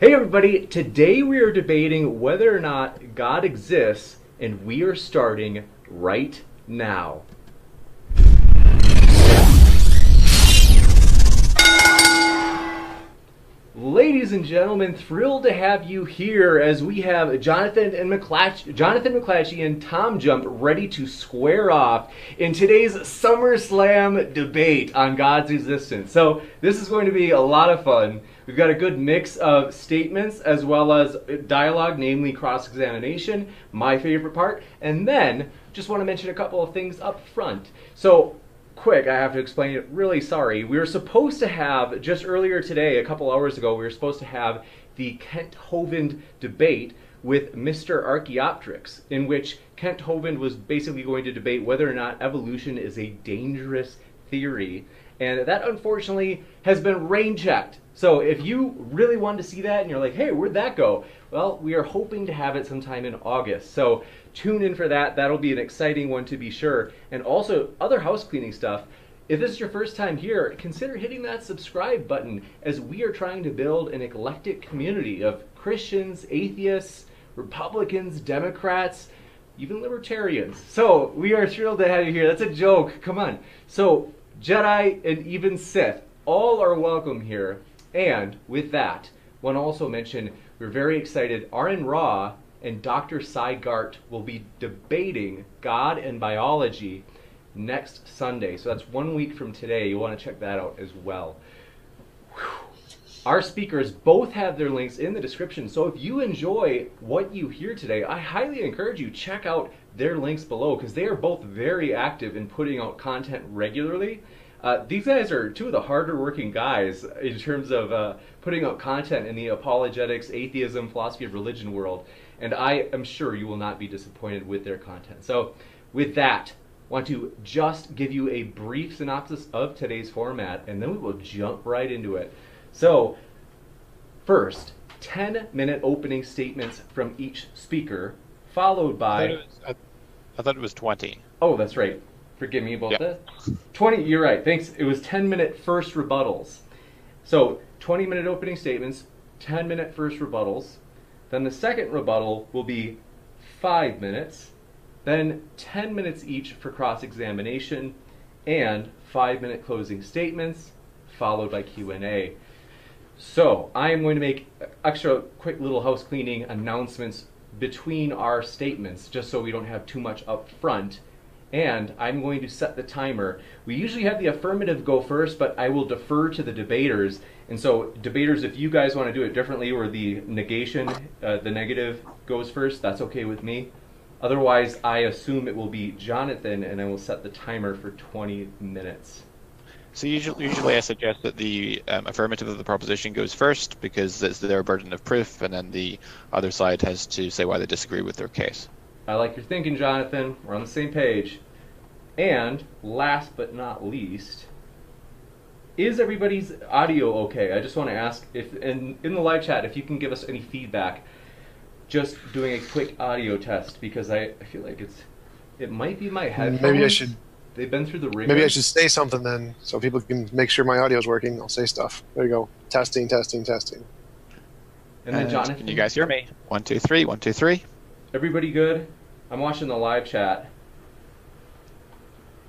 Hey everybody, today we are debating whether or not God exists, and we are starting right now. Ladies and gentlemen, thrilled to have you here as we have Jonathan and McLatchie, Jonathan McLatchie and Tom Jump ready to square off in today's SummerSlam debate on God's existence. So this is going to be a lot of fun. We've got a good mix of statements as well as dialogue, namely cross-examination, my favorite part, and then just want to mention a couple of things up front. So quick, I have to explain it. Really sorry. We were supposed to have, just earlier today, a couple hours ago, we were supposed to have the Kent Hovind debate with Mr. Archaeopteryx, in which Kent Hovind was basically going to debate whether or not evolution is a dangerous theory. And that unfortunately has been rain checked. So if you really wanted to see that and you're like, hey, where'd that go? Well, we are hoping to have it sometime in August. So tune in for that. That'll be an exciting one to be sure. And also, other house cleaning stuff. If this is your first time here, consider hitting that subscribe button as we are trying to build an eclectic community of Christians, atheists, Republicans, Democrats, even libertarians. So we are thrilled to have you here. That's a joke. Come on. So Jedi and even Sith, all are welcome here. And with that, to also mention we're very excited. Aaron Ra and Dr. Sy Garte will be debating God and biology next Sunday. So that's one week from today. You want to check that out as well. Whew. Our speakers both have their links in the description. So if you enjoy what you hear today, I highly encourage you check out their links below because they are both very active in putting out content regularly. Uh, these guys are two of the harder working guys in terms of uh, putting out content in the apologetics, atheism, philosophy of religion world and I am sure you will not be disappointed with their content. So, with that, want to just give you a brief synopsis of today's format, and then we will jump right into it. So, first, 10 minute opening statements from each speaker, followed by. I thought, was, I, thought it was, 20. Oh, that's right. Forgive me about yeah. that. 20, you're right. Thanks. It was 10 minute first rebuttals. So, 20 minute opening statements, 10 minute first rebuttals, then the second rebuttal will be five minutes, then 10 minutes each for cross-examination, and five minute closing statements, followed by Q&A. So I am going to make extra quick little house cleaning announcements between our statements, just so we don't have too much up front. And I'm going to set the timer. We usually have the affirmative go first, but I will defer to the debaters and so, debaters, if you guys want to do it differently, where the negation, uh, the negative goes first, that's okay with me. Otherwise, I assume it will be Jonathan, and I will set the timer for 20 minutes. So usually, usually I suggest that the um, affirmative of the proposition goes first because it's their burden of proof, and then the other side has to say why they disagree with their case. I like your thinking, Jonathan. We're on the same page. And last but not least, is everybody's audio okay? I just want to ask if in in the live chat if you can give us any feedback. Just doing a quick audio test because I, I feel like it's it might be my headphones. Maybe I should. They've been through the ringer. Maybe I should say something then, so people can make sure my audio is working. I'll say stuff. There you go. Testing, testing, testing. And then Jonathan. Can you guys hear me? One, two, three. One, two, three. Everybody good? I'm watching the live chat.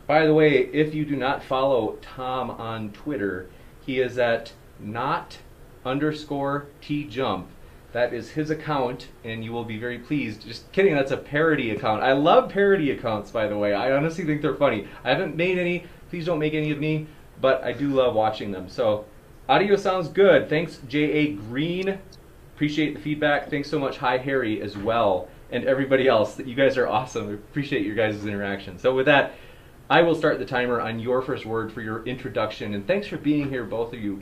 By the way, if you do not follow Tom on Twitter, he is at not underscore t jump. That is his account, and you will be very pleased. Just kidding, that's a parody account. I love parody accounts, by the way. I honestly think they're funny. I haven't made any. Please don't make any of me, but I do love watching them. So, audio sounds good. Thanks, J.A. Green. Appreciate the feedback. Thanks so much, Hi Harry, as well, and everybody else. You guys are awesome. appreciate your guys' interaction. So, with that, I will start the timer on your first word for your introduction, and thanks for being here, both of you.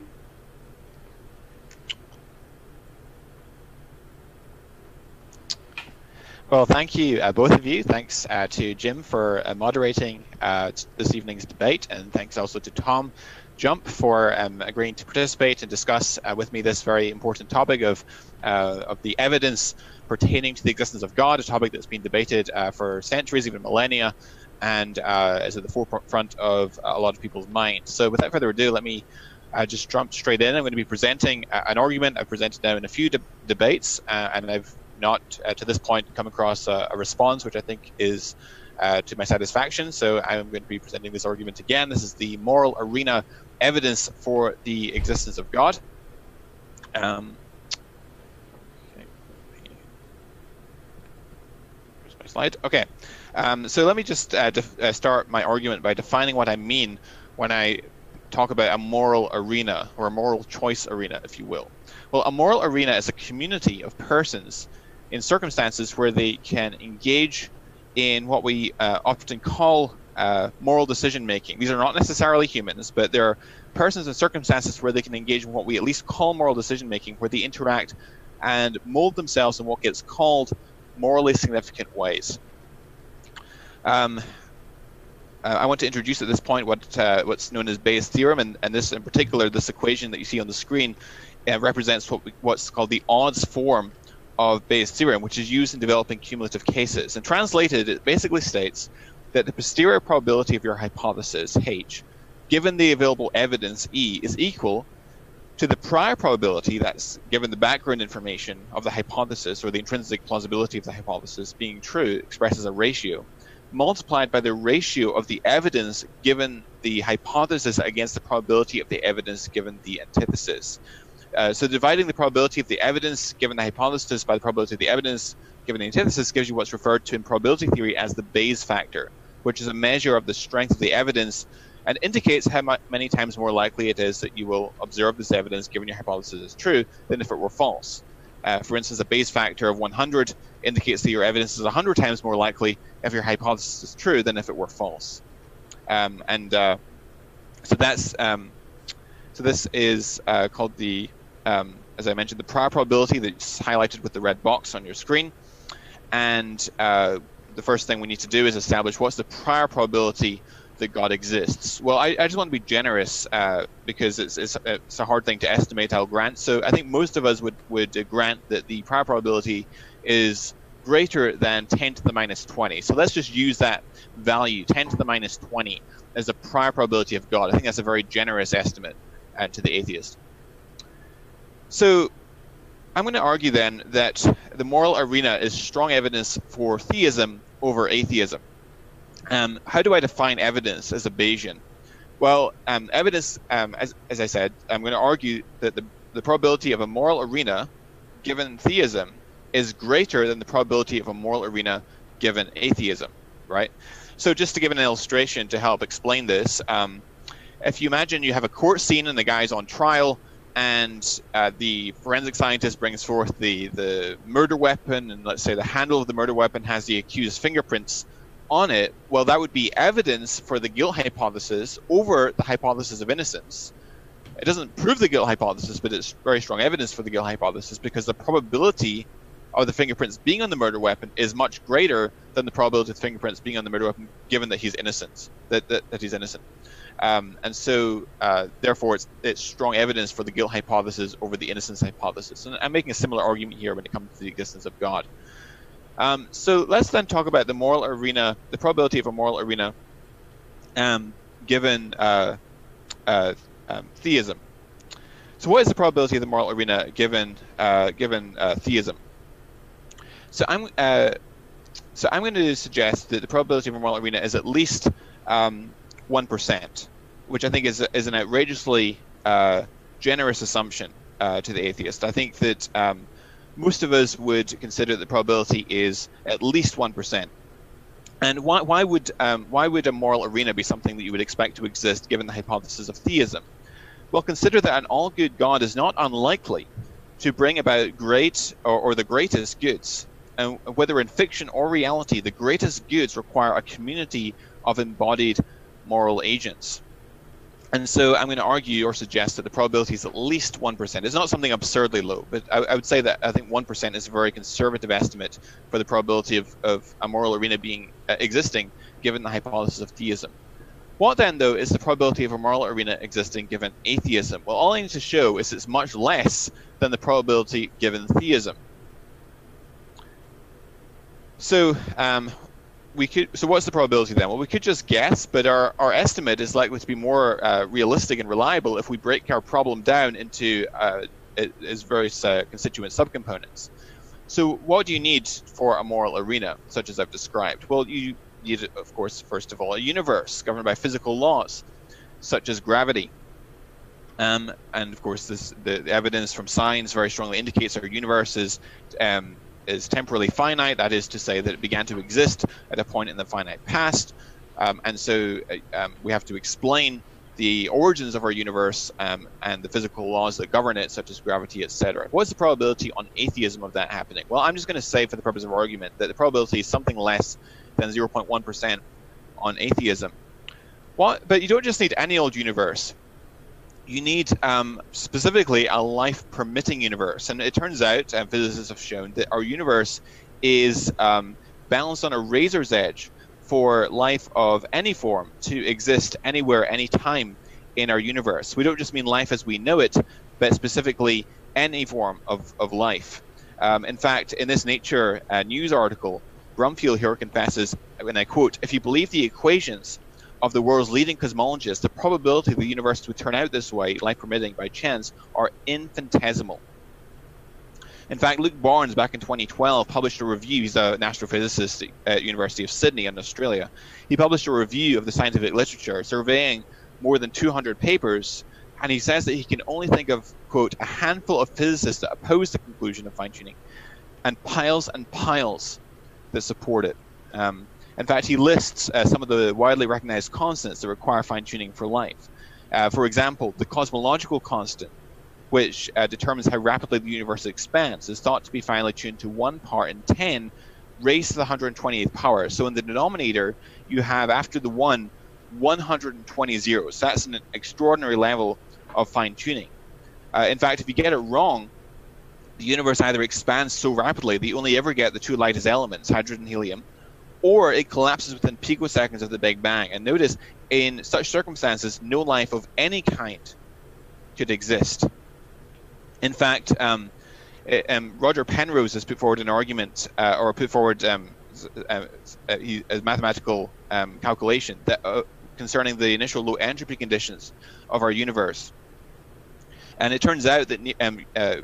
Well, thank you, uh, both of you. Thanks uh, to Jim for uh, moderating uh, this evening's debate, and thanks also to Tom Jump for um, agreeing to participate and discuss uh, with me this very important topic of uh, of the evidence pertaining to the existence of God, a topic that's been debated for centuries, even millennia and is at the forefront of a lot of people's minds. So, without further ado, let me uh, just jump straight in. I'm going to be presenting an argument I've presented now in a few de- debates, uh, and I've not uh, to this point come across a, a response which I think is uh, to my satisfaction. So I'm going to be presenting this argument again. This is the moral arena evidence for the existence of God. Um, my slide. Okay. Um, so let me just uh, def- uh, start my argument by defining what I mean when I talk about a moral arena or a moral choice arena, if you will. Well, a moral arena is a community of persons in circumstances where they can engage in what we uh, often call uh, moral decision making. These are not necessarily humans, but they're persons in circumstances where they can engage in what we at least call moral decision making, where they interact and mold themselves in what gets called morally significant ways. Um, uh, I want to introduce at this point what uh, what's known as Bayes' theorem, and, and this in particular, this equation that you see on the screen, uh, represents what we, what's called the odds form of Bayes' theorem, which is used in developing cumulative cases. And translated, it basically states that the posterior probability of your hypothesis h, given the available evidence e, is equal to the prior probability that's given the background information of the hypothesis or the intrinsic plausibility of the hypothesis being true expressed as a ratio multiplied by the ratio of the evidence given the hypothesis against the probability of the evidence given the antithesis. Uh, so dividing the probability of the evidence given the hypothesis by the probability of the evidence given the antithesis gives you what's referred to in probability theory as the Bayes factor, which is a measure of the strength of the evidence and indicates how many times more likely it is that you will observe this evidence given your hypothesis is true than if it were false. Uh, for instance, a Bayes factor of 100 indicates that your evidence is 100 times more likely if your hypothesis is true than if it were false. Um, and uh, so that's um, so this is uh, called the um, as I mentioned the prior probability that's highlighted with the red box on your screen. And uh, the first thing we need to do is establish what's the prior probability that God exists. Well, I, I just want to be generous uh, because it's, it's, it's, a hard thing to estimate, I'll grant. So I think most of us would, would grant that the prior probability is greater than 10 to the minus 20. So let's just use that value, 10 to the minus 20, as a prior probability of God. I think that's a very generous estimate uh, to the atheist. So I'm going to argue then that the moral arena is strong evidence for theism over atheism. Um, how do I define evidence as a Bayesian? Well, um, evidence, um, as, as I said, I'm going to argue that the, the probability of a moral arena given theism is greater than the probability of a moral arena given atheism, right? So just to give an illustration to help explain this, um, if you imagine you have a court scene and the guy's on trial, and uh, the forensic scientist brings forth the, the murder weapon, and let's say the handle of the murder weapon has the accused's fingerprints on it, well, that would be evidence for the guilt hypothesis over the hypothesis of innocence. It doesn't prove the guilt hypothesis, but it's very strong evidence for the guilt hypothesis because the probability of the fingerprints being on the murder weapon is much greater than the probability of the fingerprints being on the murder weapon, given that he's innocent, that, that, that he's innocent. Um, and so, uh, therefore, it's, it's strong evidence for the guilt hypothesis over the innocence hypothesis. And I'm making a similar argument here when it comes to the existence of God. Um, so let's then talk about the moral arena, the probability of a moral arena, um, given uh, uh, um, theism. So, what is the probability of the moral arena given uh, given uh, theism? So I'm uh, so I'm going to suggest that the probability of a moral arena is at least um, one which I think is is an outrageously uh, generous assumption uh, to the atheist. I think that um, most of us would consider the probability is at least one percent. And why, why would um, why would a moral arena be something that you would expect to exist given the hypothesis of theism? Well, consider that an all-good God is not unlikely to bring about great or, or the greatest goods and whether in fiction or reality, the greatest goods require a community of embodied moral agents. And so I'm going to argue or suggest that the probability is at least 1%. It's not something absurdly low, but I, I would say that I think 1% is a very conservative estimate for the probability of, of a moral arena being uh, existing given the hypothesis of theism. What then, though, is the probability of a moral arena existing given atheism? Well, all I need to show is it's much less than the probability given theism. So, um, we could. So what's the probability then? Well, we could just guess, but our, our estimate is likely to be more uh, realistic and reliable if we break our problem down into uh, its various uh, constituent subcomponents. So what do you need for a moral arena, such as I've described? Well, you need, of course, first of all, a universe governed by physical laws, such as gravity. Um, and of course, this, the, the, evidence from science very strongly indicates our universe is um, is temporally finite. That is to say that it began to exist at a point in the finite past, um, and so uh, um, we have to explain the origins of our universe um, and the physical laws that govern it, such as gravity, etc. What's the probability on atheism of that happening? Well, I'm just going to say, for the purpose of argument, that the probability is something less than 0.1% on atheism. What? But you don't just need any old universe you need um, specifically a life permitting universe. And it turns out, and physicists have shown, that our universe is um, balanced on a razor's edge for life of any form to exist anywhere, anytime in our universe. We don't just mean life as we know it, but specifically any form of, of life. Um, in fact, in this Nature uh, news article, Brumfiel here confesses, and I quote, if you believe the equations of the world's leading cosmologists, the probability the universe would turn out this way, life permitting, by chance, are infinitesimal. In fact, Luke Barnes, back in 2012, published a review. He's an astrophysicist at University of Sydney in Australia. He published a review of the scientific literature, surveying more than 200 papers, and he says that he can only think of, quote, a handful of physicists that oppose the conclusion of fine-tuning, and piles and piles that support it. Um, in fact, he lists uh, some of the widely recognized constants that require fine tuning for life. Uh, for example, the cosmological constant, which uh, determines how rapidly the universe expands, is thought to be finely tuned to 1 part in 10 raised to the 128th power. So in the denominator, you have after the 1, 120 zeros. That's an extraordinary level of fine tuning. Uh, in fact, if you get it wrong, the universe either expands so rapidly that you only ever get the two lightest elements, hydrogen and helium, or it collapses within picoseconds of the Big Bang. And notice, in such circumstances, no life of any kind could exist. In fact, um, eh, um, Roger Penrose has put forward an argument, uh, or put forward um, uh, uh a mathematical um, calculation that uh, concerning the initial low entropy conditions of our universe. And it turns out that um, uh,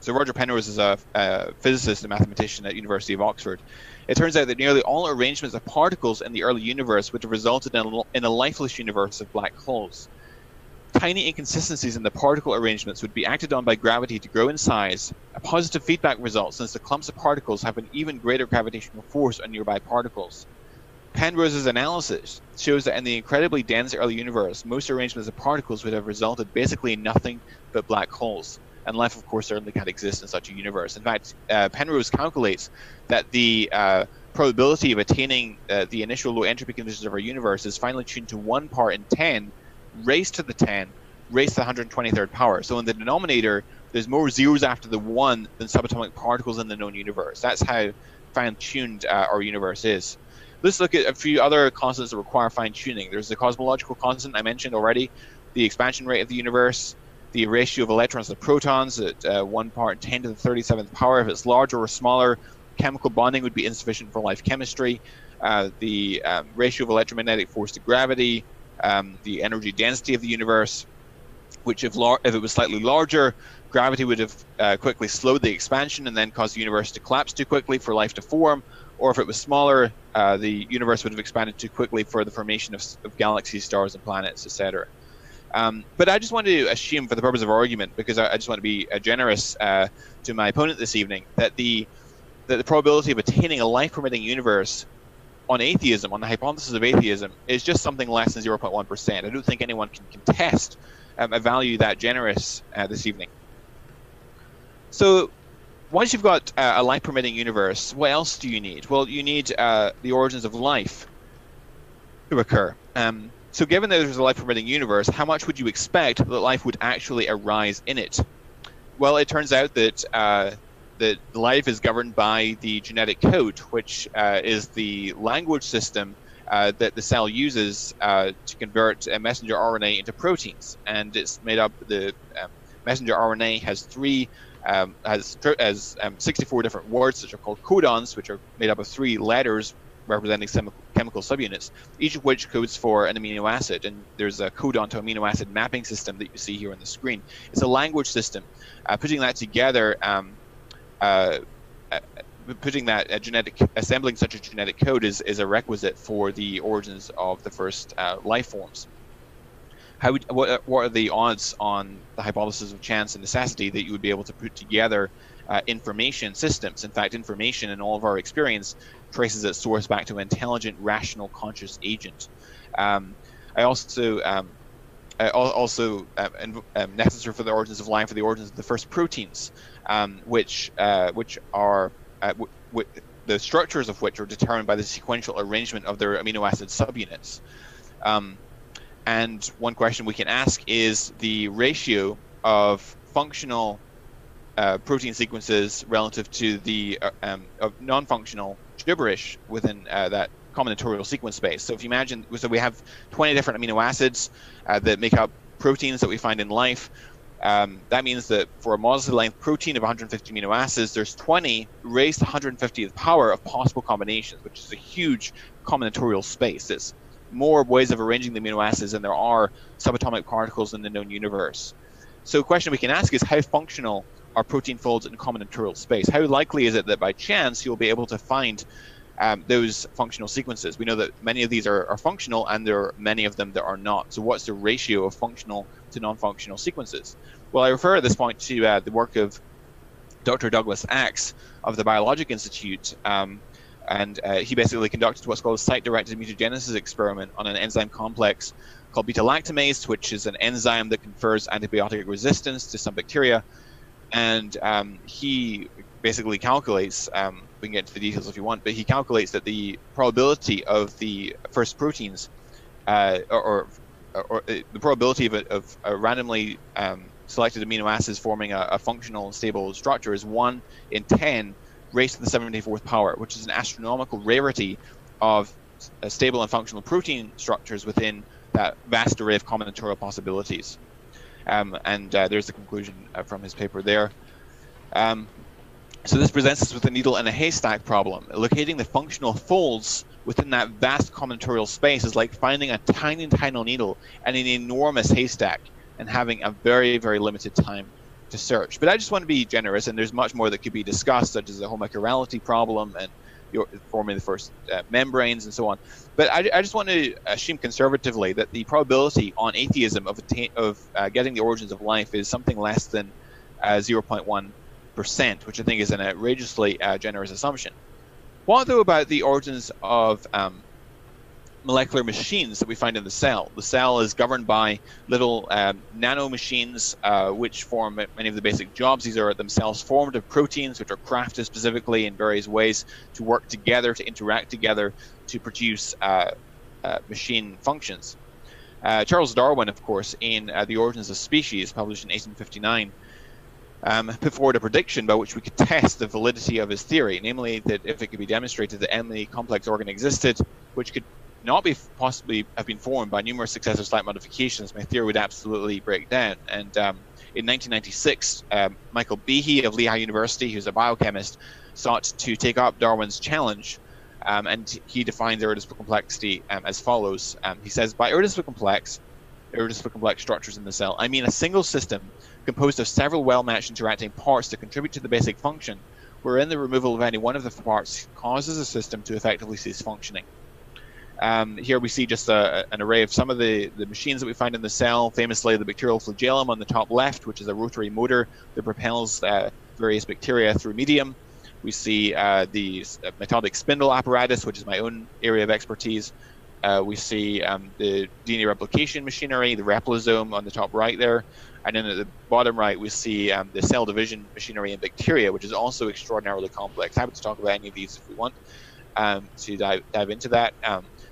so Roger Penrose is a, a, physicist and mathematician at University of Oxford. It turns out that nearly all arrangements of particles in the early universe would have resulted in a, in a lifeless universe of black holes. Tiny inconsistencies in the particle arrangements would be acted on by gravity to grow in size, a positive feedback result since the clumps of particles have an even greater gravitational force on nearby particles. Penrose's analysis shows that in the incredibly dense early universe, most arrangements of particles would have resulted basically in nothing but black holes. And life, of course, certainly can't exist in such a universe. In fact, uh, Penrose calculates that the uh, probability of attaining uh, the initial low entropy conditions of our universe is finely tuned to 1 part in 10 raised to the 10 raised to the 123rd power. So in the denominator, there's more zeros after the 1 than subatomic particles in the known universe. That's how fine tuned uh, our universe is. Let's look at a few other constants that require fine tuning. There's the cosmological constant I mentioned already, the expansion rate of the universe, the ratio of electrons to protons at uh, 1 part 10 to the 37th power. If it's larger or smaller, chemical bonding would be insufficient for life chemistry. Uh, the um, ratio of electromagnetic force to gravity, um, the energy density of the universe, which if, lar- if it was slightly larger, gravity would have uh, quickly slowed the expansion and then caused the universe to collapse too quickly for life to form, or if it was smaller, uh, the universe would have expanded too quickly for the formation of, of galaxies, stars, and planets, etc. Um, but I just want to assume, for the purpose of argument, because I, I just want to be uh, generous uh, to my opponent this evening, that the that the probability of attaining a life-permitting universe on atheism, on the hypothesis of atheism, is just something less than 0.1%. I don't think anyone can contest um, a value that generous uh, this evening. So once you've got uh, a life permitting universe, what else do you need? Well, you need uh, the origins of life to occur. Um, so, given that there's a life permitting universe, how much would you expect that life would actually arise in it? Well, it turns out that uh, that life is governed by the genetic code, which uh, is the language system uh, that the cell uses uh, to convert messenger RNA into proteins, and it's made up. The um, messenger RNA has three um, has, has um, 64 different words, which are called codons, which are made up of three letters representing sem- chemical subunits, each of which codes for an amino acid. And there's a codon to amino acid mapping system that you see here on the screen. It's a language system. Uh, putting that together, um, uh, uh putting that uh, genetic, assembling such a genetic code is, is a requisite for the origins of the first uh, life forms. How would, what, what are the odds on the hypothesis of chance and necessity that you would be able to put together uh, information systems. In fact, information in all of our experience traces its source back to an intelligent, rational, conscious agent. Um, I also um, also um, um, necessary for the origins of life, for the origins of the first proteins, um, which uh, which are uh, w- w- the structures of which are determined by the sequential arrangement of their amino acid subunits. Um, and one question we can ask is the ratio of functional uh, protein sequences relative to the uh, um, of non-functional gibberish within uh, that combinatorial sequence space. So if you imagine, so we have 20 different amino acids uh, that make up proteins that we find in life. Um, that means that for a modestly length protein of 150 amino acids, there's 20 raised to 150th power of possible combinations, which is a huge combinatorial space. It's more ways of arranging the amino acids than there are subatomic particles in the known universe. So a question we can ask is how functional are protein folds in combinatorial space. How likely is it that by chance you'll be able to find um, those functional sequences? We know that many of these are, are, functional and there are many of them that are not. So what's the ratio of functional to non-functional sequences? Well, I refer at this point to uh, the work of Dr. Douglas Axe of the Biologic Institute. Um, and uh, he basically conducted what's called a site-directed mutagenesis experiment on an enzyme complex called beta-lactamase, which is an enzyme that confers antibiotic resistance to some bacteria and um, he basically calculates. Um, we can get into the details if you want, but he calculates that the probability of the first proteins, uh, or, or, or, uh, the probability of a, of a randomly um, selected amino acids forming a, a, functional stable structure is one in ten raised to the 74th power, which is an astronomical rarity of uh, stable and functional protein structures within that vast array of combinatorial possibilities. Um, and uh, there's the conclusion uh, from his paper there. Um, so this presents us with a needle in a haystack problem. Locating the functional folds within that vast combinatorial space is like finding a tiny, tiny needle in an enormous haystack and having a very, very limited time to search. But I just want to be generous, and there's much more that could be discussed, such as the homochirality problem and forming the first uh, membranes and so on. But I, I, just want to assume conservatively that the probability on atheism of, of uh, getting the origins of life is something less than uh, 0.1%, which I think is an outrageously uh, generous assumption. What, though, about the origins of um, molecular machines that we find in the cell. The cell is governed by little um, nano machines, uh, which form many of the basic jobs. These are themselves formed of proteins, which are crafted specifically in various ways to work together, to interact together, to produce uh, uh, machine functions. Uh, Charles Darwin, of course, in uh, The Origins of Species, published in 1859, um, put forward a prediction by which we could test the validity of his theory, namely that if it could be demonstrated that any complex organ existed which could not be possibly have been formed by numerous successive slight modifications, my theory would absolutely break down. And um, in 1996, um, Michael Behe of Lehigh University, who's a biochemist, sought to take up Darwin's challenge. Um, and he defines irreducible complexity um, as follows. Um, he says, by irreducible complex, irreducible complex structures in the cell, I mean a single system composed of several well-matched interacting parts that contribute to the basic function, wherein the removal of any one of the parts causes a system to effectively cease functioning. Um, here we see just a, an array of some of the, the machines that we find in the cell, famously the bacterial flagellum on the top left, which is a rotary motor that propels uh, various bacteria through medium. We see uh, the uh, mitotic spindle apparatus, which is my own area of expertise. Uh, we see um, the DNA replication machinery, the replisome on the top right there. And then at the bottom right, we see um, the cell division machinery in bacteria, which is also extraordinarily complex. Happy to talk about any of these if we want um, to dive, dive into that.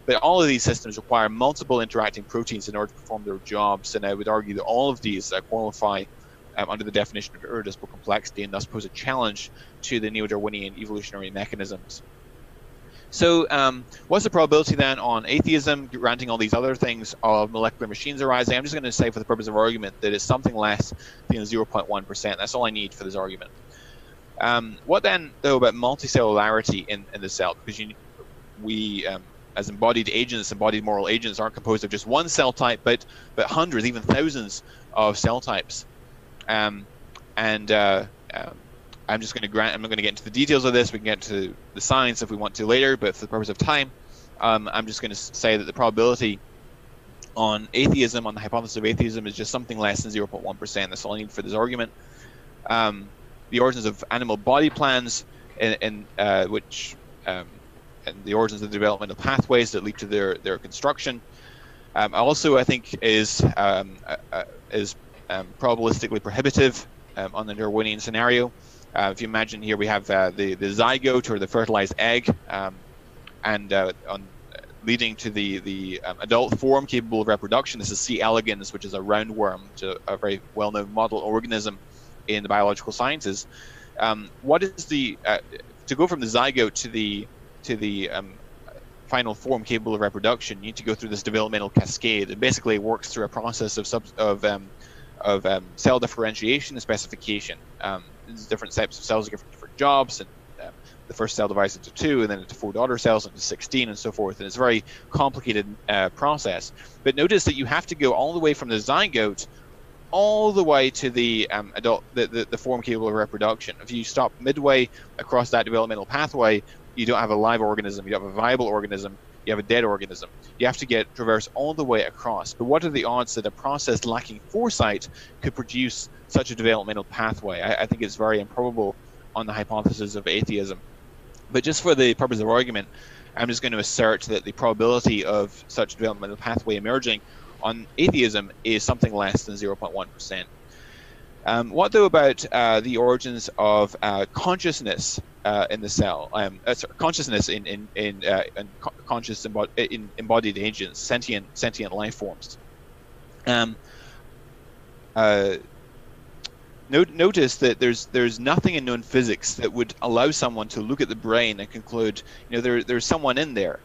But all of these systems require multiple interacting proteins in order to perform their jobs, and I would argue that all of these uh, qualify um, under the definition of irreducible complexity and thus pose a challenge to the neo-Darwinian evolutionary mechanisms. So, um, what's the probability then on atheism, granting all these other things, of molecular machines arising? I'm just going to say, for the purpose of argument, that it's something less than 0.1%. That's all I need for this argument. Um, what then, though, about multicellularity in, in the cell? Because you, we um, as embodied agents, embodied moral agents, aren't composed of just one cell type, but but hundreds, even thousands of cell types. Um, and uh, um, I'm just going to grant. I'm not going to get into the details of this. We can get to the science if we want to later, but for the purpose of time, um, I'm just going to say that the probability on atheism, on the hypothesis of atheism, is just something less than 0.1%. That's all I need for this argument. Um, the origins of animal body plans, in, in uh, which um, and the origins of the developmental pathways that lead to their their construction. Um, also, I think is um, uh, uh is um, probabilistically prohibitive um, on the Darwinian scenario. Uh, if you imagine here, we have uh, the the zygote or the fertilized egg, um, and uh, on leading to the the um, adult form capable of reproduction. This is C. elegans, which is a roundworm, a very well-known model organism in the biological sciences. Um, what is the uh, to go from the zygote to the to the um, final form capable of reproduction, you need to go through this developmental cascade. It basically works through a process of sub, of um, of um, cell differentiation and specification. Um, different types of cells given different jobs, and um, the first cell divides into two, and then into four daughter cells, into 16, and so forth. And it's a very complicated uh, process. But notice that you have to go all the way from the zygote all the way to the um, adult, the, the, the, form capable of reproduction. If you stop midway across that developmental pathway, you don't have a live organism, you have a viable organism, you have a dead organism. You have to get traverse all the way across. But what are the odds that a process lacking foresight could produce such a developmental pathway? I, I think it's very improbable on the hypothesis of atheism. But just for the purpose of argument, I'm just going to assert that the probability of such developmental pathway emerging on atheism is something less than 0.1%. Um, what though about uh, the origins of uh, consciousness uh, in the cell? Um, uh, sorry, consciousness in in in, uh, in conscious in embodied agents, sentient sentient life forms. Um, uh, note, notice that there's there's nothing in known physics that would allow someone to look at the brain and conclude, you know, there there's someone in there.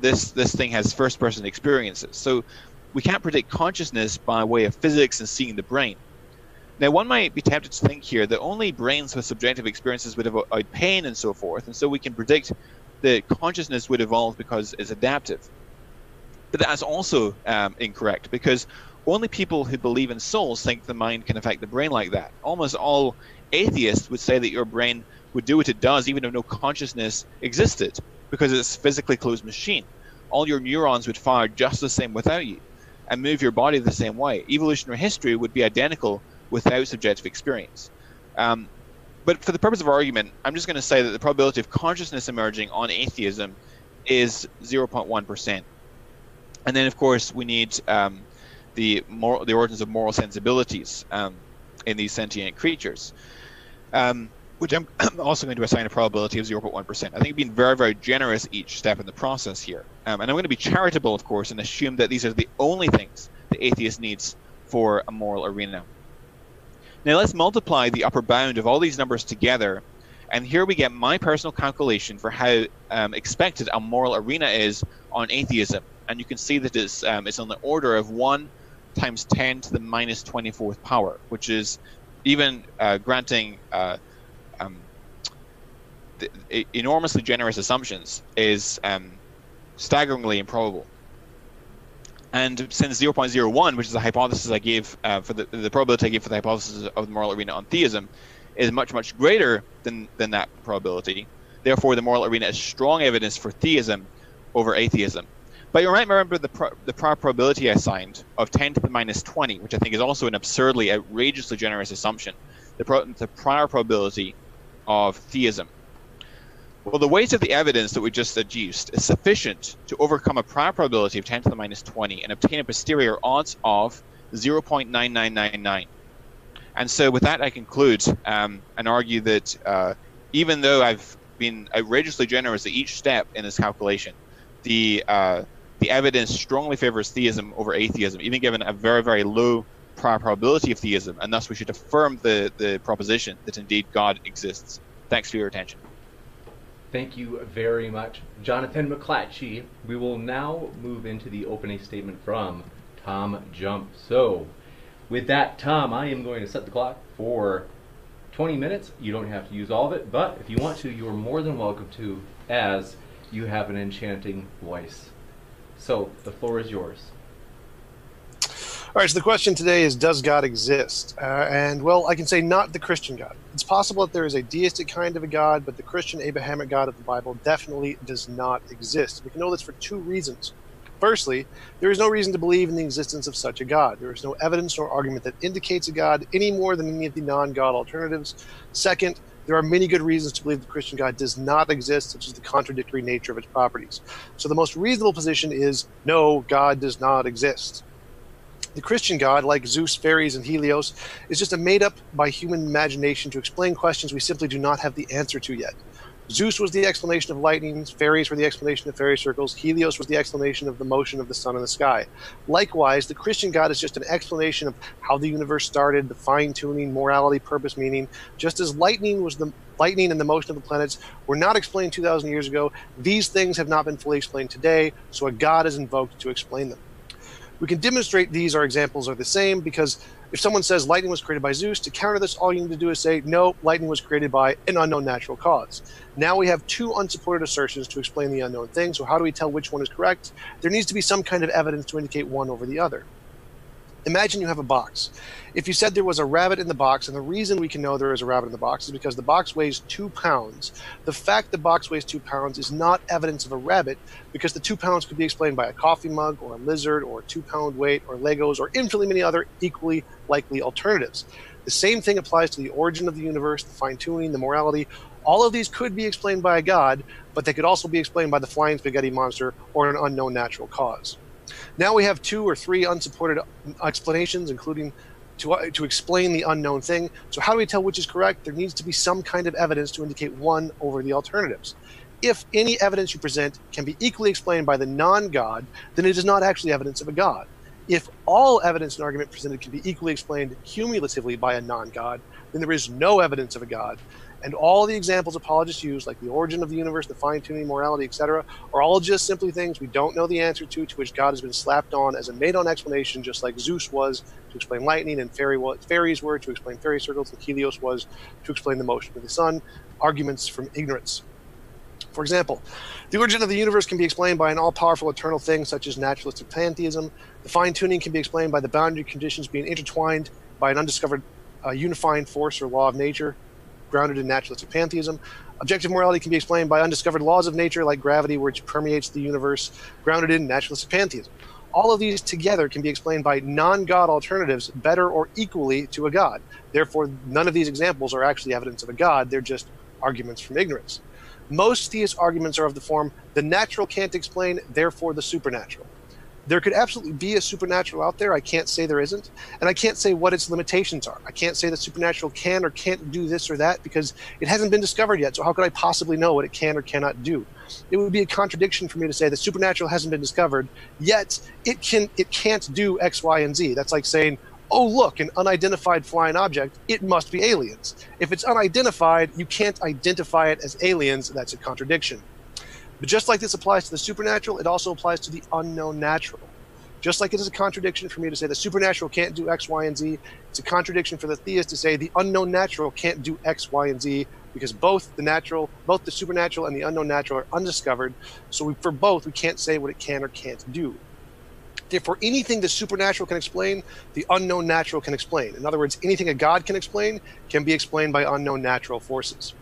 this this thing has first person experiences. So we can't predict consciousness by way of physics and seeing the brain now, one might be tempted to think here that only brains with subjective experiences would avoid pain and so forth, and so we can predict that consciousness would evolve because it's adaptive. But that's also um, incorrect because only people who believe in souls think the mind can affect the brain like that. Almost all atheists would say that your brain would do what it does even if no consciousness existed because it's a physically closed machine. All your neurons would fire just the same without you and move your body the same way. Evolutionary history would be identical without subjective experience. Um, but for the purpose of argument, I'm just going to say that the probability of consciousness emerging on atheism is 0.1%. And then, of course, we need um, the, moral, the origins of moral sensibilities um, in these sentient creatures, um, which I'm also going to assign a probability of 0.1%. I think being very, very generous each step in the process here. Um, and I'm going to be charitable, of course, and assume that these are the only things the atheist needs for a moral arena. Now let's multiply the upper bound of all these numbers together, and here we get my personal calculation for how um, expected a moral arena is on atheism. And you can see that it's, um, it's on the order of 1 times 10 to the minus 24th power, which is even uh, granting uh, um, enormously generous assumptions, is um, staggeringly improbable. And since 0.01, which is the hypothesis I gave uh, for the, the probability I gave for the hypothesis of the moral arena on theism, is much, much greater than, than that probability. Therefore, the moral arena is strong evidence for theism over atheism. But you might remember the, pro- the prior probability I assigned of 10 to the minus 20, which I think is also an absurdly, outrageously generous assumption. The, pro- the prior probability of theism. Well, the weight of the evidence that we just adduced is sufficient to overcome a prior probability of 10 to the minus 20 and obtain a posterior odds of 0.9999. And so, with that, I conclude um, and argue that uh, even though I've been outrageously generous at each step in this calculation, the uh, the evidence strongly favors theism over atheism, even given a very, very low prior probability of theism, and thus we should affirm the, the proposition that indeed God exists. Thanks for your attention. Thank you very much, Jonathan McLatchie. We will now move into the opening statement from Tom Jump. So, with that, Tom, I am going to set the clock for 20 minutes. You don't have to use all of it, but if you want to, you are more than welcome to, as you have an enchanting voice. So the floor is yours. All right, so the question today is Does God exist? Uh, and, well, I can say not the Christian God. It's possible that there is a deistic kind of a God, but the Christian Abrahamic God of the Bible definitely does not exist. We can know this for two reasons. Firstly, there is no reason to believe in the existence of such a God. There is no evidence nor argument that indicates a God any more than any of the non God alternatives. Second, there are many good reasons to believe the Christian God does not exist, such as the contradictory nature of its properties. So the most reasonable position is no, God does not exist. The Christian God, like Zeus, fairies, and Helios, is just a made up by human imagination to explain questions we simply do not have the answer to yet. Zeus was the explanation of lightnings, fairies were the explanation of fairy circles, Helios was the explanation of the motion of the sun in the sky. Likewise, the Christian God is just an explanation of how the universe started, the fine tuning, morality, purpose, meaning. Just as lightning was the lightning and the motion of the planets were not explained 2,000 years ago, these things have not been fully explained today, so a God is invoked to explain them. We can demonstrate these are examples are the same because if someone says lightning was created by Zeus, to counter this, all you need to do is say, no, lightning was created by an unknown natural cause. Now we have two unsupported assertions to explain the unknown thing. So how do we tell which one is correct? There needs to be some kind of evidence to indicate one over the other. Imagine you have a box. If you said there was a rabbit in the box, and the reason we can know there is a rabbit in the box is because the box weighs two pounds. The fact the box weighs two pounds is not evidence of a rabbit because the two pounds could be explained by a coffee mug or a lizard or a two pound weight or Legos or infinitely many other equally likely alternatives. The same thing applies to the origin of the universe, the fine tuning, the morality. All of these could be explained by a god, but they could also be explained by the flying spaghetti monster or an unknown natural cause. Now we have two or three unsupported explanations, including to, uh, to explain the unknown thing. So, how do we tell which is correct? There needs to be some kind of evidence to indicate one over the alternatives. If any evidence you present can be equally explained by the non God, then it is not actually evidence of a God. If all evidence and argument presented can be equally explained cumulatively by a non God, then there is no evidence of a God, and all the examples apologists use, like the origin of the universe, the fine tuning, morality, etc., are all just simply things we don't know the answer to, to which God has been slapped on as a made on explanation, just like Zeus was to explain lightning and fairy was, fairies were to explain fairy circles, and Helios was to explain the motion of the sun. Arguments from ignorance. For example, the origin of the universe can be explained by an all powerful eternal thing such as naturalistic pantheism. The fine tuning can be explained by the boundary conditions being intertwined by an undiscovered uh, unifying force or law of nature grounded in naturalistic pantheism. Objective morality can be explained by undiscovered laws of nature like gravity, which permeates the universe, grounded in naturalistic pantheism. All of these together can be explained by non God alternatives better or equally to a God. Therefore, none of these examples are actually evidence of a God, they're just arguments from ignorance. Most theist arguments are of the form the natural can't explain, therefore the supernatural there could absolutely be a supernatural out there. I can't say there isn't. And I can't say what its limitations are. I can't say the supernatural can or can't do this or that because it hasn't been discovered yet. So how could I possibly know what it can or cannot do? It would be a contradiction for me to say the supernatural hasn't been discovered, yet it can it can't do X, Y, and Z. That's like saying, oh look, an unidentified flying object, it must be aliens. If it's unidentified, you can't identify it as aliens, that's a contradiction. But just like this applies to the supernatural, it also applies to the unknown natural. Just like it is a contradiction for me to say the supernatural can't do X, Y, and Z, it's a contradiction for the theist to say the unknown natural can't do X, Y, and Z because both the natural, both the supernatural and the unknown natural are undiscovered. So we, for both, we can't say what it can or can't do. Therefore, anything the supernatural can explain, the unknown natural can explain. In other words, anything a God can explain can be explained by unknown natural forces.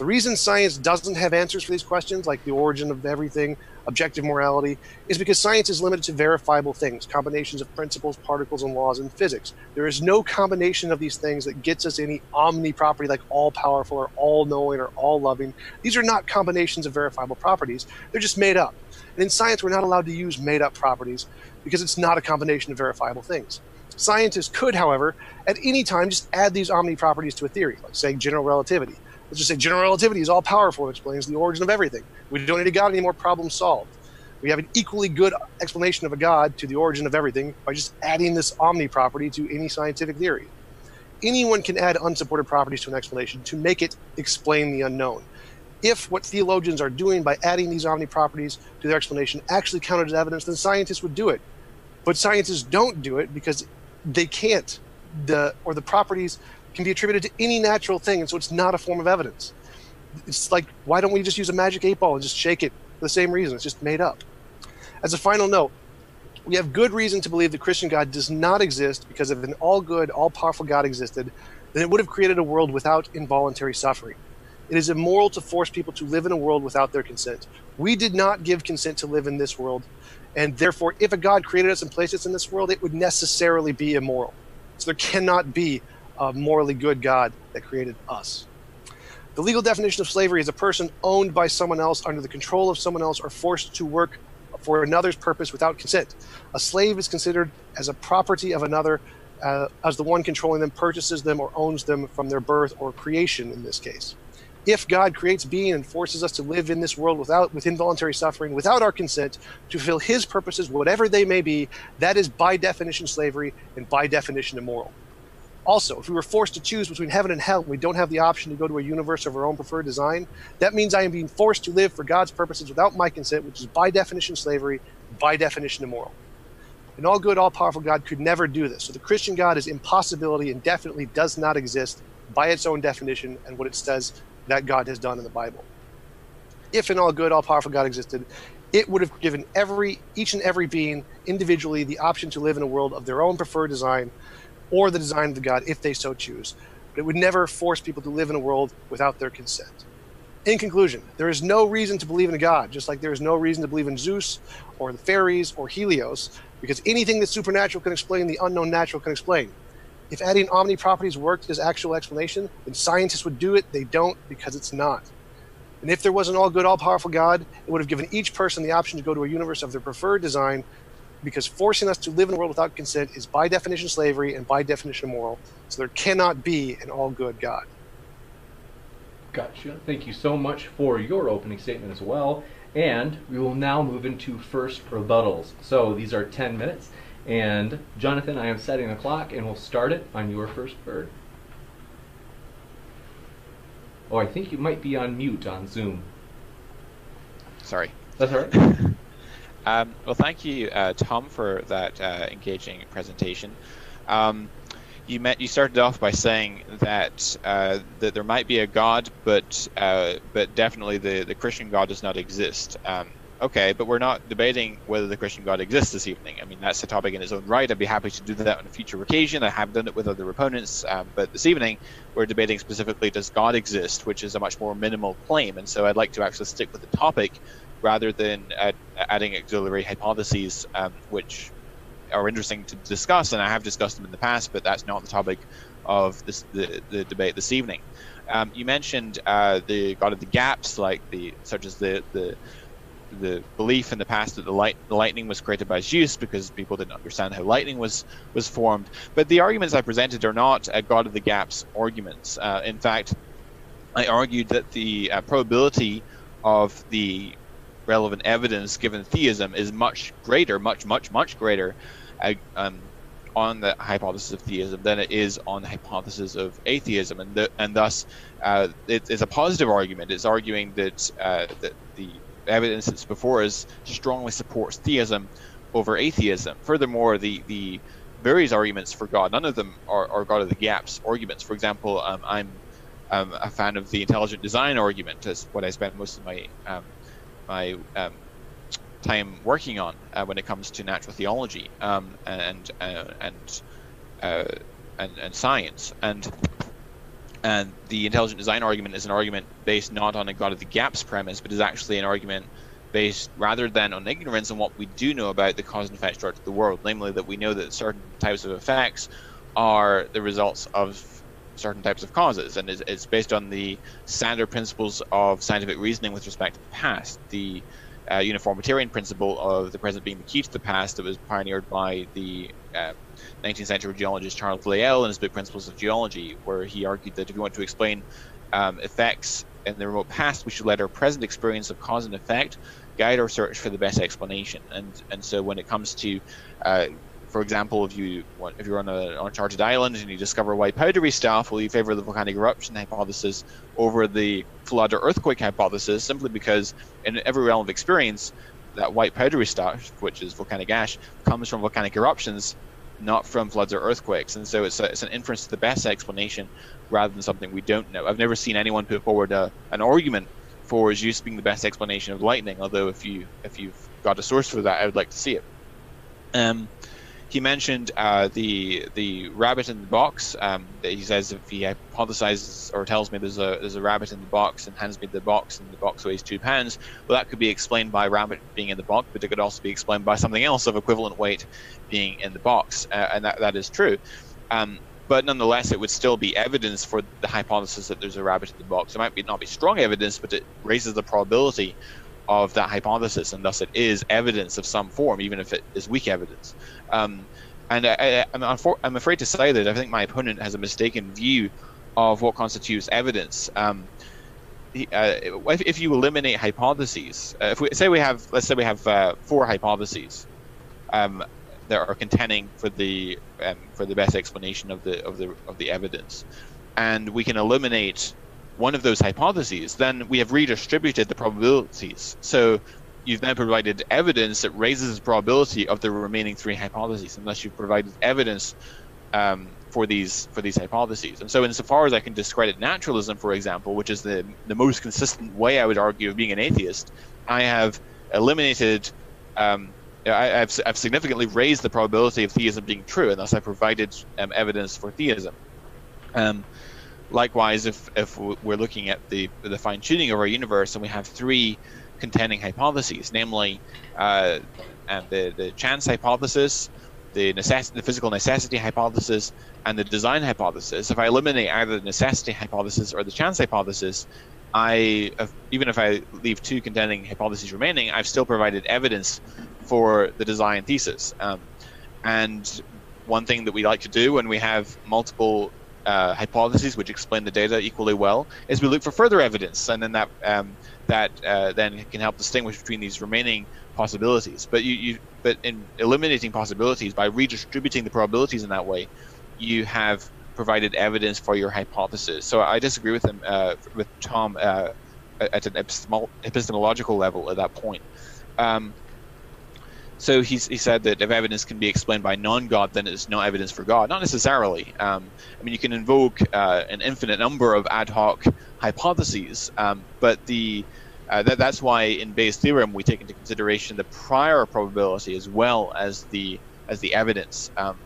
The reason science doesn't have answers for these questions, like the origin of everything, objective morality, is because science is limited to verifiable things, combinations of principles, particles, and laws in physics. There is no combination of these things that gets us any omni property like all powerful or all knowing or all loving. These are not combinations of verifiable properties, they're just made up. And in science, we're not allowed to use made up properties because it's not a combination of verifiable things. Scientists could, however, at any time just add these omni properties to a theory, like saying general relativity Let's just say general relativity is all powerful and explains the origin of everything. We don't need a God anymore, problem solved. We have an equally good explanation of a God to the origin of everything by just adding this omni property to any scientific theory. Anyone can add unsupported properties to an explanation to make it explain the unknown. If what theologians are doing by adding these omni properties to their explanation actually counted as evidence, then scientists would do it. But scientists don't do it because they can't. The or the properties can be attributed to any natural thing, and so it's not a form of evidence. It's like, why don't we just use a magic eight ball and just shake it for the same reason. It's just made up. As a final note, we have good reason to believe the Christian God does not exist because if an all good, all powerful God existed, then it would have created a world without involuntary suffering. It is immoral to force people to live in a world without their consent. We did not give consent to live in this world, and therefore, if a God created us and placed us in this world, it would necessarily be immoral. So there cannot be a morally good God that created us. The legal definition of slavery is a person owned by someone else under the control of someone else or forced to work for another's purpose without consent. A slave is considered as a property of another, uh, as the one controlling them purchases them or owns them from their birth or creation in this case. If God creates being and forces us to live in this world without with involuntary suffering, without our consent, to fulfill his purposes, whatever they may be, that is by definition slavery and by definition immoral. Also, if we were forced to choose between heaven and hell, and we don't have the option to go to a universe of our own preferred design. That means I am being forced to live for God's purposes without my consent, which is by definition slavery, by definition immoral. An all good, all powerful God could never do this. So the Christian God is impossibility and definitely does not exist by its own definition and what it says that God has done in the Bible. If an all good, all powerful God existed, it would have given every each and every being individually the option to live in a world of their own preferred design or the design of the God if they so choose. But it would never force people to live in a world without their consent. In conclusion, there is no reason to believe in a God, just like there is no reason to believe in Zeus or the fairies or Helios, because anything that's supernatural can explain, the unknown natural can explain. If adding omni properties worked as actual explanation, then scientists would do it. They don't because it's not. And if there was an all good, all powerful God, it would have given each person the option to go to a universe of their preferred design because forcing us to live in a world without consent is by definition slavery and by definition immoral. So there cannot be an all good God. Gotcha. Thank you so much for your opening statement as well. And we will now move into first rebuttals. So these are 10 minutes. And Jonathan, I am setting the clock and we'll start it on your first bird. Oh, I think you might be on mute on Zoom. Sorry. That's all right. Um, well, thank you, uh, Tom, for that uh, engaging presentation. Um, you met, you started off by saying that uh, that there might be a God, but uh, but definitely the, the Christian God does not exist. Um, okay, but we're not debating whether the Christian God exists this evening. I mean, that's a topic in its own right. I'd be happy to do that on a future occasion. I have done it with other opponents, um, but this evening we're debating specifically does God exist, which is a much more minimal claim. And so I'd like to actually stick with the topic rather than add, adding auxiliary hypotheses, um, which are interesting to discuss, and I have discussed them in the past, but that's not the topic of this, the, the debate this evening. Um, you mentioned uh, the God of the gaps, like the such as the the the belief in the past that the light the lightning was created by Zeus because people didn't understand how lightning was was formed. But the arguments I presented are not God of the gaps arguments. Uh, in fact, I argued that the uh, probability of the relevant evidence given theism is much greater, much, much, much greater um, on the hypothesis of theism than it is on the hypothesis of atheism, and the, and thus uh, it is a positive argument. It's arguing that uh, that the evidence that's before us strongly supports theism over atheism. Furthermore, the the various arguments for God, none of them are, are God of the gaps arguments. For example, um, I'm um, a fan of the intelligent design argument, as what I spent most of my um, my um, time working on uh, when it comes to natural theology um, and uh, and, uh, and and science. And and the intelligent design argument is an argument based not on a God of the gaps premise, but is actually an argument based rather than on ignorance on what we do know about the cause and effect structure of the world, namely that we know that certain types of effects are the results of certain types of causes, and it's, it's based on the standard principles of scientific reasoning with respect to the past. The uh, uniformitarian principle of the present being the key to the past that was pioneered by the uh, 19th century geologist Charles Lyell in his book Principles of Geology, where he argued that if you want to explain um, effects in the remote past, we should let our present experience of cause and effect guide our search for the best explanation. And and so when it comes to uh, for example, if you want, if you're on an uncharted island and you discover white powdery stuff, will you favor the volcanic eruption hypothesis over the flood or earthquake hypothesis? Simply because in every realm of experience, that white powdery stuff, which is volcanic ash, comes from volcanic eruptions, not from floods or earthquakes. And so it's, a, it's an inference to the best explanation rather than something we don't know. I've never seen anyone put forward a, an argument for Zeus being the best explanation of lightning. Although if you if you've got a source for that, I would like to see it. Um, he mentioned uh, the the rabbit in the box. Um, he says if he hypothesizes or tells me there's a there's a rabbit in the box and hands me the box and the box weighs two pounds, well that could be explained by rabbit being in the box, but it could also be explained by something else of equivalent weight being in the box, uh, and that that is true. Um, but nonetheless, it would still be evidence for the hypothesis that there's a rabbit in the box. It might be not be strong evidence, but it raises the probability of that hypothesis, and thus it is evidence of some form, even if it is weak evidence. Um, and I, am afraid to say that I think my opponent has a mistaken view of what constitutes evidence. Um, uh, if, if, you eliminate hypotheses, uh, if we say we have, let's say we have uh, four hypotheses um, that are contending for the um, for the best explanation of the of the of the evidence, and we can eliminate one of those hypotheses, then we have redistributed the probabilities. So you've then provided evidence that raises the probability of the remaining three hypotheses, unless you've provided evidence um, for these for these hypotheses. And so, insofar as I can discredit naturalism, for example, which is the the most consistent way I would argue of being an atheist, I have eliminated. Um, I, have I've significantly raised the probability of theism being true, and thus I provided um, evidence for theism. Um, likewise, if if we're looking at the the fine tuning of our universe, and we have three contending hypotheses, namely uh, and the, the chance hypothesis, the, necess- the physical necessity hypothesis, and the design hypothesis. If I eliminate either the necessity hypothesis or the chance hypothesis, I even if I leave two contending hypotheses remaining, I've still provided evidence for the design thesis. Um, and one thing that we like to do when we have multiple uh, hypotheses which explain the data equally well is we look for further evidence, and then that um, that uh, then can help distinguish between these remaining possibilities. But you, you, but in eliminating possibilities by redistributing the probabilities in that way, you have provided evidence for your hypothesis. So I disagree with him, uh, with Tom, uh, at an epistemological level at that point. Um, so he said that if evidence can be explained by non-God, then it's no evidence for God. Not necessarily. Um, I mean, you can invoke uh, an infinite number of ad hoc hypotheses, um, but the uh, that, that's why in Bayes' theorem we take into consideration the prior probability as well as the as the evidence. Um,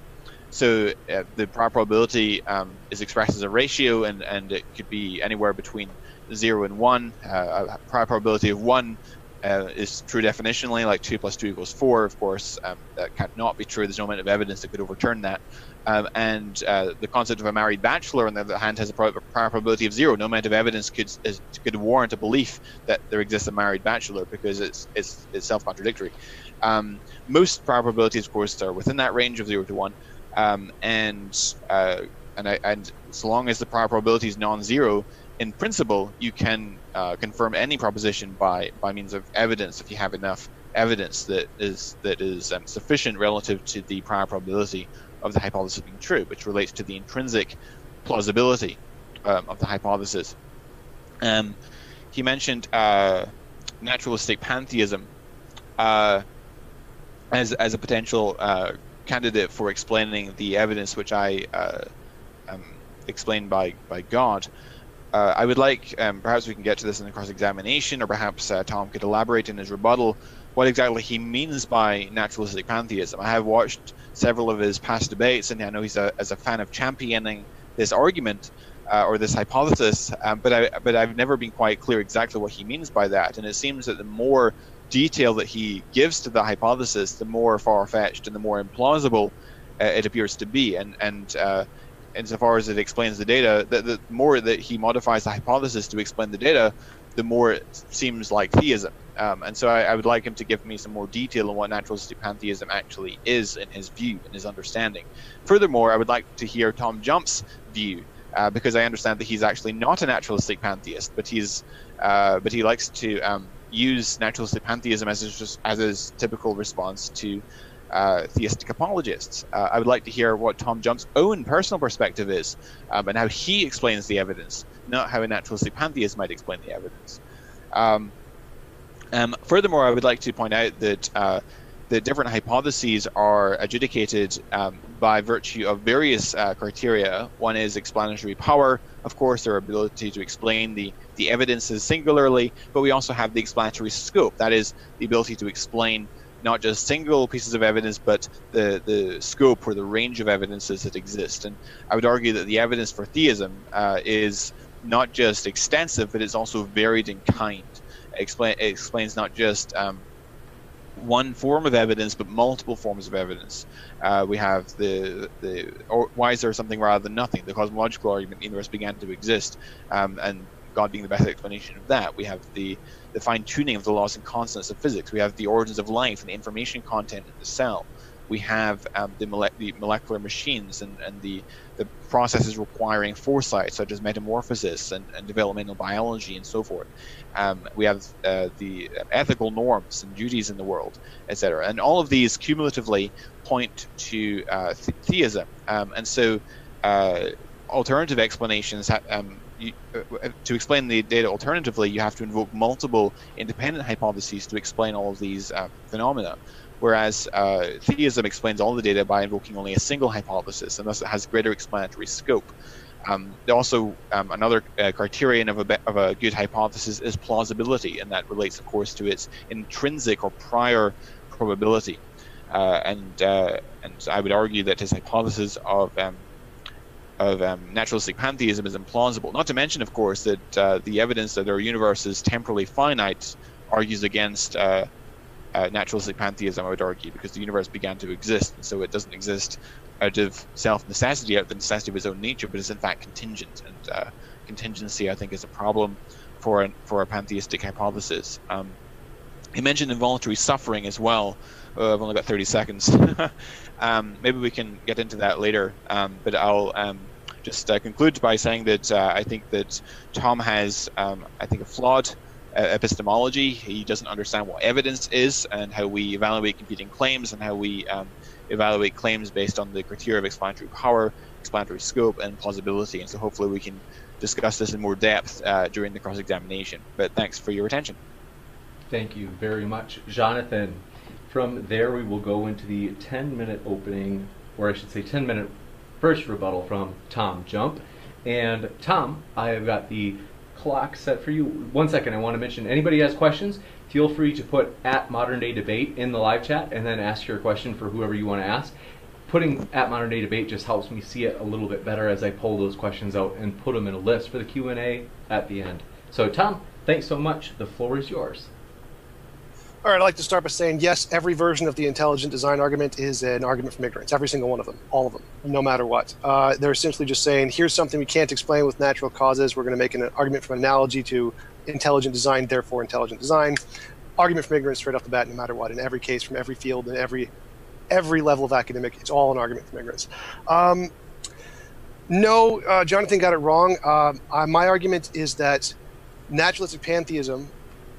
so uh, the prior probability um, is expressed as a ratio, and, and it could be anywhere between zero and one. Uh, a prior probability of one uh, is true definitionally, like 2 plus 2 equals 4, of course, um, that cannot be true. There's no amount of evidence that could overturn that. Um, and uh, the concept of a married bachelor, on the other hand, has a probability of zero. No amount of evidence could is, could warrant a belief that there exists a married bachelor because it's it's, it's self-contradictory. Um, most probabilities, of course, are within that range of zero to one, um, and uh, and I, and so long as the prior probability is non-zero, in principle, you can uh, confirm any proposition by by means of evidence if you have enough evidence that is that is um, sufficient relative to the prior probability of the hypothesis being true, which relates to the intrinsic plausibility um, of the hypothesis. Um, he mentioned uh, naturalistic pantheism uh, as as a potential uh, candidate for explaining the evidence which I uh, um, explained by by God. Uh, I would like, um, perhaps we can get to this in the cross examination, or perhaps uh, Tom could elaborate in his rebuttal what exactly he means by naturalistic pantheism. I have watched several of his past debates, and I know he's a, as a fan of championing this argument uh, or this hypothesis, um, but I but I've never been quite clear exactly what he means by that. And it seems that the more detail that he gives to the hypothesis, the more far fetched and the more implausible uh, it appears to be. And and uh, insofar as it explains the data, the, the more that he modifies the hypothesis to explain the data, the more it seems like theism. Um, and so I, I, would like him to give me some more detail on what naturalistic pantheism actually is in his view and his understanding. Furthermore, I would like to hear Tom Jump's view. Uh, because I understand that he's actually not a naturalistic pantheist, but he's uh, but he likes to um, use naturalistic pantheism as his, as his typical response to uh, theistic apologists. Uh, I would like to hear what Tom Jump's own personal perspective is um, and how he explains the evidence, not how a naturalistic pantheist might explain the evidence. Um, um, furthermore, I would like to point out that uh, the different hypotheses are adjudicated um, by virtue of various uh, criteria. One is explanatory power, of course, our ability to explain the, the evidences singularly, but we also have the explanatory scope. That is, the ability to explain not just single pieces of evidence, but the, the scope or the range of evidences that exist. And I would argue that the evidence for theism uh, is not just extensive, but it's also varied in kind. Explain, it explains not just um, one form of evidence, but multiple forms of evidence. Uh, we have the the or why is there something rather than nothing? The cosmological argument, the universe began to exist, um, and God being the best explanation of that. We have the the fine tuning of the laws and constants of physics. We have the origins of life and the information content in the cell. We have um, the, mole- the, molecular machines and, and the, the processes requiring foresight, such as metamorphosis and, and developmental biology and so forth. Um, we have uh, the ethical norms and duties in the world, etc. And all of these cumulatively point to uh, th- theism. Um, and so, uh, alternative explanations ha- um, you, uh, to explain the data alternatively, you have to invoke multiple independent hypotheses to explain all of these uh, phenomena. Whereas uh, theism explains all the data by invoking only a single hypothesis, and thus it has greater explanatory scope. Um, also, um, another uh, criterion of a, of a good hypothesis is plausibility, and that relates, of course, to its intrinsic or prior probability. Uh, and uh, and I would argue that his hypothesis of um, of um, naturalistic pantheism is implausible. Not to mention, of course, that uh, the evidence that our universe is temporally finite argues against uh, uh, naturalistic pantheism. I would argue because the universe began to exist, and so it doesn't exist out of self necessity, out of the necessity of its own nature, but is in fact contingent. And uh, contingency, I think, is a problem for an, for a pantheistic hypothesis. Um, he mentioned involuntary suffering as well. Uh, I've only got 30 seconds. um, maybe we can get into that later. Um, but I'll um, just uh, conclude by saying that uh, I think that Tom has, um, I think, a flawed uh, epistemology. He doesn't understand what evidence is and how we evaluate competing claims and how we um, evaluate claims based on the criteria of explanatory power, explanatory scope, and plausibility. And so hopefully we can discuss this in more depth uh, during the cross-examination. But thanks for your attention. Thank you very much, Jonathan. From there, we will go into the 10 minute opening, or I should say 10 minute first rebuttal from Tom Jump. And Tom, I have got the clock set for you. One second, I want to mention anybody has questions, feel free to put at modern day debate in the live chat and then ask your question for whoever you want to ask. Putting at modern day debate just helps me see it a little bit better as I pull those questions out and put them in a list for the Q&A at the end. So Tom, thanks so much. The floor is yours. All right, I'd like to start by saying yes, every version of the intelligent design argument is an argument from ignorance. Every single one of them, all of them, no matter what. Uh, they're essentially just saying, here's something we can't explain with natural causes. We're going to make an argument from analogy to intelligent design, therefore intelligent design. Argument from ignorance straight off the bat, no matter what. In every case, from every field, in every every level of academic, it's all an argument from ignorance. Um, no, uh, Jonathan got it wrong. Uh, my argument is that naturalistic pantheism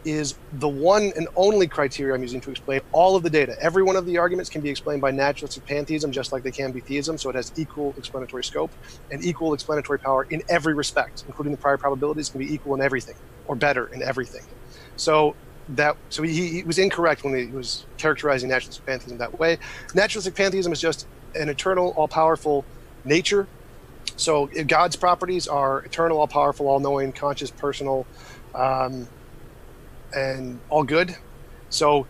is the one and only criteria I'm using to explain all of the data. Every one of the arguments can be explained by naturalistic pantheism just like they can be theism, so it has equal explanatory scope and equal explanatory power in every respect, including the prior probabilities can be equal in everything or better in everything. So that so he, he was incorrect when he was characterizing naturalistic pantheism that way. Naturalistic pantheism is just an eternal, all-powerful nature. So God's properties are eternal, all-powerful, all-knowing, conscious, personal. Um, and all good. So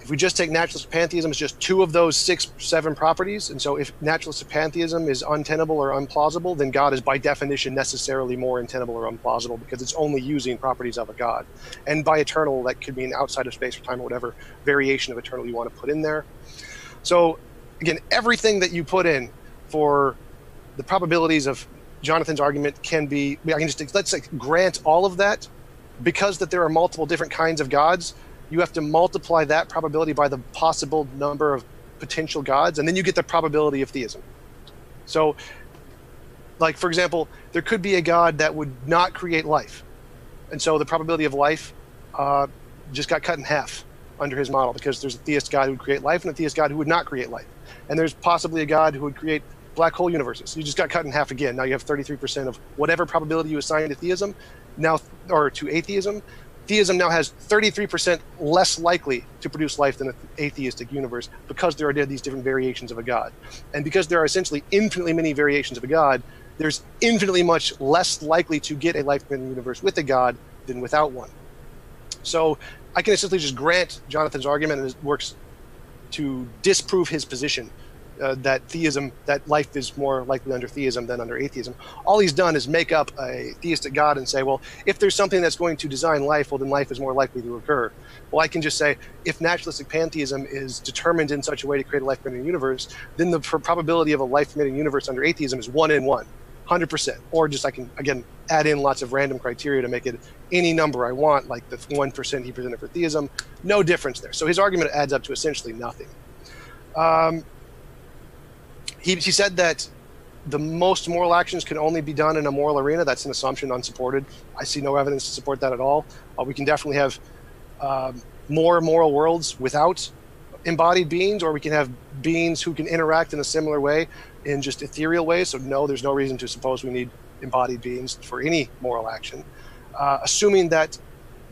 if we just take naturalistic pantheism as just two of those six, seven properties, and so if naturalistic pantheism is untenable or unplausible, then God is by definition necessarily more untenable or unplausible because it's only using properties of a God. And by eternal, that could mean outside of space or time or whatever variation of eternal you want to put in there. So again, everything that you put in for the probabilities of Jonathan's argument can be, I can just, let's say, grant all of that because that there are multiple different kinds of gods, you have to multiply that probability by the possible number of potential gods, and then you get the probability of theism. So, like for example, there could be a god that would not create life, and so the probability of life uh, just got cut in half under his model because there's a theist god who would create life and a theist god who would not create life, and there's possibly a god who would create black hole universes. You just got cut in half again. Now you have 33% of whatever probability you assign to theism, now or to atheism, theism now has 33% less likely to produce life than an atheistic universe because there are these different variations of a god. And because there are essentially infinitely many variations of a god, there's infinitely much less likely to get a life in the universe with a God than without one. So I can essentially just grant Jonathan's argument and it works to disprove his position uh, that theism, that life is more likely under theism than under atheism. All he's done is make up a theistic God and say, well, if there's something that's going to design life, well, then life is more likely to occur. Well, I can just say, if naturalistic pantheism is determined in such a way to create a life permitting universe, then the probability of a life permitting universe under atheism is one in one. 100%. Or just I can, again, add in lots of random criteria to make it any number I want, like the 1% he presented for theism. No difference there. So his argument adds up to essentially nothing. Um, he, said that the most moral actions can only be done in a moral arena. That's an assumption, unsupported. I see no evidence to support that at all. Uh, we can definitely have um, more moral worlds without embodied beings, or we can have beings who can interact in a similar way in just ethereal ways. So, no, there's no reason to suppose we need embodied beings for any moral action. Uh, assuming that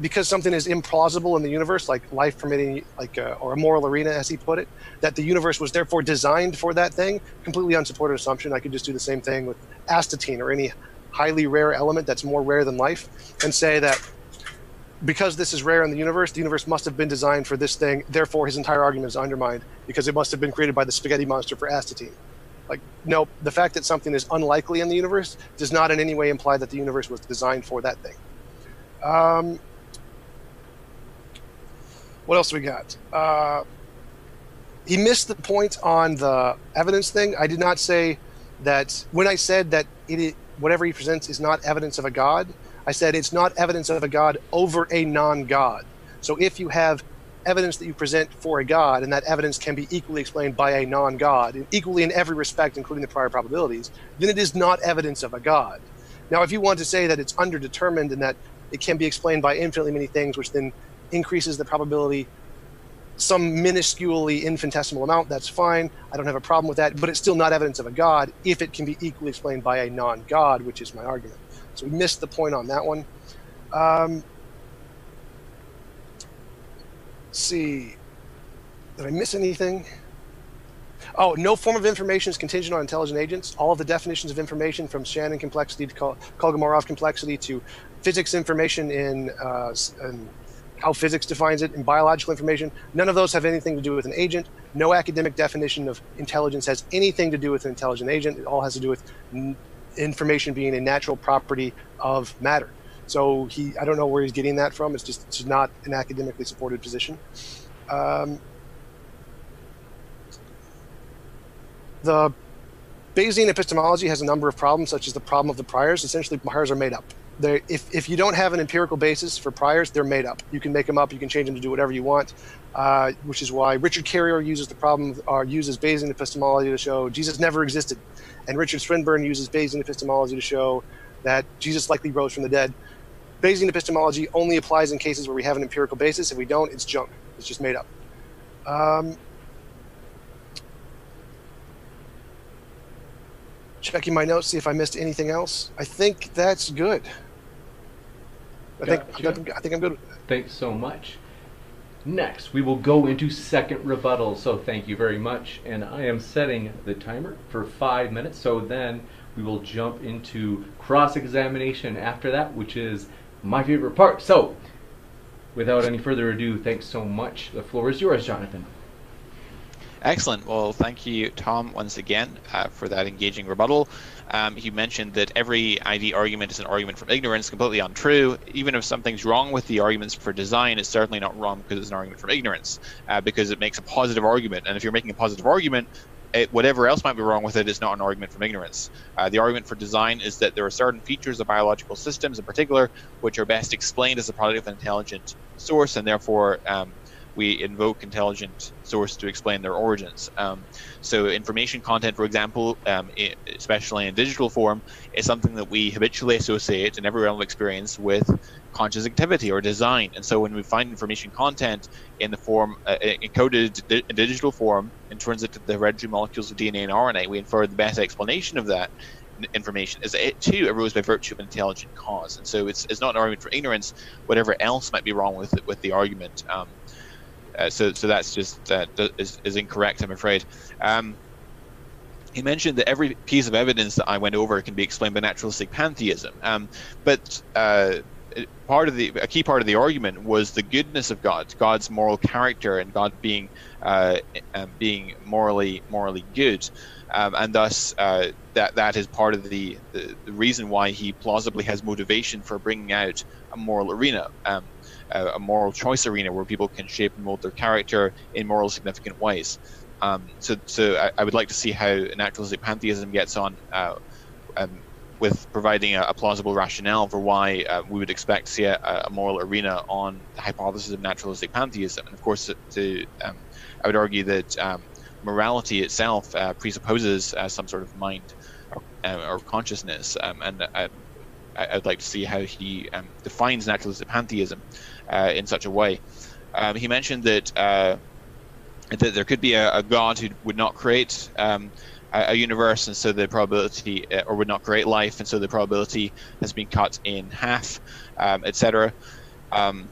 because something is implausible in the universe, like life permitting, like uh, or a moral arena, as he put it, that the universe was therefore designed for that thing. Completely unsupported assumption. I could just do the same thing with astatine or any highly rare element that's more rare than life, and say that because this is rare in the universe, the universe must have been designed for this thing. Therefore, his entire argument is undermined because it must have been created by the spaghetti monster for astatine. Like, no, the fact that something is unlikely in the universe does not in any way imply that the universe was designed for that thing. Um, what else we got? Uh, he missed the point on the evidence thing. I did not say that when I said that it, whatever he presents is not evidence of a god. I said it's not evidence of a god over a non-god. So if you have evidence that you present for a god, and that evidence can be equally explained by a non-god, equally in every respect, including the prior probabilities, then it is not evidence of a god. Now, if you want to say that it's underdetermined and that it can be explained by infinitely many things, which then increases the probability some minusculely infinitesimal amount, that's fine. I don't have a problem with that, but it's still not evidence of a god if it can be equally explained by a non god, which is my argument. So we missed the point on that one. Um, see. Did I miss anything? Oh, no form of information is contingent on intelligent agents. All of the definitions of information, from Shannon complexity to Kolmogorov complexity to physics information in, uh, in how physics defines it, and biological information. None of those have anything to do with an agent. No academic definition of intelligence has anything to do with an intelligent agent. It all has to do with n- information being a natural property of matter. So he, I don't know where he's getting that from. It's just it's not an academically supported position. Um, the Bayesian epistemology has a number of problems, such as the problem of the priors. Essentially, priors are made up if, if you don't have an empirical basis for priors, they're made up. You can make them up, you can change them to do whatever you want, uh, which is why Richard Carrier uses the problem, or uses Bayesian epistemology to show Jesus never existed. And Richard Swinburne uses Bayesian epistemology to show that Jesus likely rose from the dead. Bayesian epistemology only applies in cases where we have an empirical basis. If we don't, it's junk. It's just made up. Um, checking my notes, see if I missed anything else. I think that's good. I think I think I'm good. Thanks so much. Next, we will go into second rebuttal. So thank you very much. And I am setting the timer for five minutes. So then we will jump into cross-examination after that, which is my favorite part. So without any further ado, thanks so much. The floor is yours, Jonathan. Excellent. Well, thank you, Tom, once again uh, for that engaging rebuttal. Um, you mentioned that every ID argument is an argument from ignorance, completely untrue. Even if something's wrong with the arguments for design, it's certainly not wrong because it's an argument from ignorance, uh, because it makes a positive argument. And if you're making a positive argument, it, whatever else might be wrong with it is not an argument from ignorance. Uh, the argument for design is that there are certain features of biological systems, in particular, which are best explained as a product of an intelligent source, and therefore um, we invoke intelligent source to explain their origins. Um, so information content, for example, um, especially in digital form, is something that we habitually associate in every realm of experience with conscious activity or design. And so when we find information content in the form uh, encoded in digital form, intrinsic to the hereditary molecules of DNA and RNA, we infer the best explanation of that information is that it too arose by virtue of an intelligent cause. And so it's, it's not an argument for ignorance, whatever else might be wrong with it, with the argument. Um, uh, so, so that's just that is, is incorrect, I'm afraid. Um, he mentioned that every piece of evidence that I went over can be explained by naturalistic pantheism. Um, but uh, part of the a key part of the argument was the goodness of God, God's moral character, and God being uh, um, being morally morally good, um, and thus uh, that that is part of the, the, the reason why he plausibly has motivation for bringing out a moral arena. Um, a, moral choice arena where people can shape and mold their character in moral significant ways. Um, so, so I, I, would like to see how naturalistic pantheism gets on uh, um, with providing a, a, plausible rationale for why uh, we would expect to see a, a, moral arena on the hypothesis of naturalistic pantheism. And of course, to, um, I would argue that um, morality itself uh, presupposes uh, some sort of mind or, uh, or consciousness, um, and uh, I, would like to see how he um, defines naturalistic pantheism in such a way. Um, he mentioned that that there could be a, a god who would not create um, a, a, universe, and so the probability, uh, or would not create life, and so the probability has been cut in half, um, etc. Um,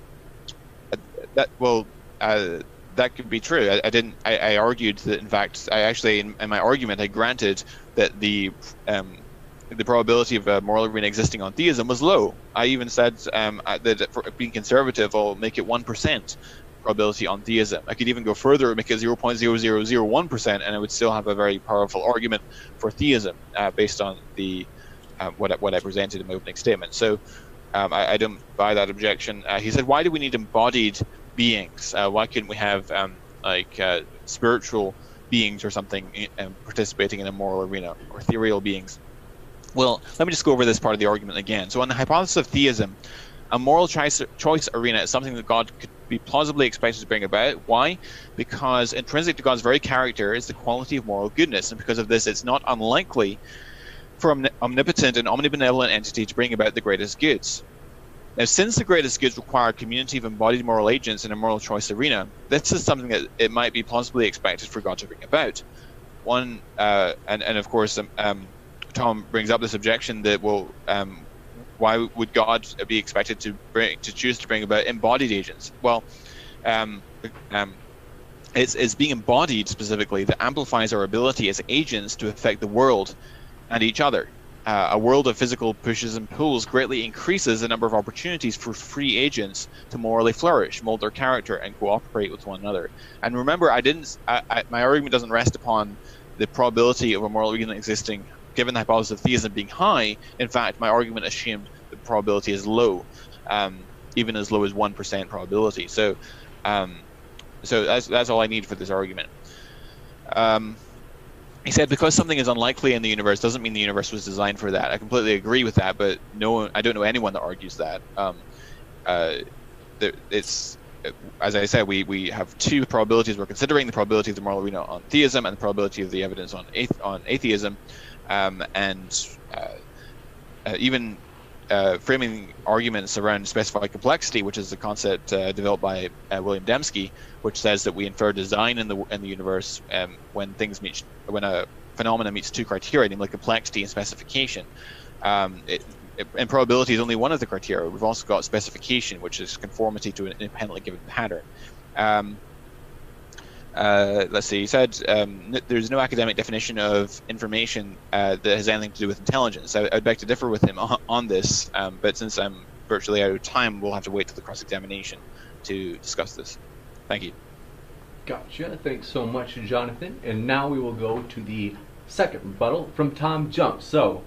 that well, uh, that could be true. I, I didn't. I, I, argued that, in fact, I actually, in, in my argument, I granted that the um, the probability of a moral arena existing on theism was low. I even said um, that for being conservative, I'll make it one percent probability on theism. I could even go further and make it 0.0001%, and I would still have a very powerful argument for theism uh, based on the uh, what, I, what I presented in my opening statement. So um, I, I, don't buy that objection. Uh, he said, why do we need embodied beings? Uh, why couldn't we have um, like uh, spiritual beings or something uh, participating in a moral arena or ethereal beings? Well, let me just go over this part of the argument again. So on the hypothesis of theism, a moral choice, arena is something that God could be plausibly expected to bring about. Why? Because intrinsic to God's very character is the quality of moral goodness, and because of this, it's not unlikely for an omnipotent and omnibenevolent entity to bring about the greatest goods. Now, since the greatest goods require a community of embodied moral agents in a moral choice arena, this is something that it might be plausibly expected for God to bring about. One, uh, and, and of course, um, um, Tom brings up this objection that, well, um, why would God be expected to bring to choose to bring about embodied agents? Well, um, um, it's, it's being embodied specifically that amplifies our ability as agents to affect the world and each other. Uh, a world of physical pushes and pulls greatly increases the number of opportunities for free agents to morally flourish, mold their character, and cooperate with one another. And remember, I didn't. I, I, my argument doesn't rest upon the probability of a moral agent existing given the hypothesis of theism being high, in fact, my argument assumed the probability is low, um, even as low as one percent probability. So, um, so that's that's all I need for this argument. Um, he said because something is unlikely in the universe doesn't mean the universe was designed for that. I completely agree with that, but no, I don't know anyone that argues that. Um, uh, there, it's as I said, we, we have two probabilities. We're considering the probability of the moral arena on theism and the probability of the evidence on on atheism um, and uh, uh, even uh, framing arguments around specified complexity, which is a concept uh, developed by William Dembski, which says that we infer design in the in the universe um, when things meet when a phenomenon meets two criteria, namely complexity and specification. Um, it, and probability is only one of the criteria. We've also got specification, which is conformity to an independently given pattern. Um, uh, let's see, he said um, there's no academic definition of information uh, that has anything to do with intelligence. I, would beg to differ with him on, on this, um, but since I'm virtually out of time, we'll have to wait till the cross examination to discuss this. Thank you. Gotcha. Thanks so much, Jonathan. And now we will go to the second rebuttal from Tom Jump. So,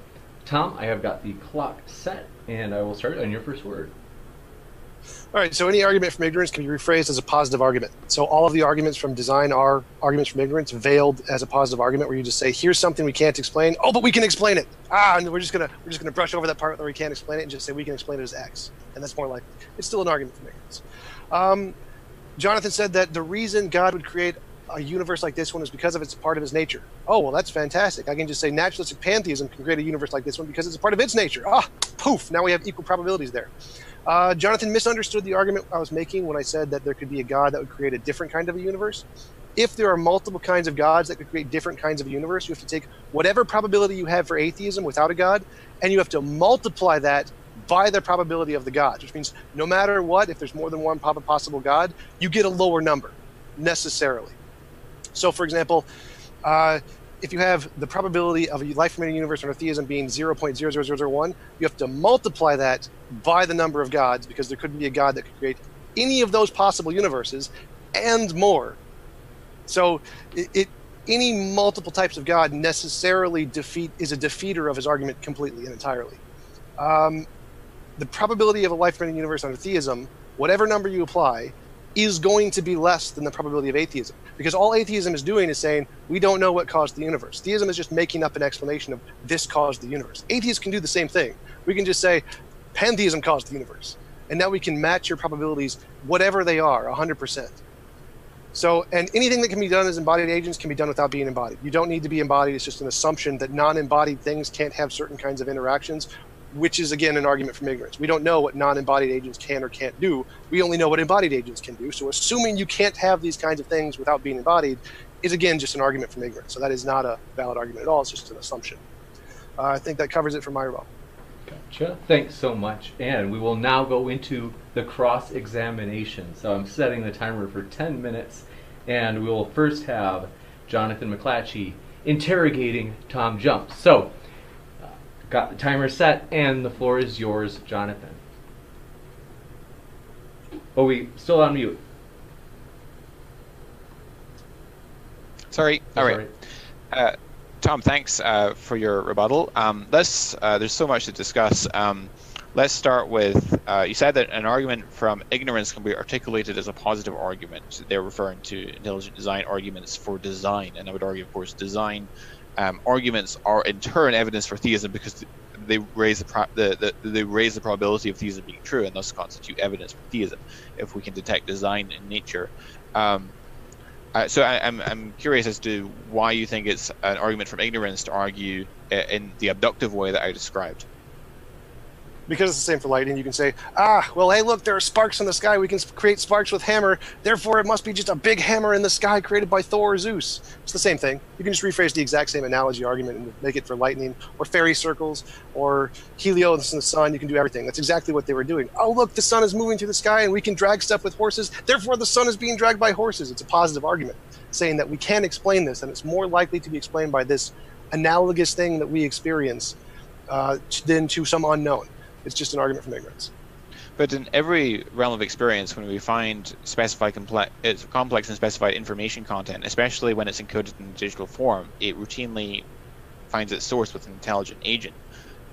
Tom, I have got the clock set, and I will start on your first word. All right, so any argument from ignorance can be rephrased as a positive argument. So all of the arguments from design are arguments from ignorance veiled as a positive argument where you just say, here's something we can't explain. Oh, but we can explain it. Ah, and we're just gonna we're just gonna brush over that part where we can't explain it and just say we can explain it as X. And that's more like it's still an argument from ignorance. Um, Jonathan said that the reason God would create a universe like this one is because of it's part of his nature. Oh, well, that's fantastic. I can just say naturalistic pantheism can create a universe like this one because it's a part of its nature. Ah, poof, now we have equal probabilities there. Uh, Jonathan misunderstood the argument I was making when I said that there could be a God that would create a different kind of a universe. If there are multiple kinds of gods that could create different kinds of a universe, you have to take whatever probability you have for atheism without a God, and you have to multiply that by the probability of the gods, which means no matter what, if there's more than one possible God, you get a lower number necessarily. So, for example, uh, if you have the probability of a life remaining universe under theism being 0.00001, you have to multiply that by the number of gods because there couldn't be a god that could create any of those possible universes and more. So it, it any multiple types of God necessarily defeat is a defeater of his argument completely and entirely. Um, the probability of a life-threatening universe under theism, whatever number you apply, is going to be less than the probability of atheism because all atheism is doing is saying we don't know what caused the universe. Theism is just making up an explanation of this caused the universe. Atheists can do the same thing. We can just say pantheism caused the universe, and now we can match your probabilities whatever they are, 100%. So, and anything that can be done as embodied agents can be done without being embodied. You don't need to be embodied. It's just an assumption that non-embodied things can't have certain kinds of interactions, which is again an argument from ignorance. We don't know what non-embodied agents can or can't do. We only know what embodied agents can do. So, assuming you can't have these kinds of things without being embodied is again just an argument from ignorance. So that is not a valid argument at all. It's just an assumption. Uh, I think that covers it for my rebuttal. Gotcha. Thanks so much. And we will now go into the cross examination. So I'm setting the timer for 10 minutes, and we will first have Jonathan McLatchie interrogating Tom Jump. So, got the timer set, and the floor is yours, Jonathan. Oh, we still on mute. Sorry. Oh, All right. sorry. Uh, Tom, thanks uh, for your rebuttal. Um, let's. Uh, there's so much to discuss. Um, let's start with. Uh, you said that an argument from ignorance can be articulated as a positive argument. They're referring to intelligent design arguments for design, and I would argue, of course, design um, arguments are in turn evidence for theism because they raise the, pro- the, the they raise the probability of theism being true, and thus constitute evidence for theism. If we can detect design in nature. Um, uh, so I, I'm, I'm curious as to why you think it's an argument from ignorance to argue in the abductive way that I described. Because it's the same for lightning, you can say, ah, well, hey, look, there are sparks in the sky. We can create sparks with hammer. Therefore, it must be just a big hammer in the sky created by Thor or Zeus. It's the same thing. You can just rephrase the exact same analogy argument and make it for lightning or fairy circles or Helios in the sun. You can do everything. That's exactly what they were doing. Oh, look, the sun is moving through the sky and we can drag stuff with horses. Therefore, the sun is being dragged by horses. It's a positive argument saying that we can explain this and it's more likely to be explained by this analogous thing that we experience uh, than to some unknown. It's just an argument from ignorance. But in every realm of experience, when we find specified comple- it's complex and specified information content, especially when it's encoded in digital form, it routinely finds its source with an intelligent agent.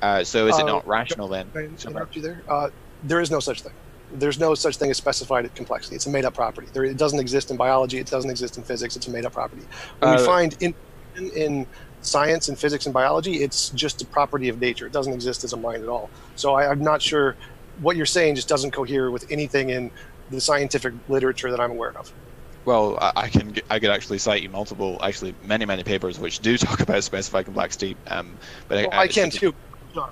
Uh, so is it Uh, not rational then? Can I Sorry. interrupt you there? Uh, there is no such thing. There's no such thing as specified complexity. It's a made-up property. There, it doesn't exist in biology. It doesn't exist in physics. It's a made-up property. When we Uh, find in, in in science and physics and biology, it's just a property of nature. It doesn't exist as a mind at all. So I, I'm not sure what you're saying just doesn't cohere with anything in the scientific literature that I'm aware of. Well, I, I can I could actually cite you multiple, actually many many papers which do talk about specified complexity. Um, but Well, I can too,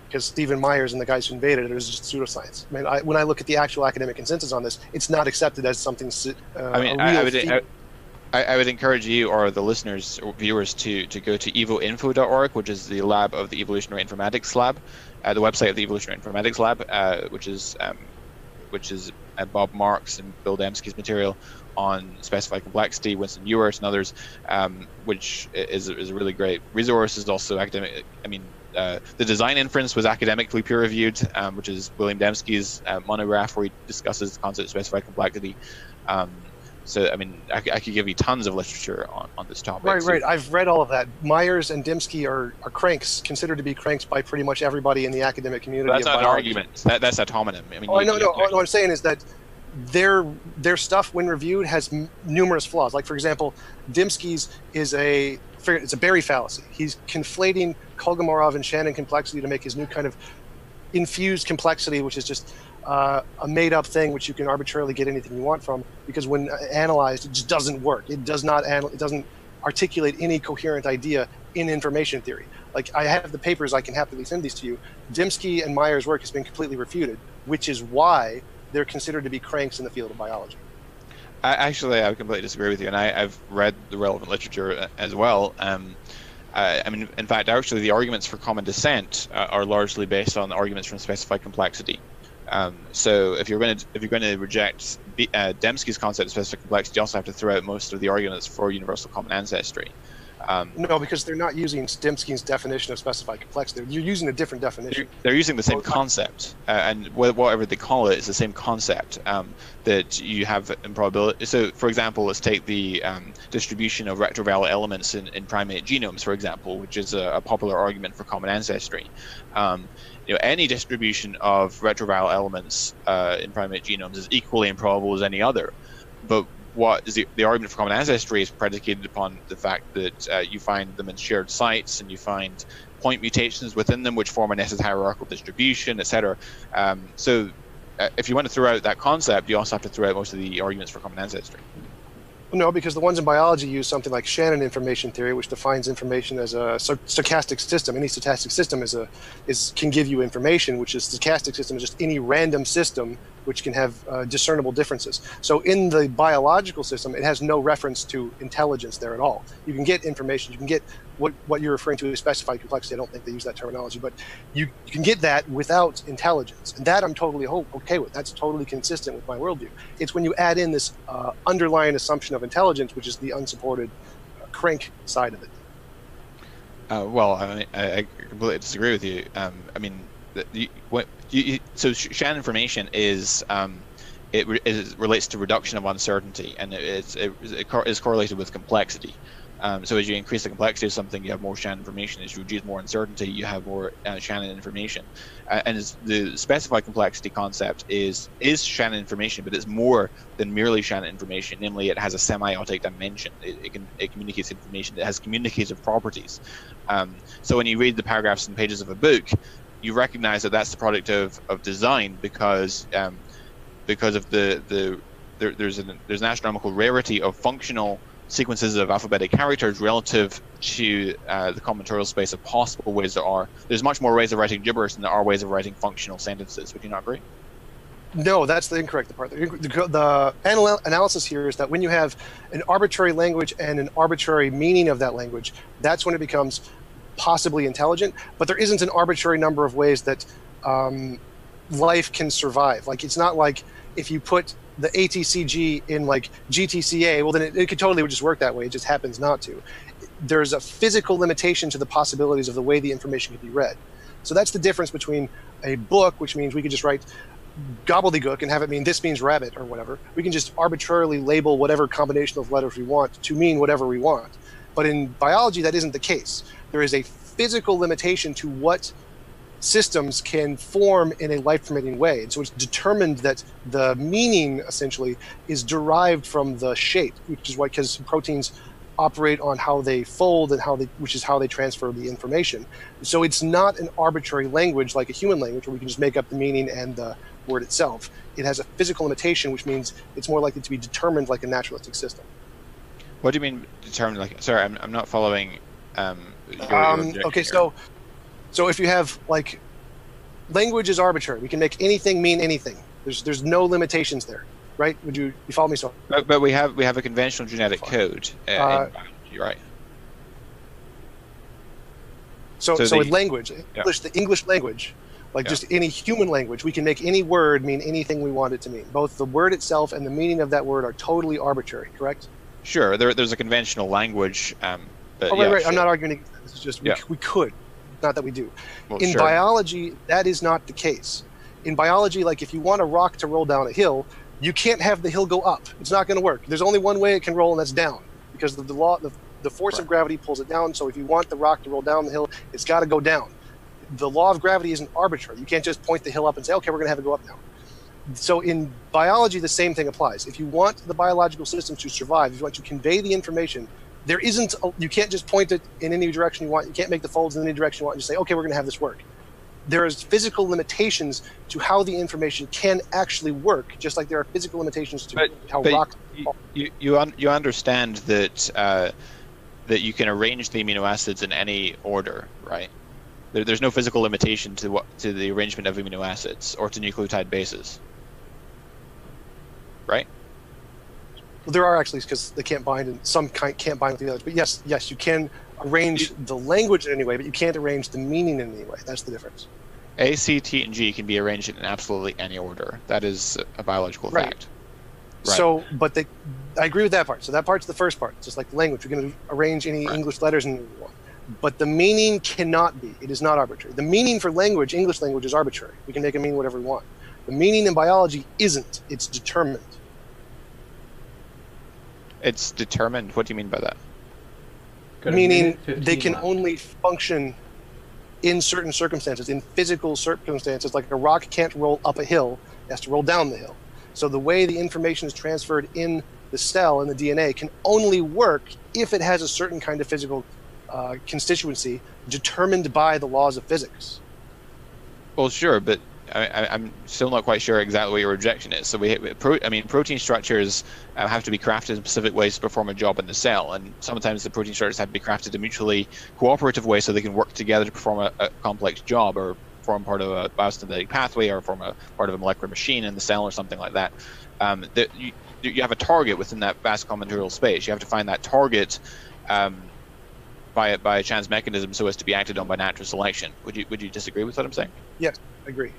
because Stephen Myers and the guys who invaded it is just pseudoscience. I mean, I, when I look at the actual academic consensus on this, it's not accepted as something. Uh, I mean, I, I would. I, I would encourage you or the listeners or viewers to, to go to evoinfo.org, which is the lab of the Evolutionary Informatics Lab, uh, the website of the Evolutionary Informatics Lab, uh, which is um, which is uh, Bob Marks and Bill Dembski's material on specified complexity, Winston Ewert and others, um, which is, is a really great resource. Is also academic. I mean, uh, the design inference was academically peer reviewed, um, which is William Dembski's uh, monograph where he discusses the concept of specified complexity. Um, so, I mean, I could give you tons of literature on, on this topic. Right, So- right. I've read all of that. Myers and Dembski are, are cranks, considered to be cranks by pretty much everybody in the academic community. That's not an argument. That, that's hominem. I mean, Oh, I you- no. to What I'm saying is that their their stuff, when reviewed, has m- numerous flaws. Like, for example, Dembski's is a it's a Berry fallacy. He's conflating Kolmogorov and Shannon complexity to make his new kind of infused complexity, which is just uh, a made-up thing which you can arbitrarily get anything you want from. Because when analyzed, it just doesn't work. It does not anal- it doesn't articulate any coherent idea in information theory. Like I have the papers, I can happily send these to you. Dembski and Meyer's work has been completely refuted, which is why they're considered to be cranks in the field of biology. I, actually, I completely disagree with you, and I, I've read the relevant literature uh, as well. Um, I, I mean, in fact, actually, the arguments for common descent uh, are largely based on the arguments from specified complexity. Um, so, if you're going to if you're going to reject B, uh, Dembski's concept of specific complexity, you also have to throw out most of the arguments for universal common ancestry. Um, No, because they're not using Dembski's definition of specified complexity. You're using a different definition. they're using the same concept, uh, and wh- whatever they call it, it's the same concept um, that you have in probability. So, for example, let's take the um, distribution of retroviral elements in, in primate genomes, for example, which is a, a popular argument for common ancestry. You know, any distribution of retroviral elements uh, in primate genomes is equally improbable as any other. But what is the, the argument for common ancestry is predicated upon the fact that uh, you find them in shared sites and you find point mutations within them which form a nested hierarchical distribution, etc. Um, so, uh, if you want to throw out that concept, you also have to throw out most of the arguments for common ancestry. No, because the ones in biology use something like Shannon information theory, which defines information as a stochastic system. Any stochastic system is a is can give you information, which is a stochastic system is just any random system which can have uh, discernible differences. So in the biological system, it has no reference to intelligence there at all. You can get information, you can get what what you're referring to is specified complexity. I don't think they use that terminology, but you, you can get that without intelligence, and that I'm totally okay with. That's totally consistent with my worldview. It's when you add in this uh, underlying assumption of intelligence, which is the unsupported uh, crank side of it. Uh, well, I, I completely disagree with you. Um, I mean, you, what, you, so sh- Shannon information is um, it, it relates to reduction of uncertainty, and it, it's, it, is correlated with complexity. Um, so as you increase the complexity of something, you have more Shannon information. As you reduce more uncertainty, you have more uh, Shannon information. Uh, and the specified complexity concept is is Shannon information, but it's more than merely Shannon information. Namely, it has a semiotic dimension. It, it can it communicates information. It has communicative properties. Um, so when you read the paragraphs and pages of a book, you recognize that that's the product of, of design because um, because of the the there, there's an there's an astronomical rarity of functional sequences of alphabetic characters relative to uh, the combinatorial space of possible ways there are. There's much more ways of writing gibberish than there are ways of writing functional sentences. Would you not agree? No, that's the incorrect part. The, the, the anal- analysis here is that when you have an arbitrary language and an arbitrary meaning of that language, that's when it becomes possibly intelligent. But there isn't an arbitrary number of ways that um, life can survive. Like it's not like if you put the ATCG in like GTCA, well then it, it could totally just work that way. It just happens not to. There's a physical limitation to the possibilities of the way the information could be read. So that's the difference between a book, which means we could just write gobbledygook and have it mean this means rabbit or whatever. We can just arbitrarily label whatever combination of letters we want to mean whatever we want. But in biology, that isn't the case. There is a physical limitation to what systems can form in a life permitting way. And so it's determined that the meaning essentially is derived from the shape, which is why, because proteins operate on how they fold and how they, which is how they transfer the information. So it's not an arbitrary language like a human language where we can just make up the meaning and the word itself. It has a physical limitation, which means it's more likely to be determined like a naturalistic system. What do you mean determined? Like, sorry, I'm, I'm not following. Um, your, your Um, okay, here. so so if you have like language is arbitrary, we can make anything mean anything. There's there's no limitations there, right? Would you you follow me? So But, but we have we have a conventional genetic code uh, Uh, biology, right? so So so, the- with language, English the English language, like Yeah. just any human language, we can make any word mean anything we want it to mean. Both the word itself and the meaning of that word are totally arbitrary, correct? Sure. There, there's a conventional language. Um, but oh, right, yeah, right. I'm not arguing. This is just we, Yeah. we could, not that we do. Well, in sure. biology that is not the case. In biology like if you want a rock to roll down a hill you can't have the hill go up. It's not going to work. There's only one way it can roll and that's down because the, the law the, the force of gravity pulls it down so if you want the rock to roll down the hill it's got to go down. The law of gravity isn't arbitrary. You can't just point the hill up and say okay we're going to have it go up now. So in biology the same thing applies. If you want the biological system to survive if you want to convey the information there isn't a, you can't just point it in any direction you want you can't make the folds in any direction you want and just say okay we're going to have this work there is physical limitations to how the information can actually work just like there are physical limitations to But- how but rocks you you you, un- you understand that uh, that you can arrange the amino acids in any order, right? There, there's no physical limitation to what to the arrangement of amino acids or to nucleotide bases, right? Well, there are actually because they can't bind and some kind can't bind with the others. But yes, yes, you can arrange the language in any way, but you can't arrange the meaning in any way. That's the difference. A, C, T, and G can be arranged in absolutely any order. That is a biological Right. fact. Right. So, but they, I agree with that part. So that part's the first part. It's just like language, we're going to arrange any Right. English letters in one. But the meaning cannot be. It is not arbitrary. The meaning for language, English language, is arbitrary. We can make it mean whatever we want. The meaning in biology isn't. It's determined. It's determined. What do you mean by that? Meaning they can left. only function in certain circumstances, in physical circumstances. Like a rock can't roll up a hill; it has to roll down the hill. So the way the information is transferred in the cell in the DNA can only work if it has a certain kind of physical uh, constituency determined by the laws of physics. Well, sure, but I, I'm still not quite sure exactly what your objection is. So we, pro, I mean, protein structures uh, have to be crafted in specific ways to perform a job in the cell, and sometimes the protein structures have to be crafted in mutually cooperative ways so they can work together to perform a, a complex job or form part of a biosynthetic pathway or form a part of a molecular machine in the cell or something like that. Um, you, you have a target within that vast combinatorial space. You have to find that target. Um, by a, by a chance mechanism, so as to be acted on by natural selection. Would you would you disagree with what I'm saying? Yes, I agree.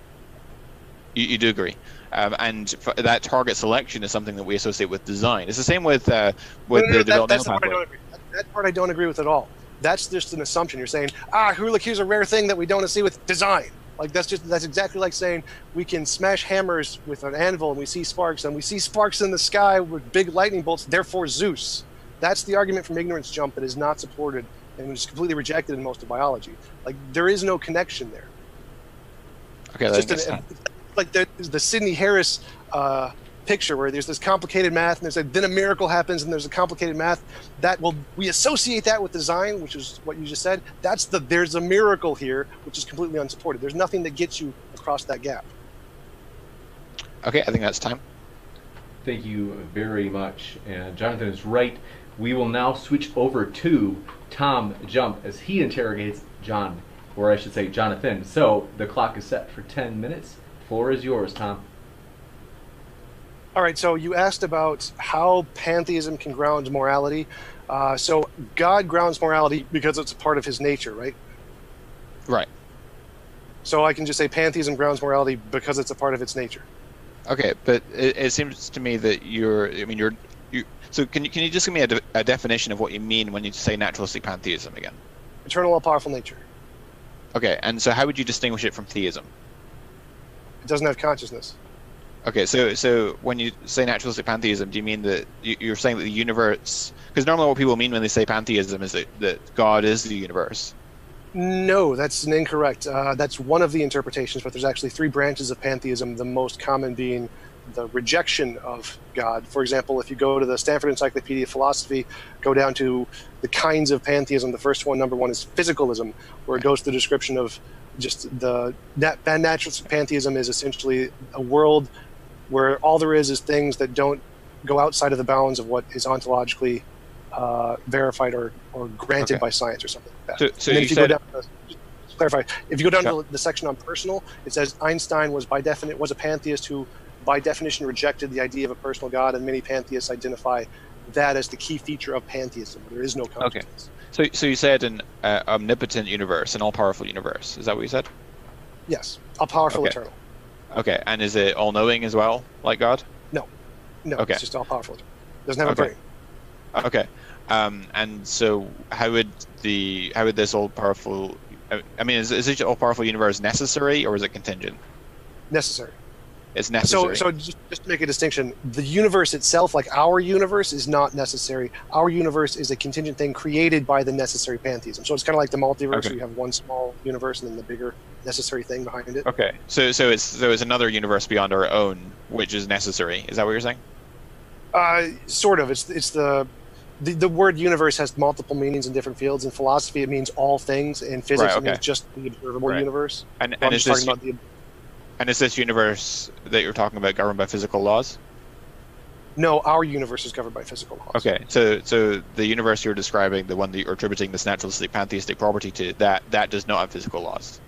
You, you do agree, um, and f- that target selection is something that we associate with design. It's the same with uh, with No, no, no, the that- that's developmental the part I pathway. don't agree. That, that part I don't agree with at all. That's just an assumption. You're saying, ah, look, here's a rare thing that we don't see with design. Like that's just that's exactly like saying we can smash hammers with an anvil and we see sparks, and we see sparks in the sky with big lightning bolts. Therefore, Zeus. That's the argument from ignorance jump that is not supported and is completely rejected in most of biology. Like there is no connection there. Okay, It's just an. Like the, the Sidney Harris uh, picture where there's this complicated math and there's a, then a miracle happens and there's a complicated math that will we associate that with design which is what you just said that's the there's a miracle here which is completely unsupported there's nothing that gets you across that gap Okay, I think that's time. Thank you very much. And Jonathan is right. We will now switch over to Tom Jump as he interrogates John, or I should say Jonathan. So the clock is set for 10 minutes. Floor is yours, Tom. all right so you asked about how pantheism can ground morality uh, so god grounds morality because it's a part of his nature right Right. so i can just say pantheism grounds morality because it's a part of its nature Okay, but it, it seems to me that you're. I mean, you're. You. So can you can you just give me a, de- a definition of what you mean when you say naturalistic pantheism again? eternal all powerful nature Okay, and so how would you distinguish it from theism? Doesn't have consciousness Okay, so so when you say naturalistic pantheism, do you mean that you- you're saying that the universe? Because normally what people mean when they say pantheism is that, that God is the universe. No, that's an incorrect. Uh, that's one of the interpretations, but there's actually three branches of pantheism. The most common being the rejection of God. For example, if you go to the Stanford Encyclopedia of Philosophy, go down to the kinds of pantheism. The first one, number one, is physicalism, where it goes through the description of just the nat- naturalistic pantheism is essentially a world where all there is is things that don't go outside of the bounds of what is ontologically uh, verified or, or granted Okay. by science or something like that. So, so you if you said go down to, clarify, if you go down Sure. to the section on personal, it says Einstein was by definite was a pantheist who, by definition, rejected the idea of a personal God, and many pantheists identify that as the key feature of pantheism. There is no consciousness. So. So you said an uh, omnipotent universe, an all-powerful universe. Is that what you said? Yes, a powerful Okay. eternal. Okay, and is it all-knowing as well, like God? No, no. Okay. it's just all powerful. Doesn't have Okay. a brain. Okay, um, and so how would the how would this all-powerful? I- I mean, is, is this all-powerful universe necessary or is it contingent? Necessary. It's So, necessary. so just, just to make a distinction, the universe itself, like our universe, is not necessary. Our universe is a contingent thing created by the necessary pantheism. So it's kind of like the multiverse, Okay. where you have one small universe and then the bigger necessary thing behind it. Okay, so so it's so it's another universe beyond our own, which is necessary. Is that what you're saying? Uh, sort of. It's it's the, the the word universe has multiple meanings in different fields. In philosophy, it means all things. In physics, Right, it means just the observable Right. universe. And I'm is just this talking about the and is this universe that you're talking about governed by physical laws? no. Our universe is governed by physical laws. Okay, so so the universe you're describing, the one that you're attributing this naturalistic pantheistic property to, that that does not have physical laws.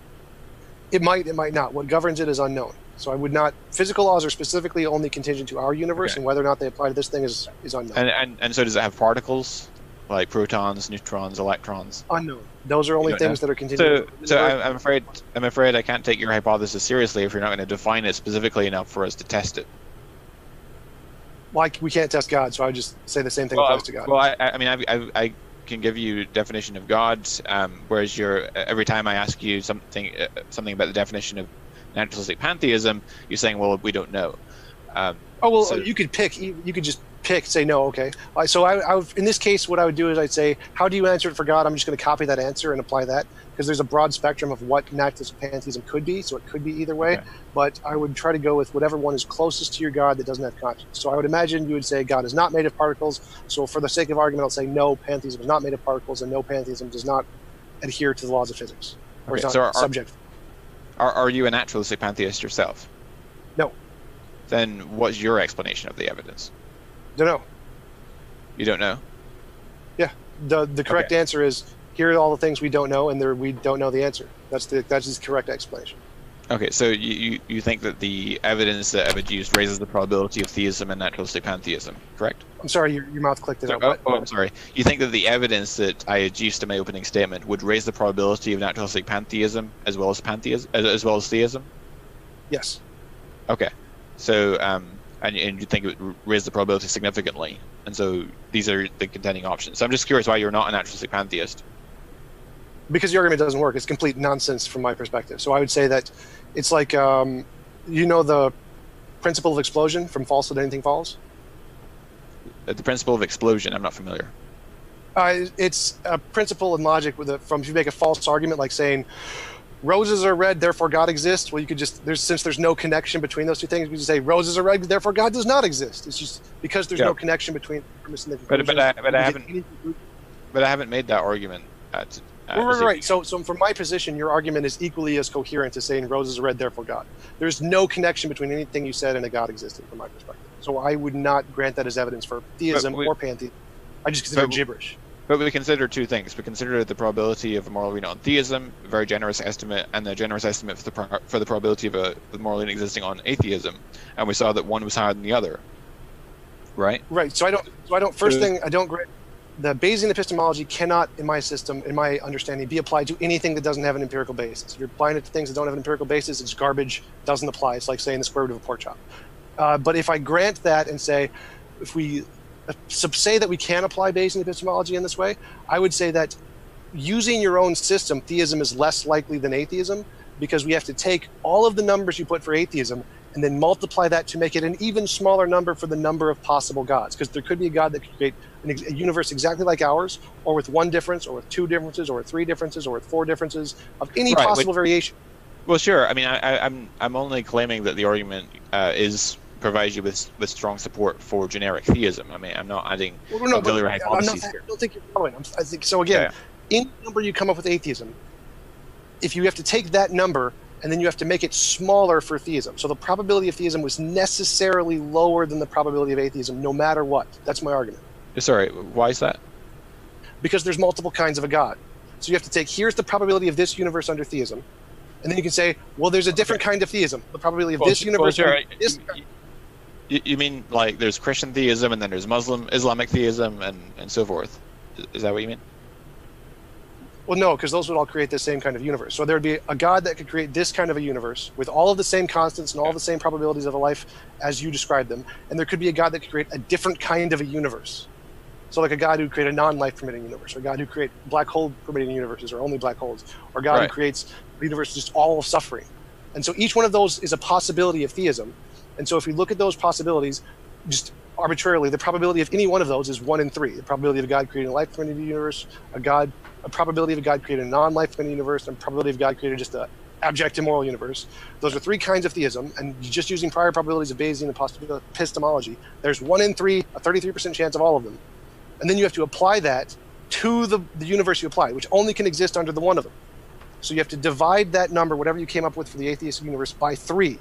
It might. It might not. What governs it is unknown. So I would not. Physical laws are specifically only contingent to our universe, Okay. and whether or not they apply to this thing is is unknown. And and and so does it have particles, like protons, neutrons, electrons? unknown. Those are only You don't things that are contingent. So, so. I'm, I'm afraid I'm afraid I can't take your hypothesis seriously if you're not going to define it specifically enough for us to test it. Well, we can't test God, so I would just say the same thing Well, applies to God. well, I, I mean, I, I, I can give you definition of God, um, whereas you're every time I ask you something uh, something about the definition of naturalistic pantheism, you're saying, well, we don't know. Um, Oh well, So- you could pick. You you could just pick. Say no. Okay. So I, I, would- in this case, what I would do is I'd say, how do you answer it for God? I'm just going to copy that answer and apply that because there's a broad spectrum of what naturalistic pantheism could be. So it could be either way. Okay. But I would try to go with whatever one is closest to your God that doesn't have conscience. So I would imagine you would say God is not made of particles. So for the sake of argument, I'll say no, pantheism is not made of particles, and no, pantheism does not adhere to the laws of physics or Okay, so are- subject. are, are you a naturalistic pantheist yourself? No. Then what's your explanation of the evidence? Don't know. You don't know. Yeah. the the correct answer is here are all the things we don't know, and there we don't know the answer. That's the that's the correct explanation. Okay, so you, you, you think that the evidence that I've adduced raises the probability of theism and naturalistic pantheism, correct? I'm sorry, your, your mouth clicked it So- out. oh, oh, I'm sorry. You think that the evidence that I adduced in my opening statement would raise the probability of naturalistic pantheism as well as pantheism as, as well as theism? Yes. Okay, so um, and, and you think it would raise the probability significantly, and so these are the contending options. So I'm just curious why you're not a naturalistic pantheist. Because the argument doesn't work. It's complete nonsense from my perspective. So I would say that it's like um, you know the principle of explosion from false that anything falls. Uh, The principle of explosion, I'm not familiar. Uh, it's a principle in logic with a, from if you make a false argument like saying roses are red therefore god exists well you could just there's since there's no connection between those two things we just say roses are red therefore god does not exist it's just because there's Yeah. no connection between the premise and the But- but I- but I haven't- But I haven't made that argument. At, uh, Right, right, right. So, so from my position, your argument is equally as coherent as saying roses are red, therefore God. There's no connection between anything you said and a God existing, from my perspective. So, I would not grant that as evidence for theism we- or pantheism. I just consider it gibberish. But we consider two things. We consider the probability of a moral arena on theism, a very generous estimate, and a generous estimate for the pro- for the probability of a of moral arena existing on atheism. And we saw that one was higher than the other. Right? Right. So, I don't. So, I don't. First thing, I don't grant. The Bayesian epistemology cannot, in my system, in my understanding, be applied to anything that doesn't have an empirical basis. If you're applying it to things that don't have an empirical basis, it's garbage. Doesn't apply. It's like saying the square root of a pork chop. Uh, but if I grant that and say, if we say that we can apply Bayesian epistemology in this way, I would say that using your own system, theism is less likely than atheism because we have to take all of the numbers you put for atheism and then multiply that to make it an even smaller number for the number of possible gods. Because there could be a god that could create an ex- a universe exactly like ours, or with one difference, or with two differences, or with three differences, or with four differences of any Right, possible variation. Well, sure. I mean, I, I, I'm I'm only claiming that the argument uh, is provides you with with strong support for generic theism. I mean, I'm not adding Well, no, but auxiliary I'm not, hypotheses I here. don't think you're following. I'm, I think so. Again, any number you come up with atheism, if you have to take that number and then you have to make it smaller for theism, so the probability of theism was necessarily lower than the probability of atheism, no matter what. That's my argument. Sorry, why is that? because there's multiple kinds of a god. So you have to take here's the probability of this universe under theism, and then you can say, well, there's a different kind of theism. The probability of Well, this universe. well, sure. under this You, you mean like there's Christian theism and then there's Muslim Islamic theism and and so forth? Is- that what you mean? Well, no, because those would all create the same kind of universe. So there would be a god that could create this kind of a universe with all of the same constants and all the same probabilities of a life as you described them, and there could be a god that could create a different kind of a universe. So, like a god who create a non-life permitting universe, or a god who create black hole permitting universes, or only black holes, or god Right. who creates a universe just all of suffering. And so each one of those is a possibility of theism. And so if we look at those possibilities, just arbitrarily, the probability of any one of those is one in three. The probability of God creating a life permitting universe, a God, a probability of God creating a non-life permitting universe, and probability of God creating just a abject immoral universe. Those are three kinds of theism, and just using prior probabilities of Bayesian epistemology, there's one in three, a 33% chance of all of them. And then you have to apply that to the, the universe you apply, which only can exist under the one of them. So you have to divide that number, whatever you came up with for the atheist universe, by three.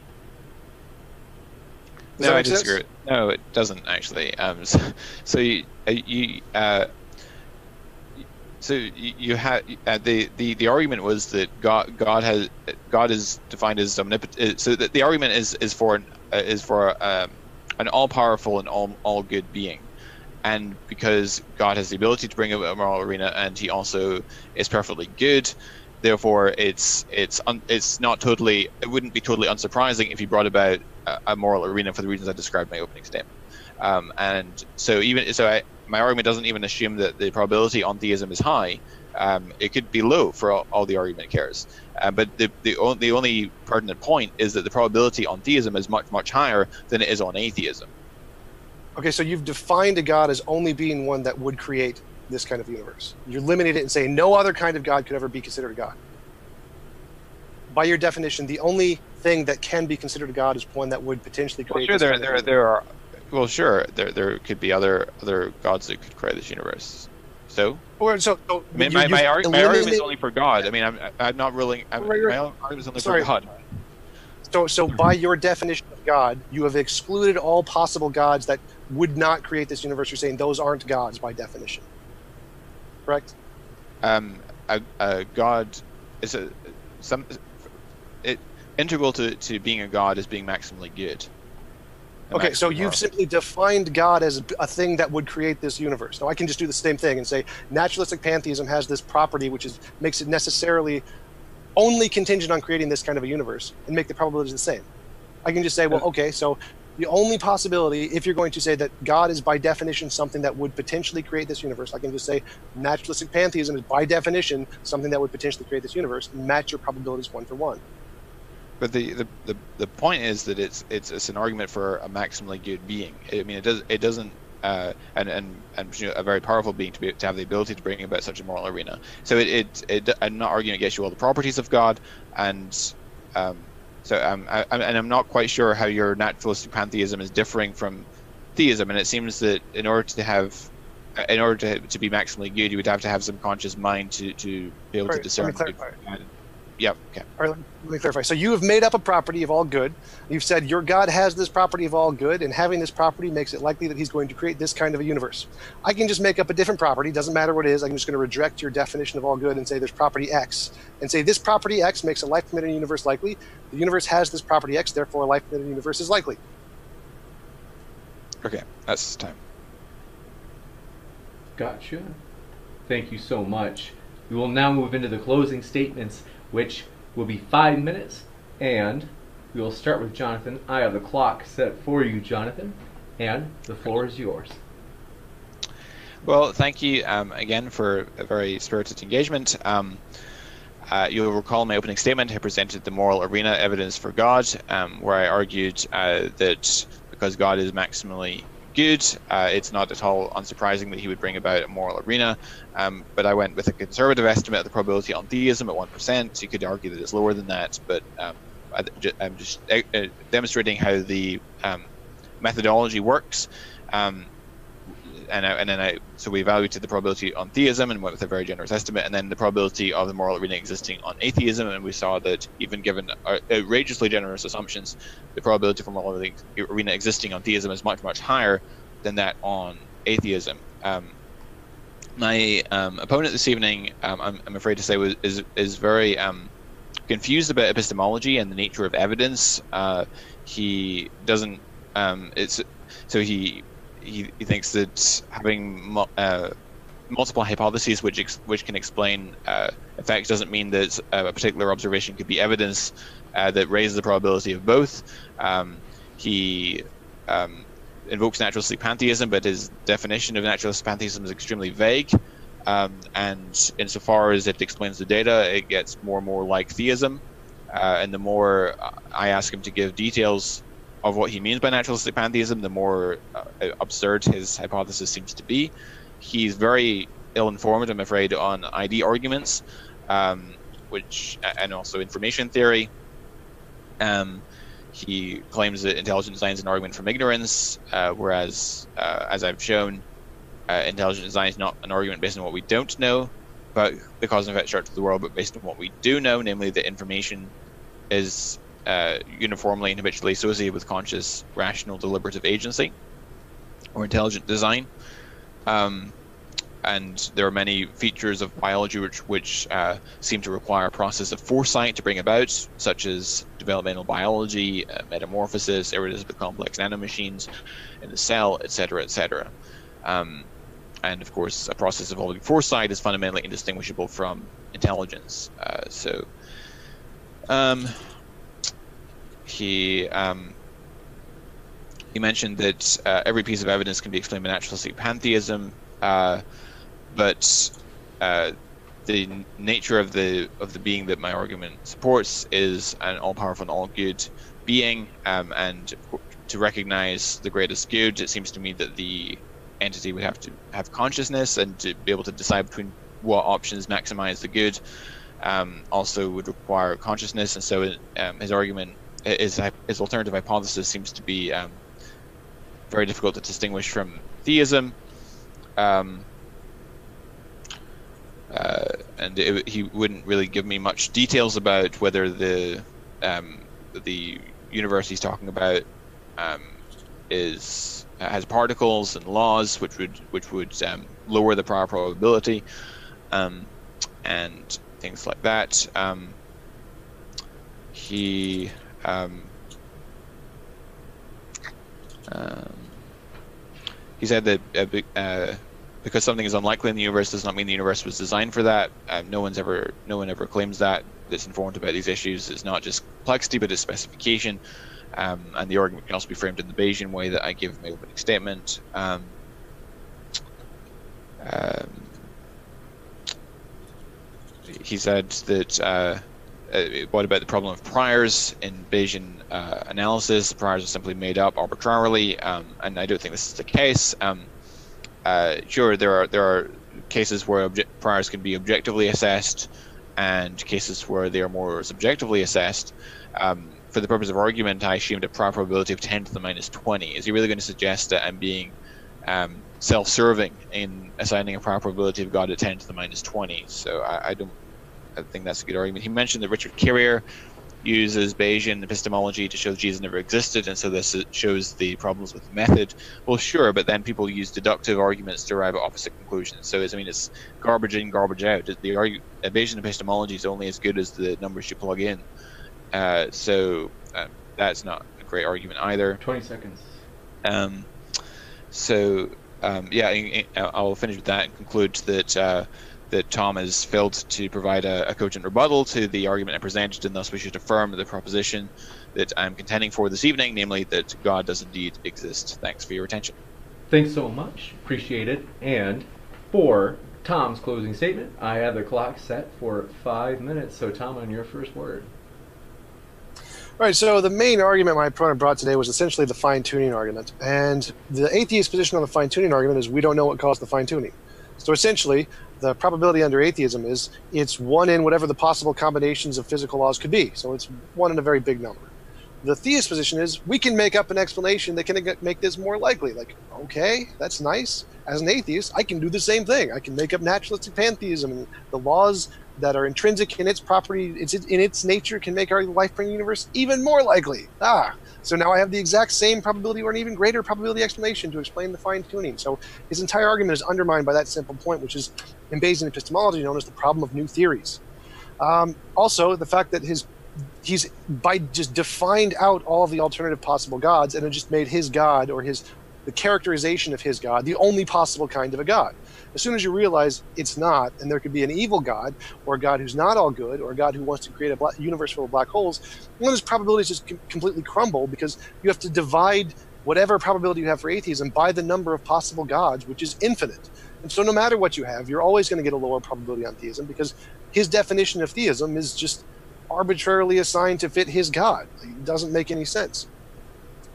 Does no, I make sense? disagree. No, it doesn't actually. Um, so, so you, uh, you uh, so you, you had uh, the, the the argument was that God God has God is defined as omnipotent. So that the argument is is for an, uh, is for um, an all powerful and all all good being, and because God has the ability to bring about a moral arena, and He also is perfectly good. Therefore, it's it's un, it's not totally. It wouldn't be totally unsurprising if he brought about a moral arena for the reasons I described in my opening statement. Um, and so even so, I, my argument doesn't even assume that the probability on theism is high. Um, it could be low for all, all the argument cares. Uh, but the the, o- the only pertinent point is that the probability on theism is much much higher than it is on atheism. Okay, so you've defined a God as only being one that would create this kind of universe. You're limiting it and saying no other kind of God could ever be considered a God. By your definition, the only thing that can be considered a God is one that would potentially Well, create. sure, this there there universe. there are. Well, sure, there there could be other other gods that could create this universe. So Or so, so I mean, you- my, my, arg- my argument is only for God. I mean, I'm, I'm not ruling. I'm, Right, right. my argument is only Sorry. for God. So, so by your definition of God, you have excluded all possible gods that would not create this universe. You're saying those aren't gods by definition, correct? Um, a, a God is a some integral to, to being a God is being maximally good. Okay, so you've simply defined God as a thing that would create this universe. Now, I can just do the same thing and say naturalistic pantheism has this property which is makes it necessarily only contingent on creating this kind of a universe and make the probabilities the same. I can just say, well, okay, so the only possibility, if you're going to say that God is by definition something that would potentially create this universe, I can just say naturalistic pantheism is by definition something that would potentially create this universe and match your probabilities one for one. But the, the, the, the point is that it's it's it's an argument for a maximally good being. I mean, it does it doesn't uh, and and and you know, a very powerful being to be to have the ability to bring about such a moral arena. So it, it, it I'm not arguing against you all the properties of God, and um, so um, I, I'm- and I'm not quite sure how your naturalistic pantheism is differing from theism. And it seems that in order to have in order to, to be maximally good, you would have to have some conscious mind to, to be able to discern. good clarify. from bad. Yep. Okay. All right, let me clarify. So you have made up a property of all good. You've said your God has this property of all good, and having this property makes it likely that he's going to create this kind of a universe. I can just make up a different property, doesn't matter what it is. I'm just going to reject your definition of all good and say there's property X, and say this property X makes a life permitting universe likely. The universe has this property X, therefore a life permitting universe is likely. Okay. That's time. Gotcha. Thank you so much. We will now move into the closing statements, which will be five minutes, and we will start with Jonathan. I have the clock set for you, Jonathan, and the floor is yours. Well, thank you um, again for a very spirited engagement. Um, uh, you'll recall my opening statement. I presented the moral arena evidence for God, um, where I argued uh, that because God is maximally good, uh, it's not at all unsurprising that he would bring about a moral arena. Um, but I went with a conservative estimate of the probability on theism at 1%. You could argue that it's lower than that, but um, I, am just uh, uh, demonstrating how the um, methodology works. Um, and, I, and then I so we evaluated the probability on theism and went with a very generous estimate, and then the probability of the moral arena existing on atheism, and we saw that even given uh, outrageously generous assumptions, the probability for moral arena existing on theism is much much higher than that on atheism. Um, my um, opponent this evening, um, I'm, I'm, afraid to say, was, is is very um, confused about epistemology and the nature of evidence. Uh, he doesn't. Um, it's so he he, he thinks that having uh, multiple hypotheses which ex- which can explain uh, effects doesn't mean that uh, a particular observation could be evidence uh, that raises the probability of both. Um, he um, invokes naturalistic pantheism, but his definition of naturalistic pantheism is extremely vague. Um, and insofar as it explains the data, it gets more and more like theism. Uh, and the more I ask him to give details of what he means by naturalistic pantheism, the more uh, absurd his hypothesis seems to be. He's very ill-informed, I'm afraid, on ID arguments, um, which and also information theory. Um, he claims that intelligent design is an argument from ignorance, uh, whereas, uh, as I've shown, uh, intelligent design is not an argument based on what we don't know, but the cause and effect structure of the world, but based on what we do know, namely that information is uh, uniformly and habitually associated with conscious, rational, deliberative agency or intelligent design. Um, and there are many features of biology which, which uh, seem to require a process of foresight to bring about, such as developmental biology, uh, metamorphosis, irreducible complex nanomachines in the cell, etc., etc. Um, and of course, a process involving foresight is fundamentally indistinguishable from intelligence. Uh, so, um, he um, he mentioned that uh, every piece of evidence can be explained by naturalistic pantheism, uh, but uh, the nature of the of the being that my argument supports is an all-powerful and all-good being, um, and to recognize the greatest good, it seems to me that the entity would have to have consciousness and to be able to decide between what options maximize the good. Um, also would require consciousness, and so um, his argument, his, his alternative hypothesis seems to be um, very difficult to distinguish from theism. Um, uh, and it, he wouldn't really give me much details about whether the um, the universe he's talking about um, is has particles and laws which would which would um, lower the prior probability um, and things like that. He um, he said that uh, uh, because something is unlikely in the universe does not mean the universe was designed for that. Um, no one's ever, no one ever claims that. That's informed about these issues. It's not just complexity, but it's specification. Um, and the argument can also be framed in the Bayesian way that I give in my opening statement. Um, um, he said that uh, uh, what about the problem of priors in Bayesian uh, analysis? Priors are simply made up arbitrarily, um, and I don't think this is the case. Um, uh, sure, there are there are cases where obje- priors can be objectively assessed, and cases where they are more subjectively assessed. Um, for the purpose of argument, I assumed a prior probability of 10 to the minus 20. Is he really going to suggest that I'm being um, self-serving in assigning a prior probability of God at 10 to the minus 20? So I, I don't I think that's a good argument. He mentioned that Richard Carrier uses Bayesian epistemology to show Jesus never existed, and so this shows the problems with the method. Well, sure, but then people use deductive arguments to arrive at opposite conclusions. So, I mean, it's garbage in, garbage out. The argue, Bayesian epistemology is only as good as the numbers you plug in. Uh, so uh, that's not a great argument either. Twenty seconds. Um, so um, yeah, I'll finish with that and conclude that uh, that Tom has failed to provide a, a, cogent rebuttal to the argument I presented, and thus we should affirm the proposition that I'm contending for this evening, namely that God does indeed exist. Thanks for your attention. Thanks so much. Appreciate it. And for Tom's closing statement, I have the clock set for five minutes. So, Tom, on your first word. All right, so the main argument my opponent brought today was essentially the fine tuning argument. And the atheist position on the fine tuning argument is we don't know what caused the fine tuning. So essentially, the probability under atheism is it's one in whatever the possible combinations of physical laws could be. So it's one in a very big number. The theist position is we can make up an explanation that can make this more likely. Like, okay, that's nice. As an atheist, I can do the same thing. I can make up naturalistic pantheism and the laws that are intrinsic in its property, it's in its nature, can make our life-bringing universe even more likely. Ah, so now I have the exact same probability or an even greater probability explanation to explain the fine tuning. So his entire argument is undermined by that simple point, which is in Bayesian epistemology known as the problem of new theories. Um, also, the fact that his he's by just defined out all of the alternative possible gods and it just made his god or his the characterization of his god the only possible kind of a god as soon as you realize it's not, and there could be an evil God, or a God who's not all good, or a God who wants to create a black, universe full of black holes, of those probabilities just com- completely crumble because you have to divide whatever probability you have for atheism by the number of possible gods, which is infinite. And so, no matter what you have, you're always going to get a lower probability on theism because his definition of theism is just arbitrarily assigned to fit his God. It doesn't make any sense.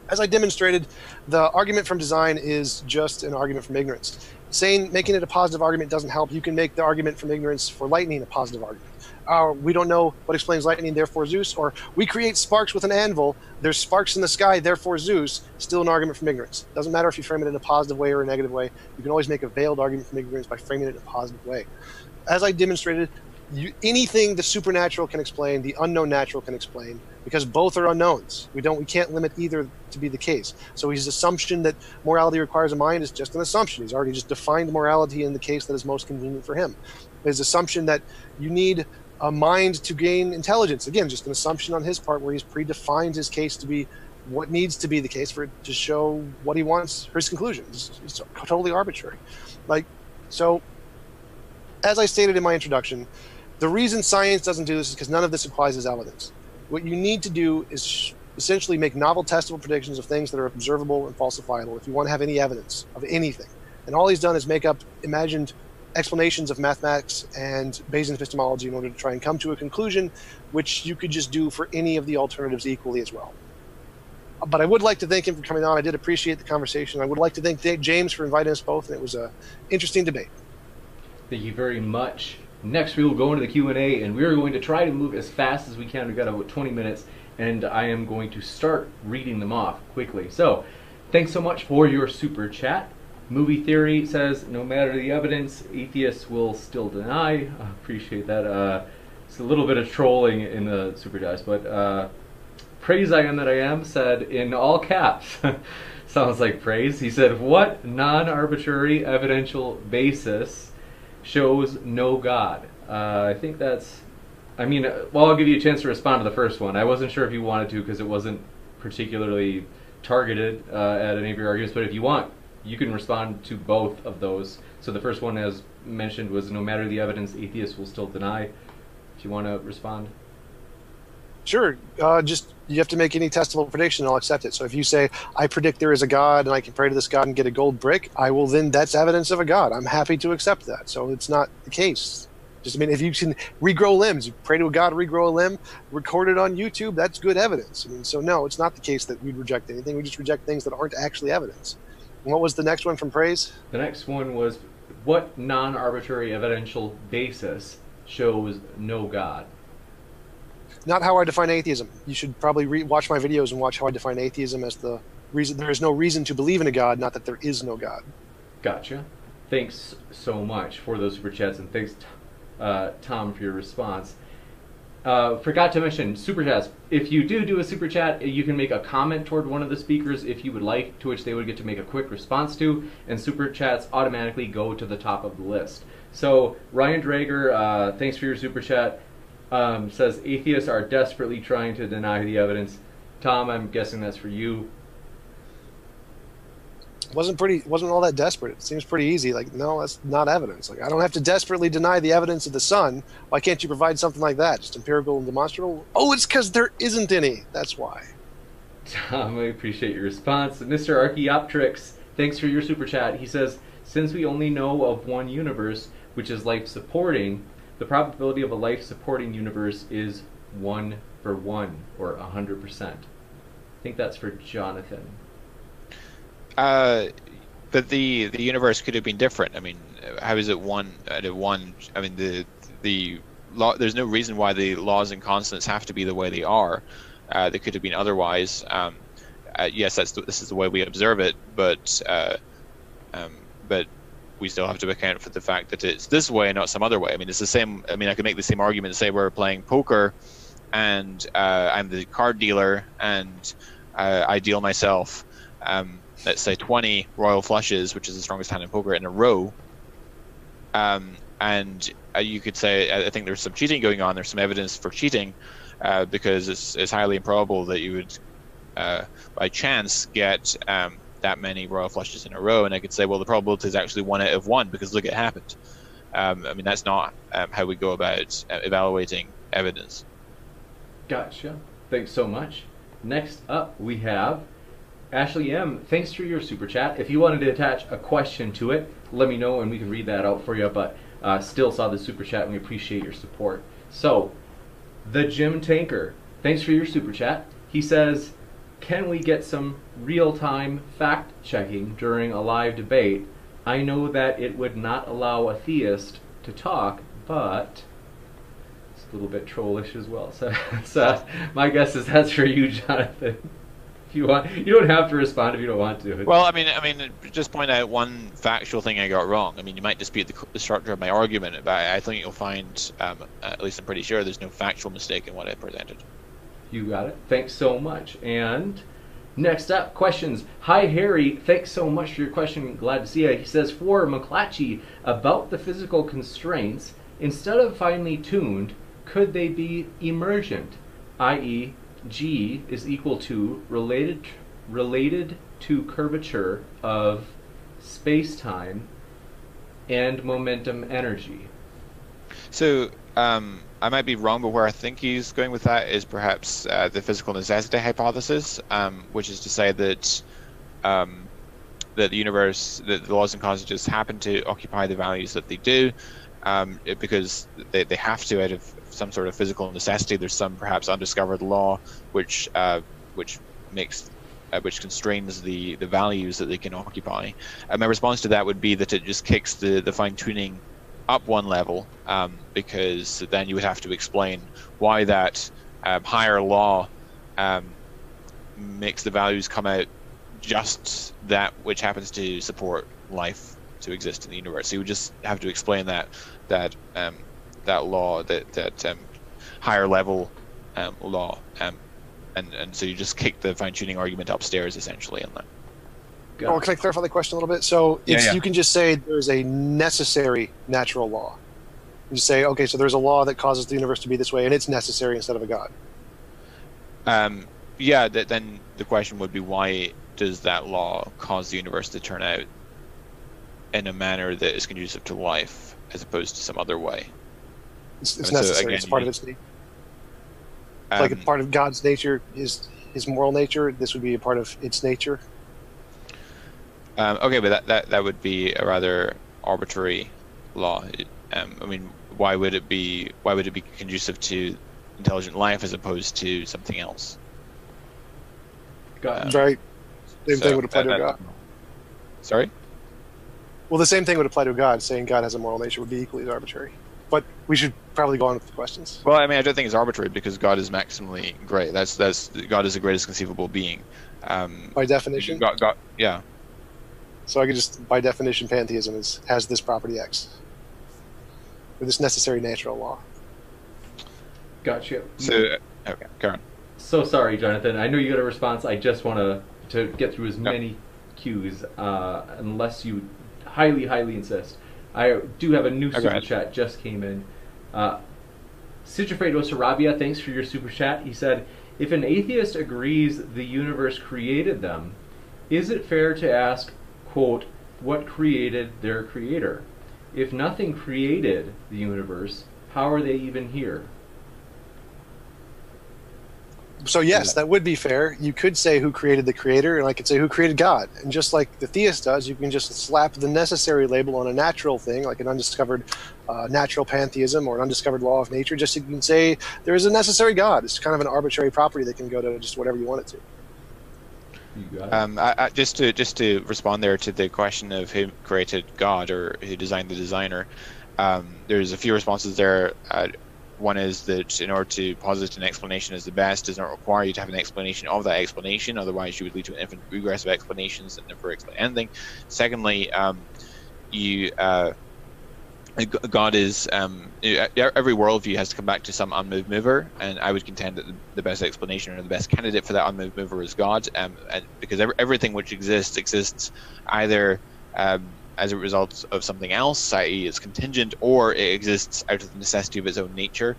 As I demonstrated, the argument from design is just an argument from ignorance saying making it a positive argument doesn't help. You can make the argument from ignorance for lightning a positive argument. Uh, we don't know what explains lightning, therefore Zeus, or we create sparks with an anvil. There's sparks in the sky, therefore Zeus. Still an argument from ignorance. Doesn't matter if you frame it in a positive way or a negative way. You can always make a veiled argument from ignorance by framing it in a positive way. As I demonstrated, you, anything the supernatural can explain, the unknown natural can explain, because both are unknowns. We don't, we can't limit either to be the case. So his assumption that morality requires a mind is just an assumption. He's already just defined morality in the case that is most convenient for him. His assumption that you need a mind to gain intelligence, again, just an assumption on his part where he's predefined his case to be what needs to be the case for it to show what he wants, his conclusion. It's, it's totally arbitrary. Like, so, as I stated in my introduction, the reason science doesn't do this is because none of this applies as evidence. What you need to do is essentially make novel testable predictions of things that are observable and falsifiable if you want to have any evidence of anything. And all he's done is make up imagined explanations of mathematics and Bayesian epistemology in order to try and come to a conclusion, which you could just do for any of the alternatives equally as well. But I would like to thank him for coming on. I did appreciate the conversation. I would like to thank James for inviting us both, and it was an interesting debate. Thank you very much. Next, we will go into the Q&A, and we are going to try to move as fast as we can. We've got about 20 minutes, and I am going to start reading them off quickly. So, thanks so much for your super chat. Movie Theory says, no matter the evidence, atheists will still deny. I appreciate that. Uh, it's a little bit of trolling in the super chats, but uh, praise I am that I am said in all caps. Sounds like praise. He said, what non-arbitrary evidential basis shows no God? Uh, I think that's, I mean, uh, well, I'll give you a chance to respond to the first one. I wasn't sure if you wanted to because it wasn't particularly targeted uh, at any of your arguments, but if you want, you can respond to both of those. So the first one, as mentioned, was no matter the evidence, atheists will still deny. If you want to respond. Sure. Uh, just you have to make any testable prediction, and I'll accept it. So if you say I predict there is a God and I can pray to this God and get a gold brick, I will then that's evidence of a God. I'm happy to accept that. So it's not the case. Just I mean, if you can regrow limbs, you pray to a God, regrow a limb, record it on YouTube, that's good evidence. I mean, so no, it's not the case that we'd reject anything. We just reject things that aren't actually evidence. What was the next one from Praise? The next one was what non arbitrary evidential basis shows no God? Not how I define atheism. You should probably re- watch my videos and watch how I define atheism as the reason there is no reason to believe in a God, not that there is no God. Gotcha. Thanks so much for those super chats and thanks, uh, Tom, for your response. Uh, forgot to mention super chats. If you do do a super chat, you can make a comment toward one of the speakers if you would like, to which they would get to make a quick response to, and super chats automatically go to the top of the list. So Ryan Drager, uh, thanks for your super chat. Um, says atheists are desperately trying to deny the evidence. Tom, I'm guessing that's for you wasn't pretty wasn't all that desperate. It seems pretty easy. Like, no, that's not evidence. Like, I don't have to desperately deny the evidence of the sun. Why can't you provide something like that? Just empirical and demonstrable? Oh, it's because there isn't any. That's why. Tom, I appreciate your response. Mr. Archaeopteryx, thanks for your super chat. He says, since we only know of one universe, which is life supporting, the probability of a life supporting universe is one for one, or a hundred percent. I think that's for Jonathan. Uh, but the the universe could have been different. I mean, how is it one out of one? I mean, the the law. There's no reason why the laws and constants have to be the way they are. Uh, they could have been otherwise. Um, uh, yes, that's the, this is the way we observe it, but uh, um, but we still have to account for the fact that it's this way, not some other way. I mean, it's the same. I mean, I could make the same argument. Say we're playing poker, and uh, I'm the card dealer, and uh, I deal myself. Um, let's say 20 royal flushes, which is the strongest hand in poker, in a row, um, and uh, you could say, I think there's some cheating going on. There's some evidence for cheating uh, because it's, it's, highly improbable that you would, uh, by chance, get um, that many royal flushes in a row. And I could say, well, the probability is actually one out of one because look, it happened. Um, I mean, that's not um, how we go about uh, evaluating evidence. Gotcha. Thanks so much. Next up, we have Ashley M, thanks for your super chat. If you wanted to attach a question to it, let me know and we can read that out for you. But uh, still saw the super chat and we appreciate your support. So, the Jim Tanker, thanks for your super chat. He says, Can we get some real time fact checking during a live debate? I know that it would not allow a theist to talk, but it's a little bit trollish as well. So, so my guess is that's for you, Jonathan you want. You don't have to respond if you don't want to. Well, I mean, I mean, just point out one factual thing I got wrong. I mean, you might dispute the, the structure of my argument, but I, I think you'll find, um, at least I'm pretty sure, there's no factual mistake in what I presented. You got it. Thanks so much. And next up, questions. Hi, Harry. Thanks so much for your question. Glad to see you. He says for McLatchie about the physical constraints. Instead of finely tuned, could they be emergent, i.e., g is equal to related related to curvature of space-time and momentum energy. So um, I might be wrong, but where I think he's going with that is perhaps uh, the physical necessity hypothesis, um, which is to say that um, that the universe, that the laws and constants just happen to occupy the values that they do, um, it, because they, they have to out of some sort of physical necessity. There's some perhaps undiscovered law which uh, which makes uh, which constrains the, the values that they can occupy. My response to that would be that it just kicks the, the fine tuning up one level um, because then you would have to explain why that um, higher law um, makes the values come out just that which happens to support life to exist in the universe. So you would just have to explain that that um, that law that that um, higher level um, law and and so you just kick the fine tuning argument upstairs essentially in that. Oh, can I clarify the question a little bit? So yeah, yeah. you can just say there's a necessary natural law. You say, okay, so there's a law that causes the universe to be this way, and it's necessary instead of a god. Um, yeah. Th- then the question would be, why does that law cause the universe to turn out in a manner that is conducive to life, as opposed to some other way? It's, it's necessary. So again, it's part of its need. Um, like a part of God's nature, his his moral nature. This would be a part of its nature. Um, okay, but that, that that would be a rather arbitrary law. Um, I mean, why would it be? Why would it be conducive to intelligent life as opposed to something else? God. Um, right. Same so thing would apply that, to God. Sorry. Well, the same thing would apply to God. Saying God has a moral nature would be equally as arbitrary. But we should probably go on with the questions. Well, I mean, I don't think it's arbitrary because God is maximally great. That's that's God is the greatest conceivable being. Um, by definition. God, God, yeah. So I could just, by definition, pantheism is has this property X, or this necessary natural law. Gotcha. So okay, go on. So sorry, Jonathan. I know you got a response. I just want to to get through as many cues, uh, unless you highly, highly insist. I do have a new super chat just came in. Uh, Sigifredo Sarabia, thanks for your super chat. He said, if an atheist agrees the universe created them, is it fair to ask, quote, what created their creator? If nothing created the universe, how are they even here? So yes, that would be fair. You could say who created the creator, and I could say who created God. And just like the theist does, you can just slap the necessary label on a natural thing, like an undiscovered uh, natural pantheism or an undiscovered law of nature. Just you can say there is a necessary God. It's kind of an arbitrary property that can go to just whatever you want it to. Um, I, I, just to just to respond there to the question of who created God or who designed the designer, um, there's a few responses there. Uh, one is that in order to posit an explanation as the best does not require you to have an explanation of that explanation, otherwise you would lead to an infinite regress of explanations that never explain anything. Secondly, um, you uh, God is um, every worldview has to come back to some unmoved mover, and I would contend that the best explanation or the best candidate for that unmoved mover is God, um, because every, everything which exists exists either um, as a result of something else, i.e., it's contingent, or it exists out of the necessity of its own nature.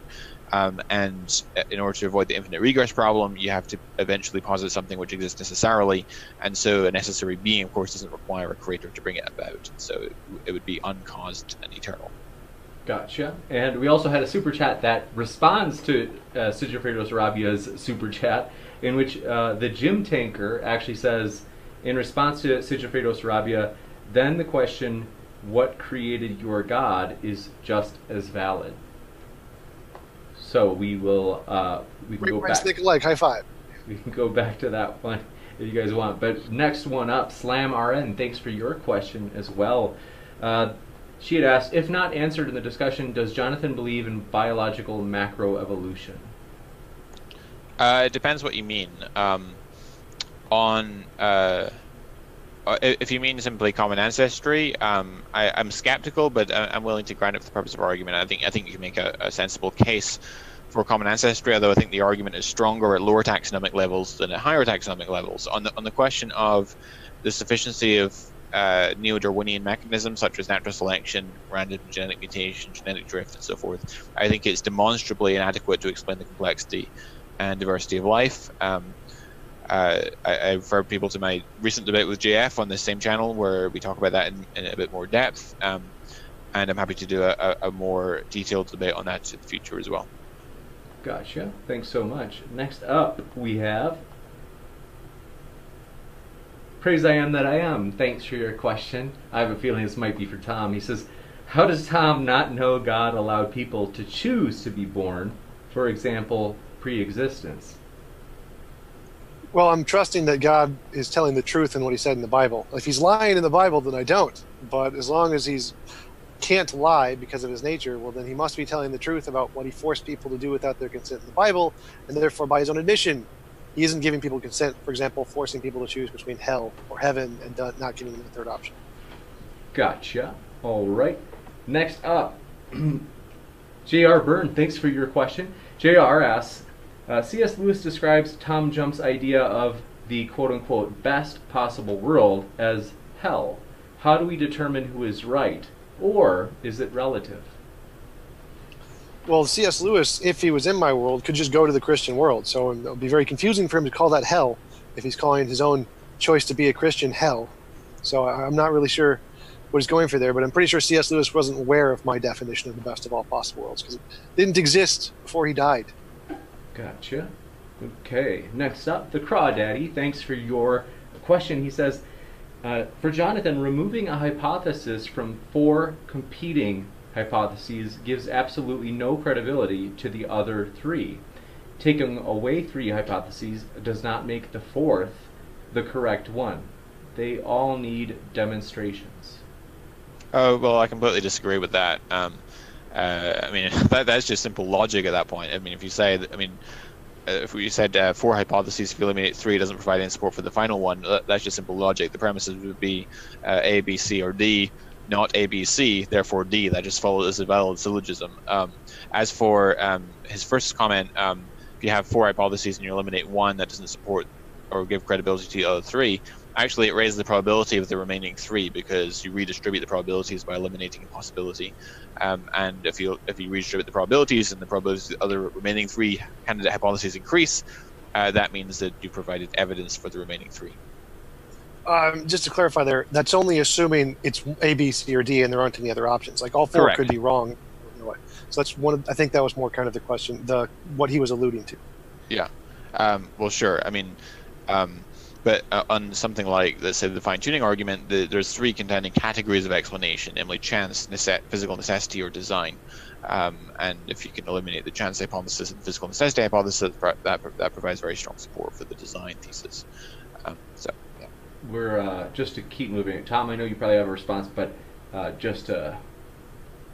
Um, and uh, in order to avoid the infinite regress problem, you have to eventually posit something which exists necessarily. And so a necessary being, of course, doesn't require a creator to bring it about. So it, it would be uncaused and eternal. Gotcha. And we also had a super chat that responds to uh, Sigifredo super chat, in which uh, the gym tanker actually says, in response to Sigifredo Sarabia, then the question, what created your God, is just as valid. So we will uh, we can go back. Stick like high five. We can go back to that one if you guys want. But next one up, Slam RN. Thanks for your question as well. Uh, she had asked, if not answered in the discussion, does Jonathan believe in biological macroevolution? Uh, it depends what you mean. Um, on uh, if you mean simply common ancestry, um, I, am skeptical, but I'm willing to grant it for the purpose of argument. I think I think you can make a, a, sensible case for common ancestry, although I think the argument is stronger at lower taxonomic levels than at higher taxonomic levels. On the on the question of the sufficiency of uh, neo-Darwinian mechanisms such as natural selection, random genetic mutation, genetic drift, and so forth, I think it's demonstrably inadequate to explain the complexity and diversity of life. Um, uh, I, I, refer people to my recent debate with JF on the same channel where we talk about that in, in a bit more depth. Um, and I'm happy to do a, a, more detailed debate on that in the future as well. Gotcha. Thanks so much. Next up, we have Praise I am that I am. Thanks for your question. I have a feeling this might be for Tom. He says, How does Tom not know God allowed people to choose to be born? For example, pre existence. Well, I'm trusting that God is telling the truth in what he said in the Bible. If he's lying in the Bible, then I don't. But as long as he's can't lie because of his nature, well, then he must be telling the truth about what he forced people to do without their consent in the Bible, and therefore, by his own admission, he isn't giving people consent. For example, forcing people to choose between hell or heaven and not giving them the third option. Gotcha. All right. Next up, J.R. Byrne, thanks for your question. J.R. asks uh, C.S. Lewis describes Tom Jump's idea of the quote unquote best possible world as hell. How do we determine who is right? Or is it relative? well, C.S. Lewis, if he was in my world, could just go to the Christian world. So it would be very confusing for him to call that hell if he's calling his own choice to be a Christian hell. So I'm not really sure what he's going for there, but I'm pretty sure C.S. Lewis wasn't aware of my definition of the best of all possible worlds because it didn't exist before he died. Gotcha. Okay, next up, the Crawdaddy. Thanks for your question. He says, uh, for Jonathan, removing a hypothesis from four competing hypotheses gives absolutely no credibility to the other three. Taking away three hypotheses does not make the fourth the correct one. They all need demonstrations. Oh well, I completely disagree with that. Um, uh, I mean, that, that's just simple logic at that point. I mean, if you say, that, I mean, uh, if we said uh, four hypotheses, if you eliminate three, doesn't provide any support for the final one, that's just simple logic. The premises would be uh, A, B, C, or D not ABC, therefore D. That just follows as a valid syllogism. Um, as for um, his first comment, um, if you have four hypotheses and you eliminate one that doesn't support or give credibility to the other three, actually it raises the probability of the remaining three because you redistribute the probabilities by eliminating a possibility. Um, and if you if you redistribute the probabilities and the probabilities of the other remaining three candidate hypotheses increase, uh, that means that you provided evidence for the remaining three. Um, just to clarify there, that's only assuming it's A, B, C, or D, and there aren't any other options. Like all four Correct. could be wrong. So that's one. Of, I think that was more kind of the question, the what he was alluding to. Yeah. Um, well, sure. I mean, um, but uh, on something like, let's say, the fine-tuning argument, the, there's three contending categories of explanation, namely chance, nece- physical necessity, or design. Um, and if you can eliminate the chance hypothesis and physical necessity hypothesis, that, that provides very strong support for the design thesis. Um, so we're uh, just to keep moving. Tom, I know you probably have a response, but uh, just to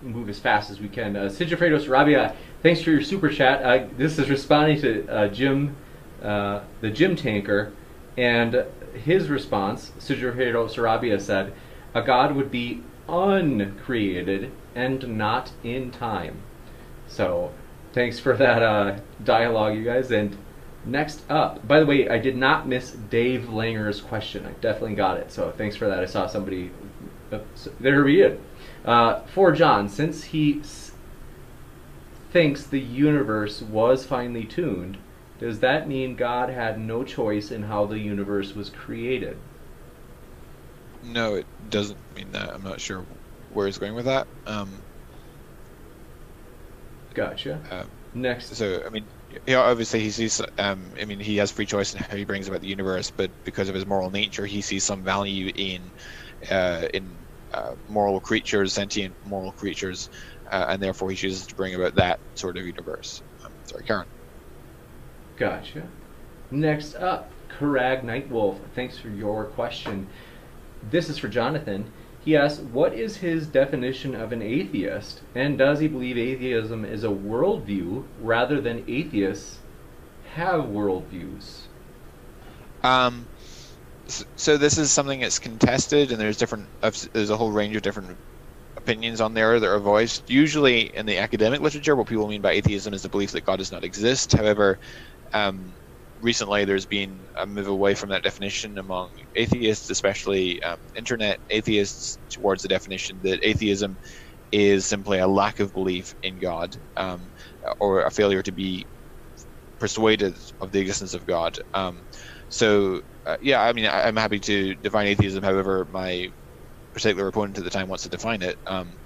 move as fast as we can. Uh, Sigifredo Sarabia, thanks for your super chat. Uh, this is responding to uh, Jim, uh, the Jim Tanker, and his response. Sigifredo Sarabia said, "A god would be uncreated and not in time." So, thanks for that uh, dialogue, you guys, and Next up, by the way, I did not miss Dave Langer's question. I definitely got it, so thanks for that. I saw somebody. Uh, there we is. Uh, for John, since he thinks the universe was finely tuned, does that mean God had no choice in how the universe was created? No, it doesn't mean that. I'm not sure where he's going with that. Um, gotcha. Uh, Next. So, I mean, yeah, obviously he sees. Um, I mean, he has free choice in how he brings about the universe, but because of his moral nature, he sees some value in uh, in uh, moral creatures, sentient moral creatures, uh, and therefore he chooses to bring about that sort of universe. Um, sorry, Karen. Gotcha. Next up, Karag Nightwolf. Thanks for your question. This is for Jonathan. He asks, What is his definition of an atheist? And does he believe atheism is a worldview rather than atheists have worldviews? Um, so this is something that's contested, and there's different. There's a whole range of different opinions on there that are voiced. Usually, in the academic literature, what people mean by atheism is the belief that God does not exist. However, um, recently there's been a move away from that definition among atheists, especially um, internet atheists, towards the definition that atheism is simply a lack of belief in God um, or a failure to be persuaded of the existence of God. Um, so, uh, yeah, I mean, I, am happy to define atheism however my particular opponent at the time wants to define it. Um,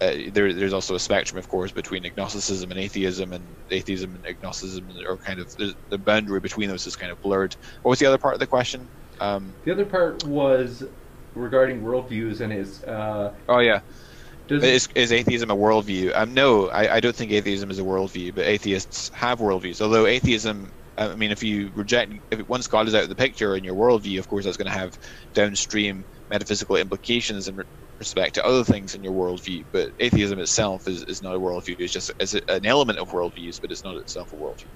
uh, there, there's also a spectrum, of course, between agnosticism and atheism, and atheism and agnosticism are kind of the boundary between those is kind of blurred. What was the other part of the question? Um, the other part was regarding worldviews and is. Uh, oh yeah. Is, is, atheism a worldview? Um, no, I, I, don't think atheism is a worldview, but atheists have worldviews. Although atheism, I mean, if you reject, if once God is out of the picture in your worldview, of course, that's going to have downstream metaphysical implications in respect to other things in your worldview. But atheism itself is, is not a worldview. It's just it's an element of worldviews, but it's not itself a worldview.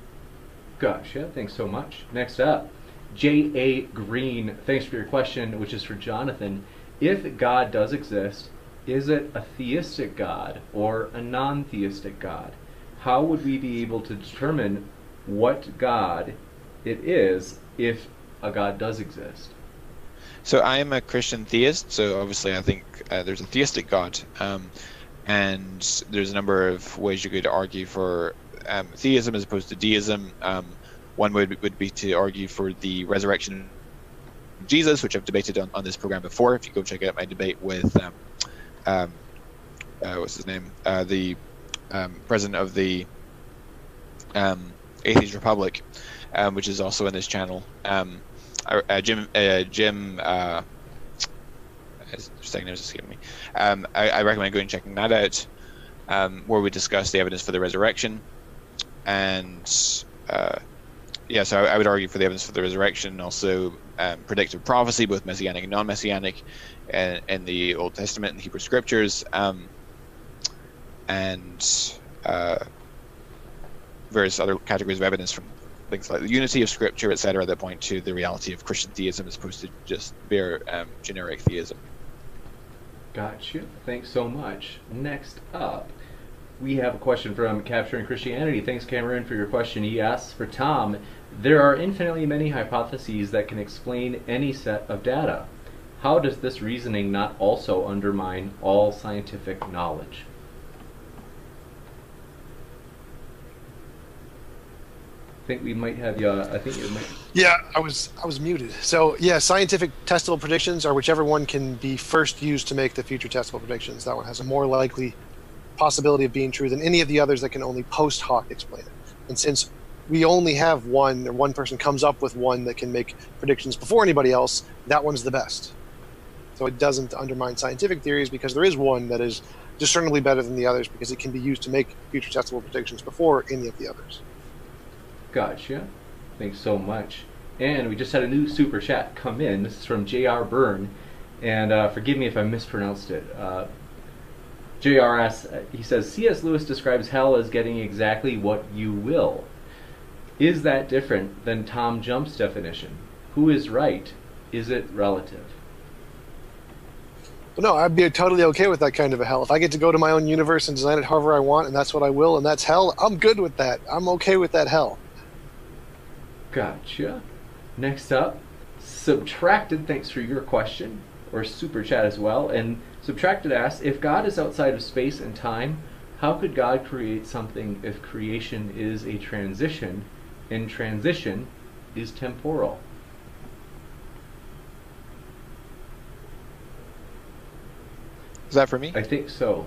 Gotcha. Thanks so much. Next up, J.A. Green. Thanks for your question, which is for Jonathan. If God does exist, is it a theistic God or a non theistic God? How would we be able to determine what God it is if a God does exist? So I am a Christian theist. So obviously, I think uh, there's a theistic God, um, and there's a number of ways you could argue for um, theism as opposed to deism. Um, one would would be to argue for the resurrection of Jesus, which I've debated on, on this program before. If you go check out my debate with um, um, uh, what's his name, uh, the um, president of the Atheist Republic, which is also in this channel. Um, uh, Jim uh, Jim uh, second name is me. Um, I, I, recommend going and checking that out, um, where we discuss the evidence for the resurrection, and uh, yeah, so I, I, would argue for the evidence for the resurrection, also um, predictive prophecy, both messianic and non-messianic, and in the Old Testament and Hebrew Scriptures, um, and uh, various other categories of evidence from things like the unity of scripture, etc., that point to the reality of Christian theism as opposed to just bare um, generic theism. Gotcha. Thanks so much. Next up, we have a question from Capturing Christianity. Thanks, Cameron, for your question. He asks for Tom There are infinitely many hypotheses that can explain any set of data. How does this reasoning not also undermine all scientific knowledge? Think we might have you. Uh, I think you might. Yeah, I was I was muted. So yeah, scientific testable predictions are whichever one can be first used to make the future testable predictions. That one has a more likely possibility of being true than any of the others that can only post hoc explain it. And since we only have one, or one person comes up with one that can make predictions before anybody else, that one's the best. So it doesn't undermine scientific theories because there is one that is discernibly better than the others because it can be used to make future testable predictions before any of the others. Gotcha. Thanks so much. And we just had a new super chat come in. This is from J.R. Byrne. And uh, forgive me if I mispronounced it. Uh, JRS, uh, he says, C.S. Lewis describes hell as getting exactly what you will. Is that different than Tom Jump's definition? Who is right? Is it relative? no, I'd be totally okay with that kind of a hell. If I get to go to my own universe and design it however I want, and that's what I will, and that's hell, I'm good with that. I'm okay with that hell. Gotcha. Next up, Subtracted, thanks for your question, or super chat as well. And Subtracted asks If God is outside of space and time, how could God create something if creation is a transition and transition is temporal? Is that for me? I think so.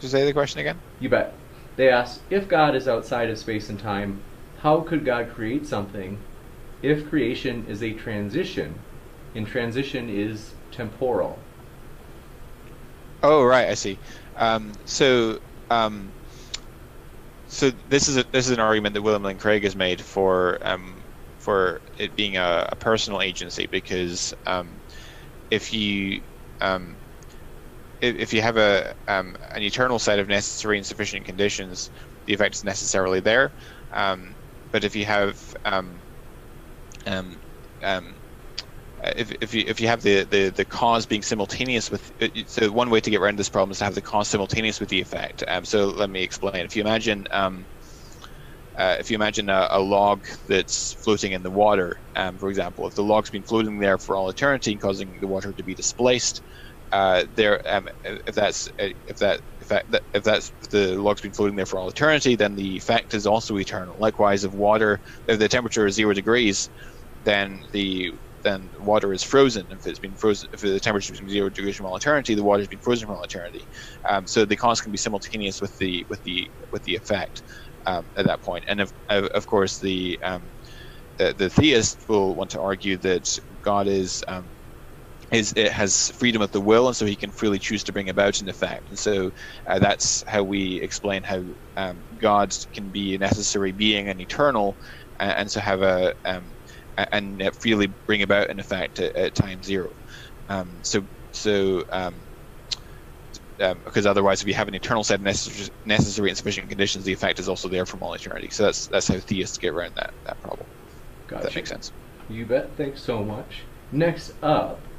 Just say the question again? You bet. They ask If God is outside of space and time, how could God create something if creation is a transition and transition is temporal? Oh, right, I see. Um, so, um, so this is a, this is an argument that William Lane Craig has made for um, for it being a, a, personal agency because um, if you um, if, if, you have a um, an eternal set of necessary and sufficient conditions, the effect is necessarily there. Um, but if you have um, um, um, if, if you if you have the, the, the cause being simultaneous with uh, so one way to get around this problem is to have the cause simultaneous with the effect. Um, so let me explain. If you imagine um, uh, if you imagine a, a, log that's floating in the water, um, for example, if the log's been floating there for all eternity, causing the water to be displaced, uh, there um, if that's uh, if that if that if that's the log's been floating there for all eternity, then the effect is also eternal. Likewise, if water if the temperature is zero degrees, then the then water is frozen. If it's been frozen, if the temperature is zero degrees from all eternity, the water has been frozen from all eternity. Um, so the cause can be simultaneous with the with the with the effect um, at that point. And of of course the um, the, the theist will want to argue that God is um, is it has freedom of the will, and so he can freely choose to bring about an effect. And so uh, that's how we explain how um, God can be a necessary being and eternal, and, and so have a um, and freely bring about an effect at, at time zero. Um, so so um, um, because otherwise, if you have an eternal set of necessary, necessary and sufficient conditions, the effect is also there from all eternity. So that's that's how theists get around that that problem. Gotcha. That makes sense. You bet. Thanks so much. Next up,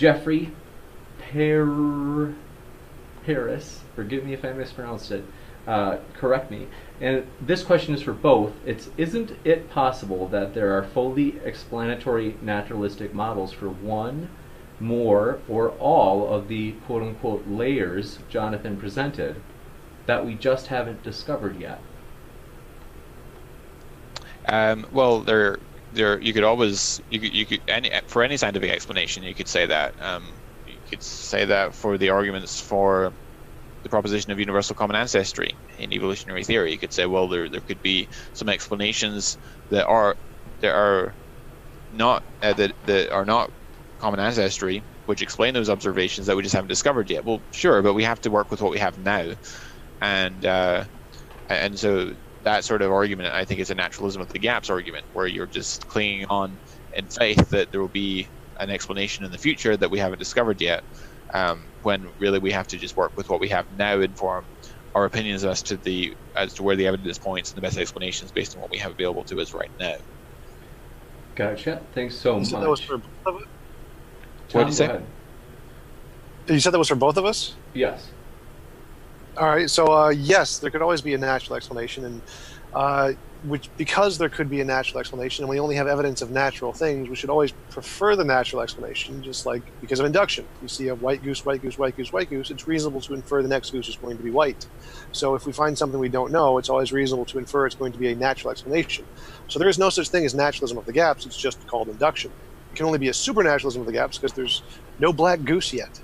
Jeffrey per- Paris. Forgive me if I mispronounced it. Uh, correct me. And this question is for both. It's isn't it possible that there are fully explanatory naturalistic models for one, more, or all of the quote unquote layers Jonathan presented that we just haven't discovered yet? Um, well, there, there. You could always, you could, you could, any for any scientific explanation, you could say that. Um, you could say that for the arguments for the proposition of universal common ancestry in evolutionary theory. You could say, well, there there could be some explanations that are there are not uh, that that are not common ancestry, which explain those observations that we just haven't discovered yet. Well, sure, but we have to work with what we have now, and uh, and so that sort of argument, I think, is a naturalism of the gaps argument, where you're just clinging on in faith that there will be an explanation in the future that we haven't discovered yet, um, when really we have to just work with what we have now, inform our opinions as to the as to where the evidence points and the best explanations based on what we have available to us right now. Gotcha. Thanks so You much. said that was for both of us? Tom, What'd you say? go ahead. You said that was for both of us? Yes. All right. So uh, yes, there could always be a natural explanation, and uh, which because there could be a natural explanation, and we only have evidence of natural things, we should always prefer the natural explanation. Just like because of induction, you see a white goose, white goose, white goose, white goose. It's reasonable to infer the next goose is going to be white. So if we find something we don't know, it's always reasonable to infer it's going to be a natural explanation. So there is no such thing as naturalism of the gaps. It's just called induction. It can only be a supernaturalism of the gaps because there's no black goose yet.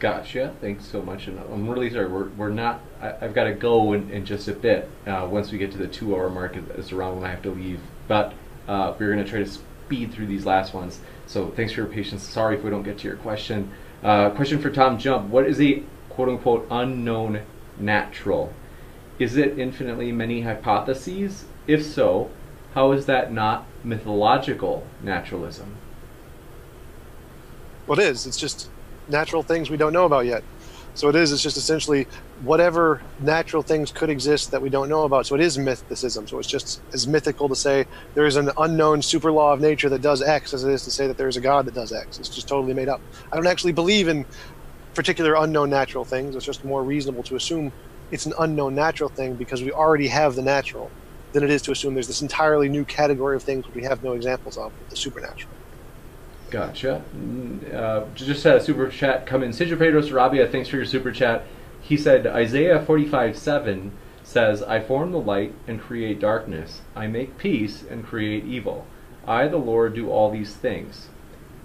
Gotcha. Thanks so much. And I'm really sorry. We're, we're not. I, I've got to go in, in just a bit. Uh, once we get to the two hour mark, is around when I have to leave. But uh, we're going to try to speed through these last ones. So thanks for your patience. Sorry if we don't get to your question. Uh, question for Tom Jump. What is a quote unquote unknown natural? Is it infinitely many hypotheses? If so, how is that not mythological naturalism? Well, it is. It's just natural things we don't know about yet. So it is. It's just essentially whatever natural things could exist that we don't know about. So it is mythicism. So it's just as mythical to say there is an unknown super law of nature that does X as it is to say that there is a God that does X. It's just totally made up. I don't actually believe in particular unknown natural things. It's just more reasonable to assume it's an unknown natural thing because we already have the natural than it is to assume there's this entirely new category of things which we have no examples of, the supernatural. Gotcha. Mm, Uh, just had a super chat come in. Sigifredo Sarabia, thanks for your super chat. He said Isaiah 45 7 says, I form the light and create darkness. I make peace and create evil. I, the Lord, do all these things.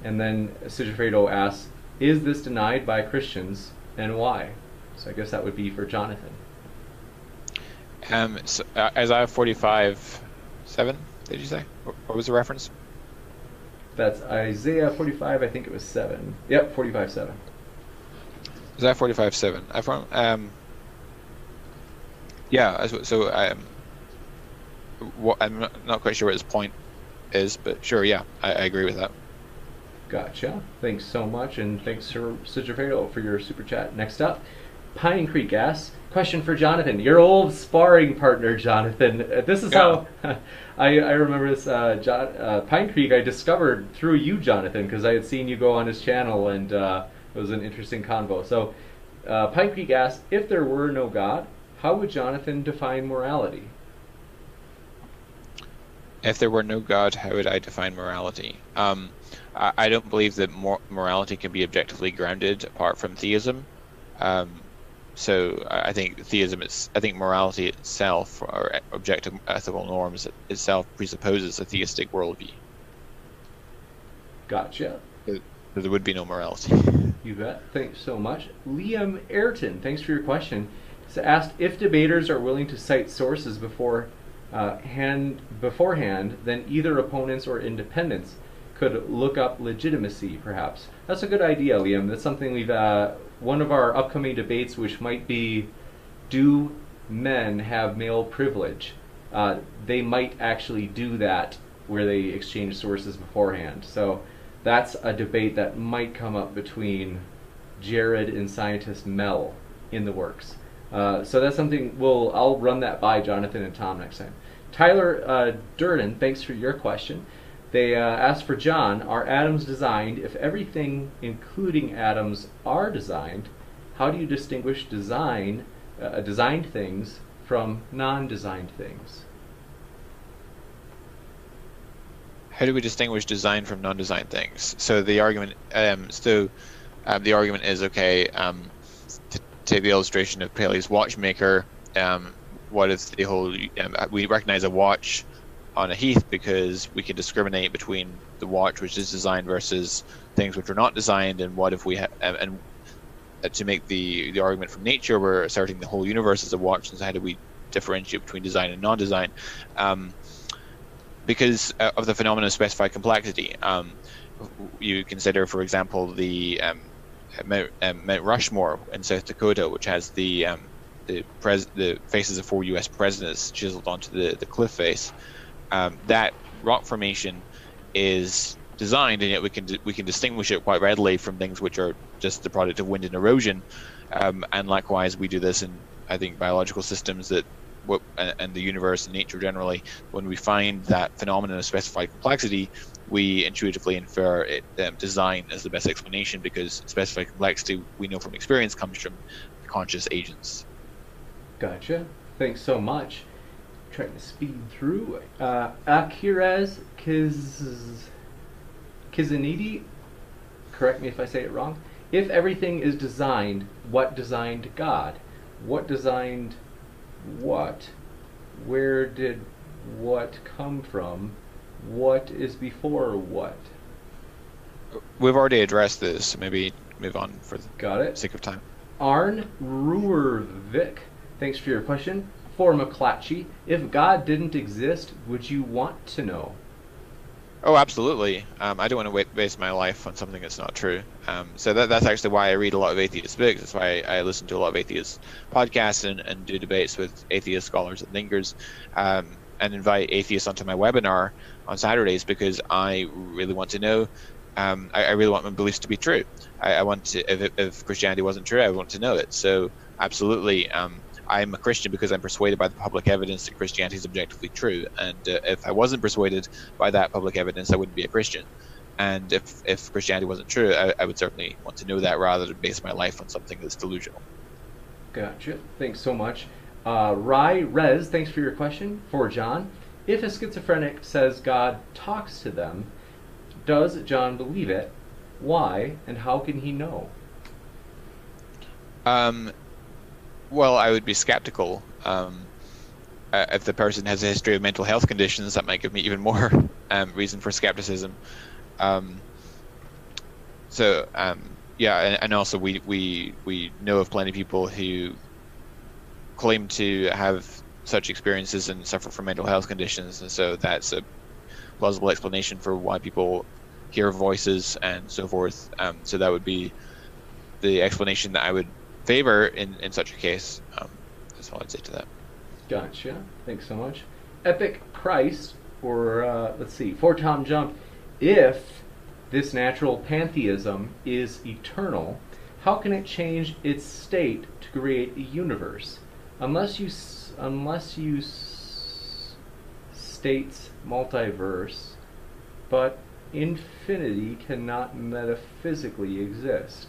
And then Sigifredo asks, Is this denied by Christians and why? So I guess that would be for Jonathan. Um, so, uh, Isaiah 45, 7, did you say? What was the reference? That's Isaiah 45, I think it was 7. Yep, 45 7. Isaiah 45, 7. I found, um, yeah, so um, what, I'm not, quite sure what his point is, but sure, yeah, I, I agree with that. Gotcha. Thanks so much, and thanks for Sigifredo for your super chat. Next up, Pine Creek Gas. Question for Jonathan, your old sparring partner, Jonathan. Uh, This is how I, I remember this. Uh, John, uh, Pine Creek, I discovered through you, Jonathan, because I had seen you go on his channel, and uh, it was an interesting convo. So, uh, Pine Creek asked, if there were no God, how would Jonathan define morality? If there were no God, how would I define morality? Um, I, I don't believe that mor- morality can be objectively grounded apart from theism. Um, so I think theism, is, I think morality itself, or objective ethical norms itself, presupposes a theistic worldview. Gotcha. So there would be no morality. You bet. Thanks so much. Liam Ayrton, thanks for your question. He's asked if debaters are willing to cite sources before uh, hand beforehand, then either opponents or independents could look up legitimacy, perhaps. That's a good idea, Liam. That's something we've uh, one of our upcoming debates, which might be, do men have male privilege? Uh, they might actually do that where they exchange sources beforehand. So that's a debate that might come up between Jared and scientist Mel in the works. Uh, so that's something we'll I'll run that by Jonathan and Tom next time. Tyler uh, Durden, thanks for your question. They uh, asked for John, are atoms designed? If everything, including atoms, are designed, how do you distinguish design, uh, designed things from non-designed things? How do we distinguish design from non-designed things? So the argument, um, so um, the argument is okay. Um, to take the illustration of Paley's watchmaker, um, what if the whole um, we recognize a watch on a heath because we can discriminate between the watch which is designed versus things which are not designed and what if we have and to make the the argument from nature we're asserting the whole universe is a watch and so how do we differentiate between design and non-design um, because uh, of the phenomenon of specified complexity um, you consider for example the um, Mount, um, Mount, Rushmore in South Dakota which has the um, the, pres- the faces of four U.S. presidents chiseled onto the, the cliff face um, that rock formation is designed, and yet we can we can distinguish it quite readily from things which are just the product of wind and erosion. Um, and likewise, we do this in I think biological systems that and the universe and nature generally. When we find that phenomenon of specified complexity, we intuitively infer it, um, design as the best explanation because specified complexity we know from experience comes from conscious agents. Gotcha. Thanks so much trying to speed through. Uh, Akiraz Kiz Kizanidi, correct me if I say it wrong. If everything is designed, what designed God? What designed what? Where did what come from? What is before what? We've already addressed this. Maybe move on for the Got it. sake of time. Arn Ruervik, thanks for your question for McLatchie, if God didn't exist, would you want to know? Oh, absolutely. Um, I don't want to waste my life on something that's not true. Um, so that, that's actually why I read a lot of atheist books. That's why I, I listen to a lot of atheist podcasts and, and do debates with atheist scholars and thinkers, um, and invite atheists onto my webinar on Saturdays because I really want to know. Um, I, I, really want my beliefs to be true. I, I want to. If, if, Christianity wasn't true, I want to know it. So absolutely. Um, I'm a Christian because I'm persuaded by the public evidence that Christianity is objectively true. And uh, if I wasn't persuaded by that public evidence, I wouldn't be a Christian. And if, if Christianity wasn't true, I, I would certainly want to know that rather than base my life on something that's delusional. Gotcha. Thanks so much. Uh, Rai Rez, thanks for your question. For John, if a schizophrenic says God talks to them, does John believe it? Why? And how can he know? Um, well, I would be skeptical. Um, uh, if the person has a history of mental health conditions, that might give me even more um, reason for skepticism. Um, so um, yeah, and, and, also we, we we know of plenty of people who claim to have such experiences and suffer from mental health conditions, and so that's a plausible explanation for why people hear voices and so forth. Um, so that would be the explanation that I would favor in, in such a case. Um, that's all I'd say to that. Gotcha. Thanks so much. Epic price for, uh, let's see, for Tom Jump, if this natural pantheism is eternal, how can it change its state to create a universe? Unless you, unless you states multiverse, but infinity cannot metaphysically exist.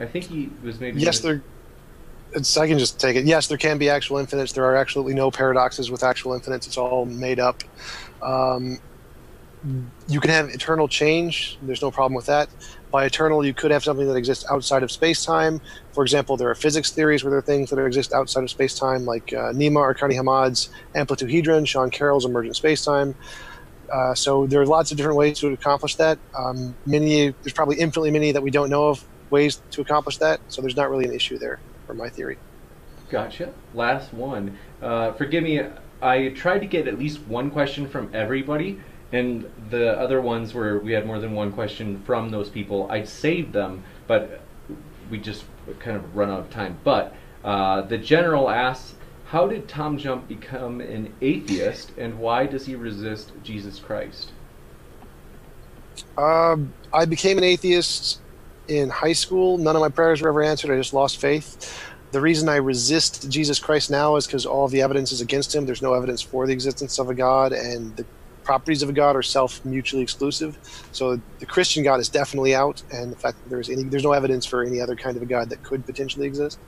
I think he was maybe. Yes, there. It's, I can just take it. Yes, there can be actual infinites. There are absolutely no paradoxes with actual infinites. It's all made up. Um, you can have eternal change. There's no problem with that. By eternal, you could have something that exists outside of space time. For example, there are physics theories where there are things that exist outside of space time, like uh, Nima Arkani Hamed's amplituhedron, Sean Carroll's emergent space time. Uh, so there are lots of different ways to accomplish that. Um, many, there's probably infinitely many that we don't know of ways to accomplish that. So there's not really an issue there for my theory. Gotcha. Last one. Uh, forgive me. I tried to get at least one question from everybody, and the other ones where we had more than one question from those people, I saved them, but we just kind of run out of time. But uh, the general asks, how did Tom Jump become an atheist, and why does he resist Jesus Christ? Um, I became an atheist in high school. None of my prayers were ever answered. I just lost faith. The reason I resist Jesus Christ now is because all the evidence is against him. There's no evidence for the existence of a God, and the properties of a God are self mutually exclusive. So the Christian God is definitely out, and the fact that there's any there's no evidence for any other kind of a God that could potentially exist.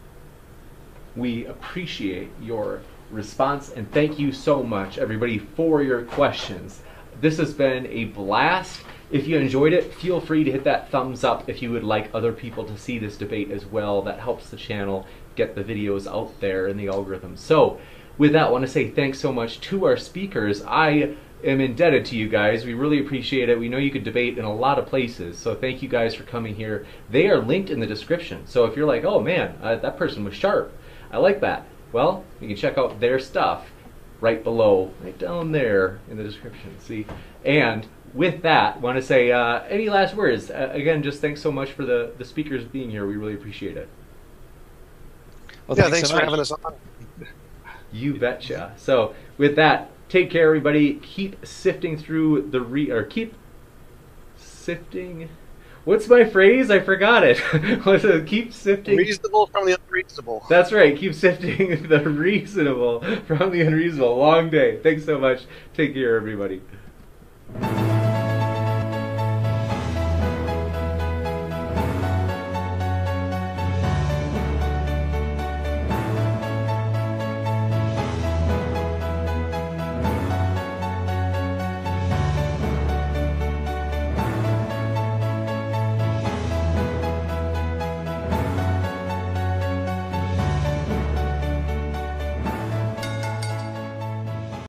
We appreciate your response and thank you so much, everybody, for your questions. This has been a blast. If you enjoyed it, feel free to hit that thumbs up if you would like other people to see this debate as well. That helps the channel get the videos out there in the algorithm. So, with that, I want to say thanks so much to our speakers. I am indebted to you guys. We really appreciate it. We know you could debate in a lot of places, so thank you guys for coming here. They are linked in the description. So if you're like, oh man, uh, that person was sharp, I like that. Well, you can check out their stuff right below, right down there in the description. See, and with that, want to say uh, any last words? Uh, again, just thanks so much for the the speakers being here. We really appreciate it. Well, yeah, thanks, thanks so for having us on. You betcha. So with that, take care, everybody. Keep sifting through the re or keep sifting. What's my phrase? I forgot it. keep sifting. Reasonable from the unreasonable. That's right. Keep sifting the reasonable from the unreasonable. Long day. Thanks so much. Take care, everybody.